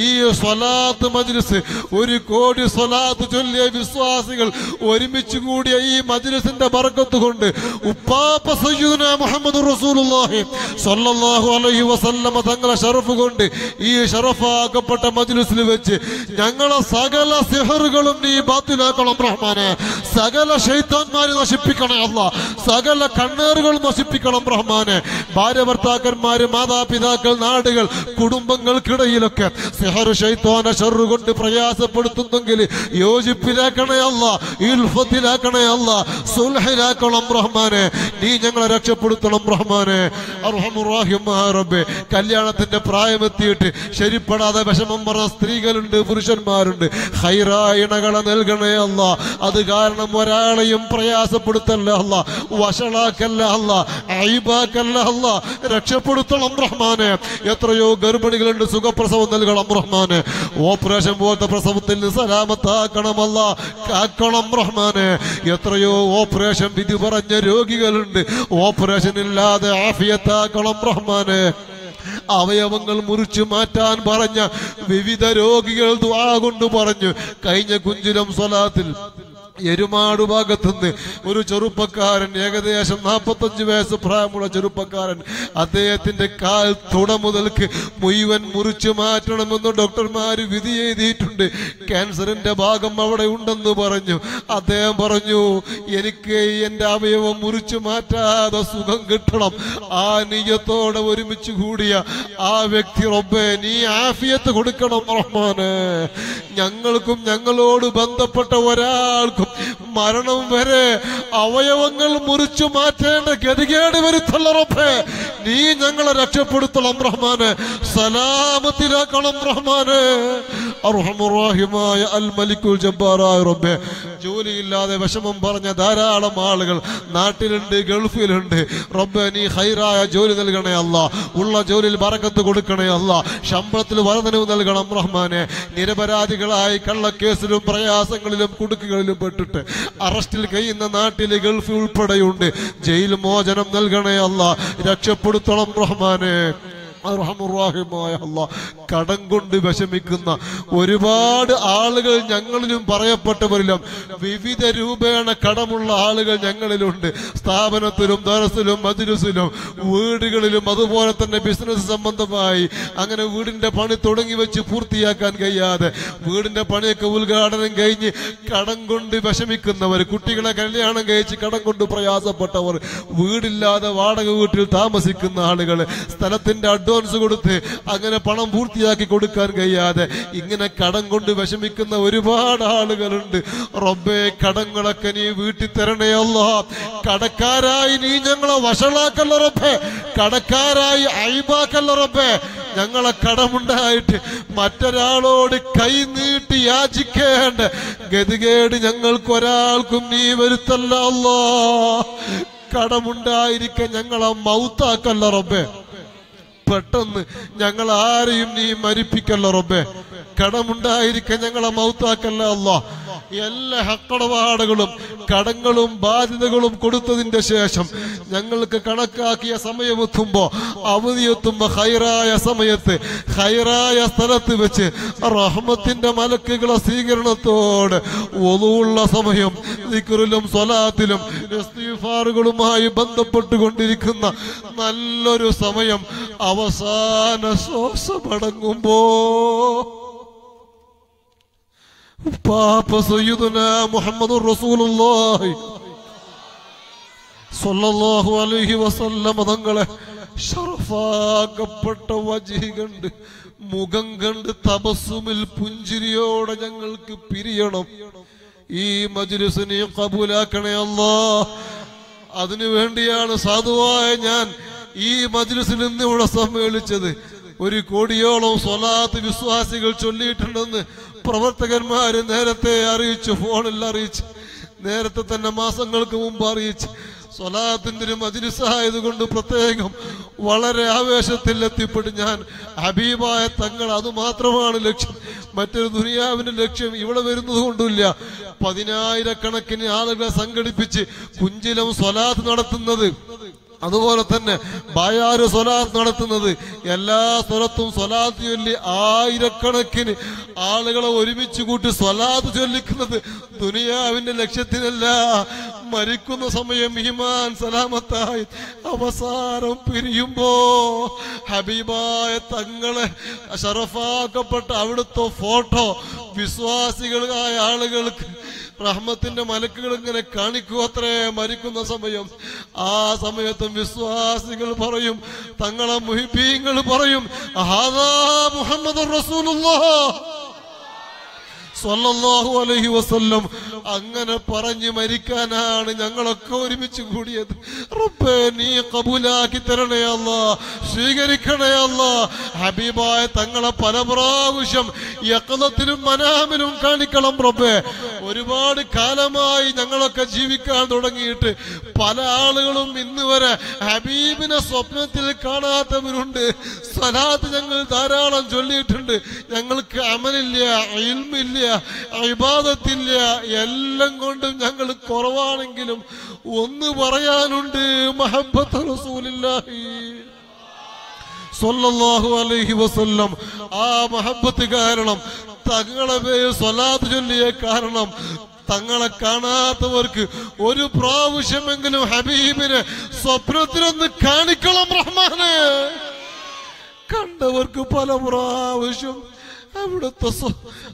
ഈ സ്വലാത്ത് മജ്ലിസ് ഒരു കോടി സ്വലാത്ത് ചൊല്ലിയ വിശ്വാസികൾ ഒരുമിച്ച് കൂടിയ ഈ മജ്ലിസിന്റെ ബർക്കത്ത് കൊണ്ട് ഉപ്പാപ്പ സയ്യിദുന മുഹമ്മദ് റസൂലുള്ളാഹി സ്വല്ലല്ലാഹു അലൈഹി വസല്ലമ തങ്ങളെ ഷറഫ് കൊണ്ട് ഈ ഷറഫാക്കപ്പെട്ട മജ്ലിസിൽ വെച്ച് ഞങ്ങളെ സകല സെഹറുകളും നീ ബാത്തിലാക്കണം റഹ്മാനെ. സകല ഷെയ്ത്താന്മാരെ നശിപ്പിക്കണേ അല്ല. സകല കണ്ണേറുകൾ നശിപ്പിക്കണം റഹ്മാനെ. ഭാര്യ ഭർത്താക്കന്മാര് മാതാപിതാക്കൾ നാടുകൾ കുടുംബങ്ങൾക്കിടയിലൊക്കെ സെഹർ ഷെയ്ത്താന ഷെറു കൊണ്ട് പ്രയാസപ്പെടുത്തുന്നെങ്കിൽ യോജിപ്പിലാക്കണേ അല്ല. ഇൽഫത്തിലാക്കണേ അല്ല. സുൽഹിലാക്കണം റഹ്മാനെ. നീ ഞങ്ങളെ രക്ഷപ്പെടുത്തണം റഹ്മാനെ. അർഹമുറാഹിമായ റബ്ബേ. കല്യാണത്തിന്റെ പ്രായമെത്തിയിട്ട് ശരിപ്പെടാതെ വിഷമം പറഞ്ഞ സ്ത്രീകളുണ്ട് പുരുഷന്മാരുണ്ട്. ഹൈറായ ഇണകളെ നൽകണേ അല്ല. അത് കാരണം ഒരാളെയും പ്രയാസപ്പെടുത്തല്ല അല്ല. വഷളാക്കല്ല അല്ല. ഐബാക്കല്ല അല്ല. രക്ഷപ്പെടുത്തണം റഹ്മാനെ. എത്രയോ ഗർഭിണികളുണ്ട് സുഖപ്രസവം നൽകണം റഹ്മാനെ. ഓപ്പറേഷൻ പോലത്തെ പ്രസവത്തിൽ സലാമത്താക്കണമല്ല കാക്കണം റഹ്മാനെ. എത്രയോ ഓപ്പറേഷൻ വിധി പറഞ്ഞ രോഗികളുണ്ട്. ഓപ്പറേഷൻ ഇല്ലാതെ ആഫിയത്താക്കണം റഹ്മാനെ. അവയവങ്ങൾ മുറിച്ചു മാറ്റാൻ പറഞ്ഞ വിവിധ രോഗികൾ ദ്വാ കൊണ്ട് പറഞ്ഞു. കഴിഞ്ഞ കുഞ്ചിലം സ്വലാത്തിൽ എരുമാട് ഭാഗത്തുനിന്ന് ഒരു ചെറുപ്പക്കാരൻ ഏകദേശം നാൽപ്പത്തഞ്ച് വയസ്സ് പ്രായമുള്ള ചെറുപ്പക്കാരൻ അദ്ദേഹത്തിന്റെ കാൽ തുട മുതൽക്ക് മുഴുവൻ മുറിച്ചു മാറ്റണമെന്ന് ഡോക്ടർമാർ വിധി എഴുതിയിട്ടുണ്ട്. ക്യാൻസറിന്റെ ഭാഗം അവിടെ ഉണ്ടെന്ന് പറഞ്ഞു. അദ്ദേഹം പറഞ്ഞു എനിക്ക് എന്റെ അവയവം മുറിച്ചു മാറ്റാതെ സുഖം കിട്ടണം. ആ നീയത്തോടെ ഒരുമിച്ച് കൂടിയ ആ വ്യക്തി റബ്ബേ നീ ആഫിയത്ത് കൊടുക്കണം റഹ്മാന്. ഞങ്ങൾക്കും ഞങ്ങളോട് ബന്ധപ്പെട്ട ഒരാൾക്കും മരണം വരെ അവയവങ്ങൾ മുറിച്ചു മാറ്റേണ്ട ഗതികേട് വരുത്തല്ലറപ്പേ നീ ഞങ്ങളെ രക്ഷപ്പെടുത്തണം റഹ്മാന്. സലാമത്തിലാക്കണം റഹ്മാന്. അർഹമുറാഹിമായ അൽ മലിക്കുൽ ജബ്ബാറായ റബ്ബേ. ജോലിയില്ലാതെ വിഷമം പറഞ്ഞ ധാരാളം ആളുകൾ നാട്ടിലുണ്ട് ഗൾഫിലുണ്ട്. റബ്ബെ നീ ഹൈറായ ജോലി നൽകണേ അല്ല. ഉള്ള ജോലിയിൽ വറക്കത്ത് കൊടുക്കണേ അല്ല. ശമ്പളത്തിൽ വർധനവ് നൽകണം റഹ്മാനെ. നിരപരാധികളായി കള്ളക്കേസിലും പ്രയാസങ്ങളിലും കുടുക്കുകളിലും പെട്ടിട്ട് അറസ്റ്റിൽ കഴിയുന്ന നാട്ടിലെ ഗൾഫ് ഉൾപ്പെടെയുണ്ട്. ജയിൽ മോചനം നൽകണേ അല്ല രക്ഷപ്പെടുത്തണം റഹ്മാനെ. അർഹമുറാഹിമായ കടം കൊണ്ട് വിഷമിക്കുന്ന ഒരുപാട് ആളുകൾ ഞങ്ങളിലും പറയപ്പെട്ടവരിലും വിവിധ രൂപേണ കടമുള്ള ആളുകൾ ഞങ്ങളിലുണ്ട്. സ്ഥാപനത്തിലും ദറസിലും മജിലുസിലും വീടുകളിലും അതുപോലെ തന്നെ ബിസിനസ് സംബന്ധമായി അങ്ങനെ വീടിന്റെ പണി തുടങ്ങി വെച്ച് പൂർത്തിയാക്കാൻ കഴിയാതെ വീടിന്റെ പണിയൊക്കെ ഉദ്ഘാടനം കഴിഞ്ഞ് കടം കൊണ്ട് വിഷമിക്കുന്നവർ കുട്ടികളെ കല്യാണം കഴിച്ച് കടം കൊണ്ട് പ്രയാസപ്പെട്ടവർ വീടില്ലാതെ വാടക വീട്ടിൽ താമസിക്കുന്ന ആളുകൾ സ്ഥലത്തിന്റെ അഡ്വാൻസ് അഡ്വാൻസ് കൊടുത്ത് അങ്ങനെ പണം പൂർത്തിയാക്കി കൊടുക്കാൻ കഴിയാതെ ഇങ്ങനെ കടം കൊണ്ട് വിഷമിക്കുന്ന ഒരുപാട് ആളുകളുണ്ട്. റബ്ബേ കടങ്ങളൊക്കെ നീ വീട്ടിൽ തരണേ കടക്കാരായി നീ ഞങ്ങളെ വഷളാക്കല്ല റബ്ബേ. കടക്കാരായി അയിബാക്കല്ല റബ്ബേ. ഞങ്ങളെ കടമുണ്ടായിട്ട് മറ്റൊരാളോട് കൈ നീട്ടി യാചിക്കേണ്ട ഗതികേട് ഞങ്ങൾക്കൊരാൾക്കും നീ വരുത്തല്ല കടമുണ്ടായിരിക്കെ ഞങ്ങളെ മൗത്താക്കല്ല റബ്ബേ. പെട്ടെന്ന് ഞങ്ങൾ ആരെയും നീ മരിപ്പിക്കല്ല റബ്ബേ. കടമുണ്ടായിരിക്കെ ഞങ്ങളെ മൗത്താക്കല്ല അല്ല എല്ലാ ഹക്കടപാടുകളും കടങ്ങളും ബാധ്യതകളും കൊടുത്തതിന്റെ ശേഷം ഞങ്ങൾക്ക് കണക്കാക്കിയ സമയമെത്തുമ്പോ അവധിയെത്തുമ്പോ ഹൈറായ സമയത്ത് ഹൈറായ സ്ഥലത്ത് വെച്ച് റഹ്മത്തിന്റെ മലക്കുകളെ സ്വീകരണത്തോട് ഒതുവുള്ള സമയം ദിക്റിലും സ്വലാത്തിലും ുമായി ബന്ധപ്പെട്ടുകൊണ്ടിരിക്കുന്ന നല്ലൊരു സമയം അവസാന ശ്വാസമടങ്ങുമ്പോ പാപ്പ സയ്യിദുന മുഹമ്മദ് റസൂലുള്ളാഹി സല്ലല്ലാഹു അലൈഹി വസല്ലം തങ്ങളെ ഷറഫാക്കപ്പെട്ട വജി കണ്ട് മുഖം കണ്ട് തപസ്സുമിൽ പുഞ്ചിരിയോടെ ഞങ്ങൾക്ക് പിരിയണം. ഈ മജ്ലിസിനെ കബൂലാക്കണേ അല്ലാ. അതിനു വേണ്ടിയാണ് സാധുവായ ഞാൻ ഈ മജ്ലിസിൽ നിന്ന് ഇവിടെ സമ്മേളിച്ചത്. ഒരു കോടിയോളം സ്വലാത്ത് വിശ്വാസികൾ ചൊല്ലിയിട്ടുണ്ടെന്ന് പ്രവർത്തകന്മാര് നേരത്തെ അറിയിച്ചു ഫോണിൽ അറിയിച്ചു നേരത്തെ തന്നെ മാസങ്ങൾക്ക് മുമ്പ് അറിയിച്ചു സ്വലാത്തിന്റെ ഒരു മജിലിസായത് കൊണ്ട് പ്രത്യേകം വളരെ ആവേശത്തിൽ എത്തിപ്പെട്ട് ഞാൻ ഹബീബായ തങ്ങൾ അതുമാത്രമാണ് ലക്ഷ്യം. മറ്റൊരു ദുനിയാവിന്റെ ലക്ഷ്യം ഇവിടെ വരുന്നത് കൊണ്ടില്ല പതിനായിരക്കണക്കിന് ആളുകളെ സംഘടിപ്പിച്ച് കുഞ്ചിലം സ്വലാത്ത് നടത്തുന്നത്. അതുപോലെ തന്നെ ബായാര് സ്വലാത്ത് നടത്തുന്നത് എല്ലാ സ്ഥലത്തും സ്വലാത്ത് ചൊല്ലി ആയിരക്കണക്കിന് ആളുകളെ ഒരുമിച്ച് കൂട്ടി സ്വലാത്ത് ചൊല്ലിക്കുന്നത് ദുനിയാവിന്റെ ലക്ഷ്യത്തിനല്ല മരിക്കുന്ന സമയം ഹിമാൻ സലാമത്തായി അവസാനം പിരിയുമ്പോ ഹബീബായ തങ്ങളെ ഷറഫാക്കപ്പെട്ട അവിടുത്തെ ഫോട്ടോ വിശ്വാസികളായ ആളുകൾക്ക് റഹ്മത്തിന്റെ മലക്കുകൾ ഇങ്ങനെ കാണിക്കൂ അത്രേ മരിക്കുന്ന സമയം. ആ സമയത്തും വിശ്വാസികൾ പറയും തങ്ങളെ മുഹിബീങ്ങൾ പറയും മുഹമ്മദ് റസൂലുള്ളാഹ്. സ്വല്ലല്ലാഹു അലൈഹി വസല്ലം അങ്ങനെ പറഞ്ഞു മരിക്കാനാണ് ഞങ്ങളൊക്കെ ഒരുമിച്ച് കൂടിയത്. റബ്ബേ നീ കബൂലാക്കി തരണേ അല്ല സ്വീകരിക്കണേ അല്ല. ഹബീബായ തങ്ങളെ പല പ്രാവശ്യം യക്കളത്തിലും മനാമിലും കാണിക്കണം റബ്ബേ. ഒരുപാട് കാലമായി ഞങ്ങളൊക്കെ ജീവിക്കാൻ തുടങ്ങിയിട്ട് പല ആളുകളും ഇന്ന് വരെ ഹബീബിനെ സ്വപ്നത്തിൽ കാണാത്തവരുണ്ട്. സ്വലാത്ത് ഞങ്ങൾ ധാരാളം ചൊല്ലിയിട്ടുണ്ട്. ഞങ്ങൾക്ക് അമലില്ല ഇൽമില്ല ഇബാദത്തില്ല എല്ലാം കൊണ്ടും ഞങ്ങൾ കുറവാണെങ്കിലും ഒന്ന് പറയാനുണ്ട് മഹബത്ത് റസൂലില്ലാഹി സ്വല്ലല്ലാഹു അലൈഹി വസല്ലം. ആ മഹബത്ത് കാരണം തങ്ങളെ സ്വലാത്ത് ചൊല്ലിയ കാരണം തങ്ങളെ കാണാത്തവർക്ക് ഒരു പ്രാവശ്യമെങ്കിലും ഹബീബിനെ സ്വപ്നത്തിലൊന്ന് കാണിക്കണം റഹ്മാനെ. കണ്ടവർക്ക് പല പ്രാവശ്യം അവിടുത്തെ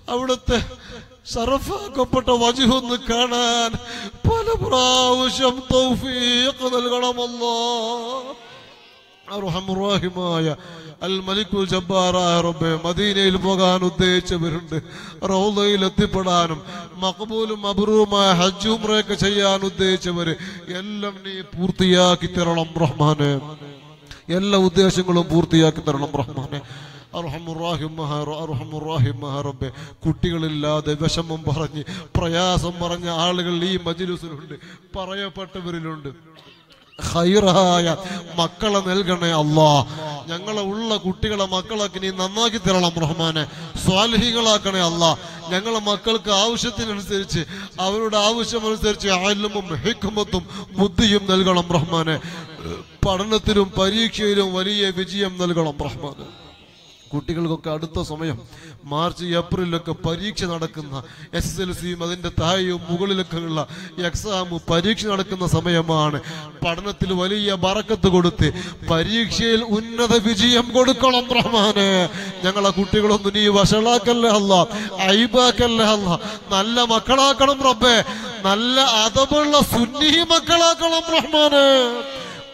അവിടുത്തെ ഷറഫാക്കപ്പെട്ട വജുഹൊന്ന് കാണാൻ പല പ്രാവശ്യം തൗഫീഖ് നൽകണമല്ലോ. അർഹമുറാഹിമായ അൽ മലിക്കുൽ ജബ്ബാറായ റബ്ബെ മദീനയിൽ പോകാൻ ഉദ്ദേശിച്ചവരുണ്ട്. റൗദയിൽ എത്തിപ്പെടാനും മഖബൂലും അബുറുമായ ഹജ്ജ് ഉംറയൊക്കെ ചെയ്യാൻ ഉദ്ദേശിച്ചവര് എല്ലാം നീ പൂർത്തിയാക്കി തരണം റഹ്മാനെ. എല്ലാ ഉദ്ദേശങ്ങളും പൂർത്തിയാക്കി തരണം റഹ്മാനെ. റബ്ബെ കുട്ടികളില്ലാതെ വിഷമം പറഞ്ഞ് പ്രയാസം പറഞ്ഞ ആളുകൾ ഈ മജിലുസിലുണ്ട്. പറയപ്പെട്ടവരിലുണ്ട്. ഹൈറായ മക്കളെ നൽകണേ അള്ളാ. ഞങ്ങളെ ഉള്ള കുട്ടികളെ മക്കളൊക്കെ നീ നന്നാക്കി തരണം റഹ്മാനെ. സ്വാലഹികളാക്കണേ അള്ളാ. ഞങ്ങളെ മക്കൾക്ക് ആവശ്യത്തിനനുസരിച്ച് അവരുടെ ആവശ്യമനുസരിച്ച് ആലുമും ഹിക്കുമത്തും ബുദ്ധിയും നൽകണം റഹ്മാനെ. പഠനത്തിലും പരീക്ഷയിലും വലിയ വിജയം നൽകണം റഹ്മാനെ. കുട്ടികൾക്കൊക്കെ അടുത്ത സമയം മാർച്ച് ഏപ്രിലൊക്കെ പരീക്ഷ നടക്കുന്ന എസ് എൽ സിയും അതിന്റെ താഴെയും മുകളിലൊക്കെ ഉള്ള എക്സാം പരീക്ഷ നടക്കുന്ന സമയമാണ്. പഠനത്തിൽ വലിയ ബറക്കത്ത് കൊടുത്ത് പരീക്ഷയിൽ ഉന്നത വിജയം കൊടുക്കണം റഹ്മാന്. ഞങ്ങളെ കുട്ടികളൊന്നും നീ വഷളാക്കല്ലേ അല്ല ഐബാക്കല്ലേ അല്ല. നല്ല മക്കളാക്കണം റബ്ബേ. നല്ല അതമുള്ള സുന്നി മക്കളാക്കണം റഹ്മാനെ.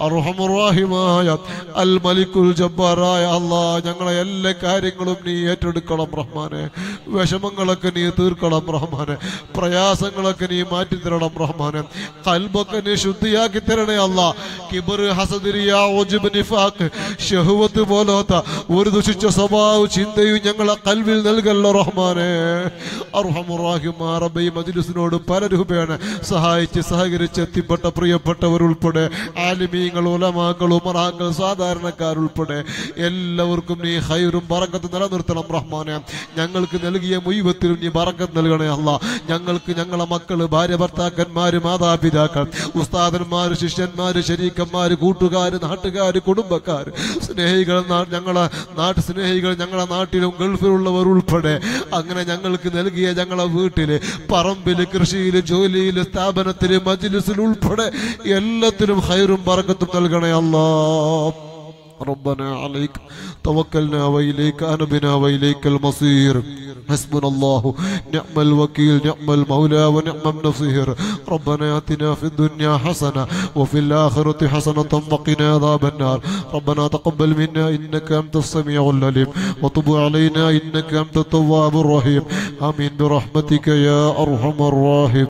അർഹമുറാഹിമായ അൽ മലിക്കുൽ ജബ്ബാറായ അള്ളാ ഞങ്ങളെ എല്ലാ കാര്യങ്ങളും നീ ഏറ്റെടുക്കണം റഹ്മാനെ. വിഷമങ്ങളൊക്കെ നീ തീർക്കണം റഹ്മാനെ. പ്രയാസങ്ങളൊക്കെ നീ മാറ്റി തരണം റഹ്മാനെ. കൽബൊക്കെ നീ ശുദ്ധിയാക്കി തരണേ അല്ല കിബർ ഹസദിരിയ പോലാത്ത ഒരു ദുഷിച്ച സ്വഭാവ ചിന്തയും ഞങ്ങളെ കൽവിൽ നൽകല്ലോ റഹ്മാനെ. അർഹമുറാഹിമാ മജിലിസിനോട് പല രൂപേണ സഹായിച്ച് സഹകരിച്ച് എത്തിപ്പെട്ട പ്രിയപ്പെട്ടവർ ഉൾപ്പെടെ ആലിമീങ്ങൾ ഉലമാക്കൾ ഉമറാക്കൾ സാധാരണക്കാരുൾപ്പെടെ എല്ലാവർക്കും നീ ഹൈറും പറക്കത്ത് നിലനിർത്തണം റഹ്മാനെ. ഞങ്ങൾക്ക് നൽകിയ മുയുവത്തിനും നീ പറക്കത്ത് നൽകണേ അല്ല. ഞങ്ങൾക്ക് ഞങ്ങളെ മക്കൾ ഭാര്യ ഭർത്താക്കന്മാര് മാതാപിതാക്കൾ ഉസ്താദന്മാര് ശിഷ്യന്മാര് ശരീക്കന്മാര് കൂട്ടുകാര് നാട്ടുകാര് കുടുംബക്കാർ സ്നേഹികൾ ഞങ്ങളെ നാട്ടു സ്നേഹികൾ ഞങ്ങളെ നാട്ടിലും ഗൾഫിലുള്ളവർ ഉൾപ്പെടെ അങ്ങനെ ഞങ്ങൾക്ക് നൽകിയ ഞങ്ങളെ വീട്ടിൽ പറമ്പിൽ കൃഷിയിൽ ജോലിയിൽ സ്ഥാപനത്തിൽ മജിലിസിൽ ഉൾപ്പെടെ എല്ലാത്തിനും ഹൈറും ബറക്കത്തും നൽകണേ അല്ലാ ربنا عليك توكلنا وإليك أنبنا وإليك المصير حسبنا الله نعم الوكيل نعم المولى ونعم النصير ربنا آتنا في الدنيا حسنة وفي الآخرة حسنة وقنا عذاب النار ربنا تقبل منا إنك أنت السميع العليم وتب علينا إنك أنت التواب الرحيم آمين برحمتك يا أرحم الراحمين